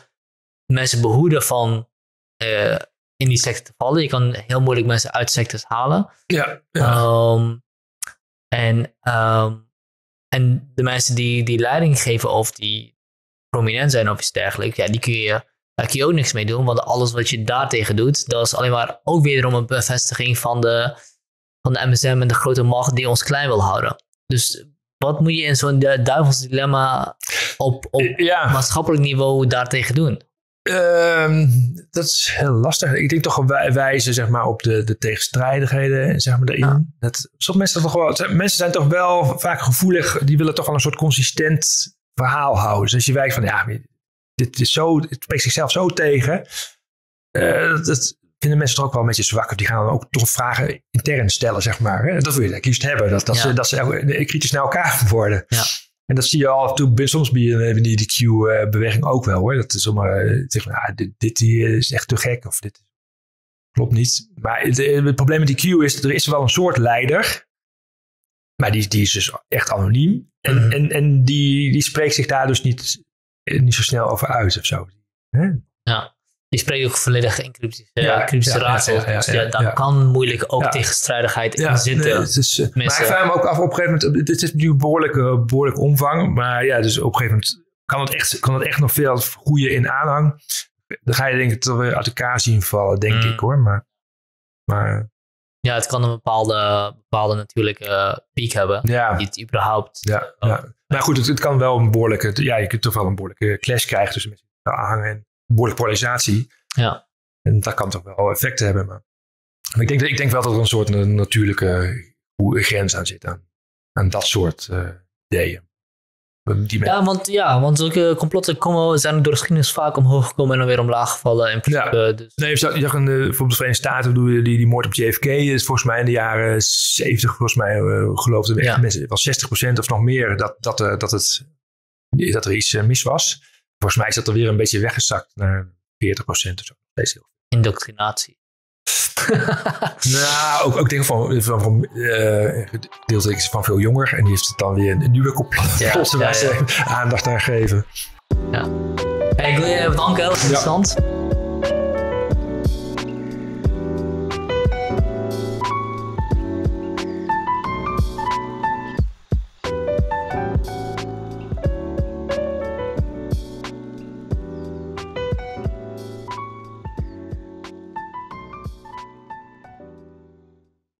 mensen behoeden van uh, in die secte te vallen. Je kan heel moeilijk mensen uit sectes halen. Ja. ja. Um, en, um, en de mensen die, die leiding geven of die prominent zijn of iets dergelijks, ja, die kun je, daar kun je ook niks mee doen. Want alles wat je daartegen doet, dat is alleen maar ook wederom een bevestiging van de, van de MSM en de grote macht die ons klein wil houden. Dus wat moet je in zo'n duivels dilemma op, op ja. maatschappelijk niveau daartegen doen? Um, dat is heel lastig. Ik denk toch wij, wijzen zeg maar, op de, de tegenstrijdigheden zeg maar, daarin. Ja. Dat, sommige mensen, toch wel, mensen zijn toch wel vaak gevoelig. Die willen toch wel een soort consistent verhaal houden. Dus als je wijkt van ja, dit is zo, het spreekt zichzelf zo tegen. Uh, dat, vinden mensen toch ook wel een beetje zwak. Die gaan ook toch vragen intern stellen, zeg maar. Hè? Dat wil je liefst hebben. Dat, dat, ja. ze, dat ze kritisch naar elkaar worden. Ja. En dat zie je al toe, soms bij die, die Q-beweging ook wel hoor. Dat is zomaar zeggen, ah, dit, dit is echt te gek of dit klopt niet. Maar het, het, probleem met die Q is, er is wel een soort leider. Maar die, die is dus echt anoniem. En, mm-hmm. en, en die, die spreekt zich daar dus niet, niet zo snel over uit of zo. Hè? Ja. Die spreekt ook volledig in cryptische, ja, cryptische ja, raadsels. Ja, dus ja, daar kan moeilijk ook tegenstrijdigheid in zitten. Nee, is, uh, maar ik vraag me ook af op een gegeven moment, dit is nu behoorlijke, behoorlijke omvang, maar ja, dus op een gegeven moment kan het echt, kan het echt nog veel groeien in aanhang. Dan ga je denk ik toch weer uit elkaar zien vallen, denk mm. ik hoor. Maar, maar ja, het kan een bepaalde, bepaalde natuurlijke uh, piek hebben. Ja. Die het überhaupt. Ja, ja. Maar goed, het, het, kan wel een behoorlijke. Ja, je kunt toch wel een behoorlijke clash krijgen tussen mensen die aanhangen en behoorlijke polarisatie. Ja. En dat kan toch wel effecten hebben. Maar, maar ik, denk, ik denk wel dat er een soort natuurlijke grens aan zit. Aan, aan dat soort uh, ideeën. ja, want, ja, want zulke complotten komen, zijn door de geschiedenis vaak omhoog gekomen en dan weer omlaag gevallen. In principe, ja. dus. Nee, je zag, je zag in de, bijvoorbeeld de Verenigde Staten, die, die moord op JFK, is volgens mij in de jaren 70, volgens mij, uh, geloofden ja. mensen, wel 60% of nog meer, dat, dat, uh, dat, het, dat er iets mis was. Volgens mij is dat er weer een beetje weggezakt naar 40 procent of zo. Indoctrinatie. nou, ook, ook dingen van, van, van uh, deels van veel jonger. En die heeft het dan weer een, nieuwe complot ja, ja, ja. aandacht aan gegeven. Ja. Hey, ik wil je bedanken, heel interessant.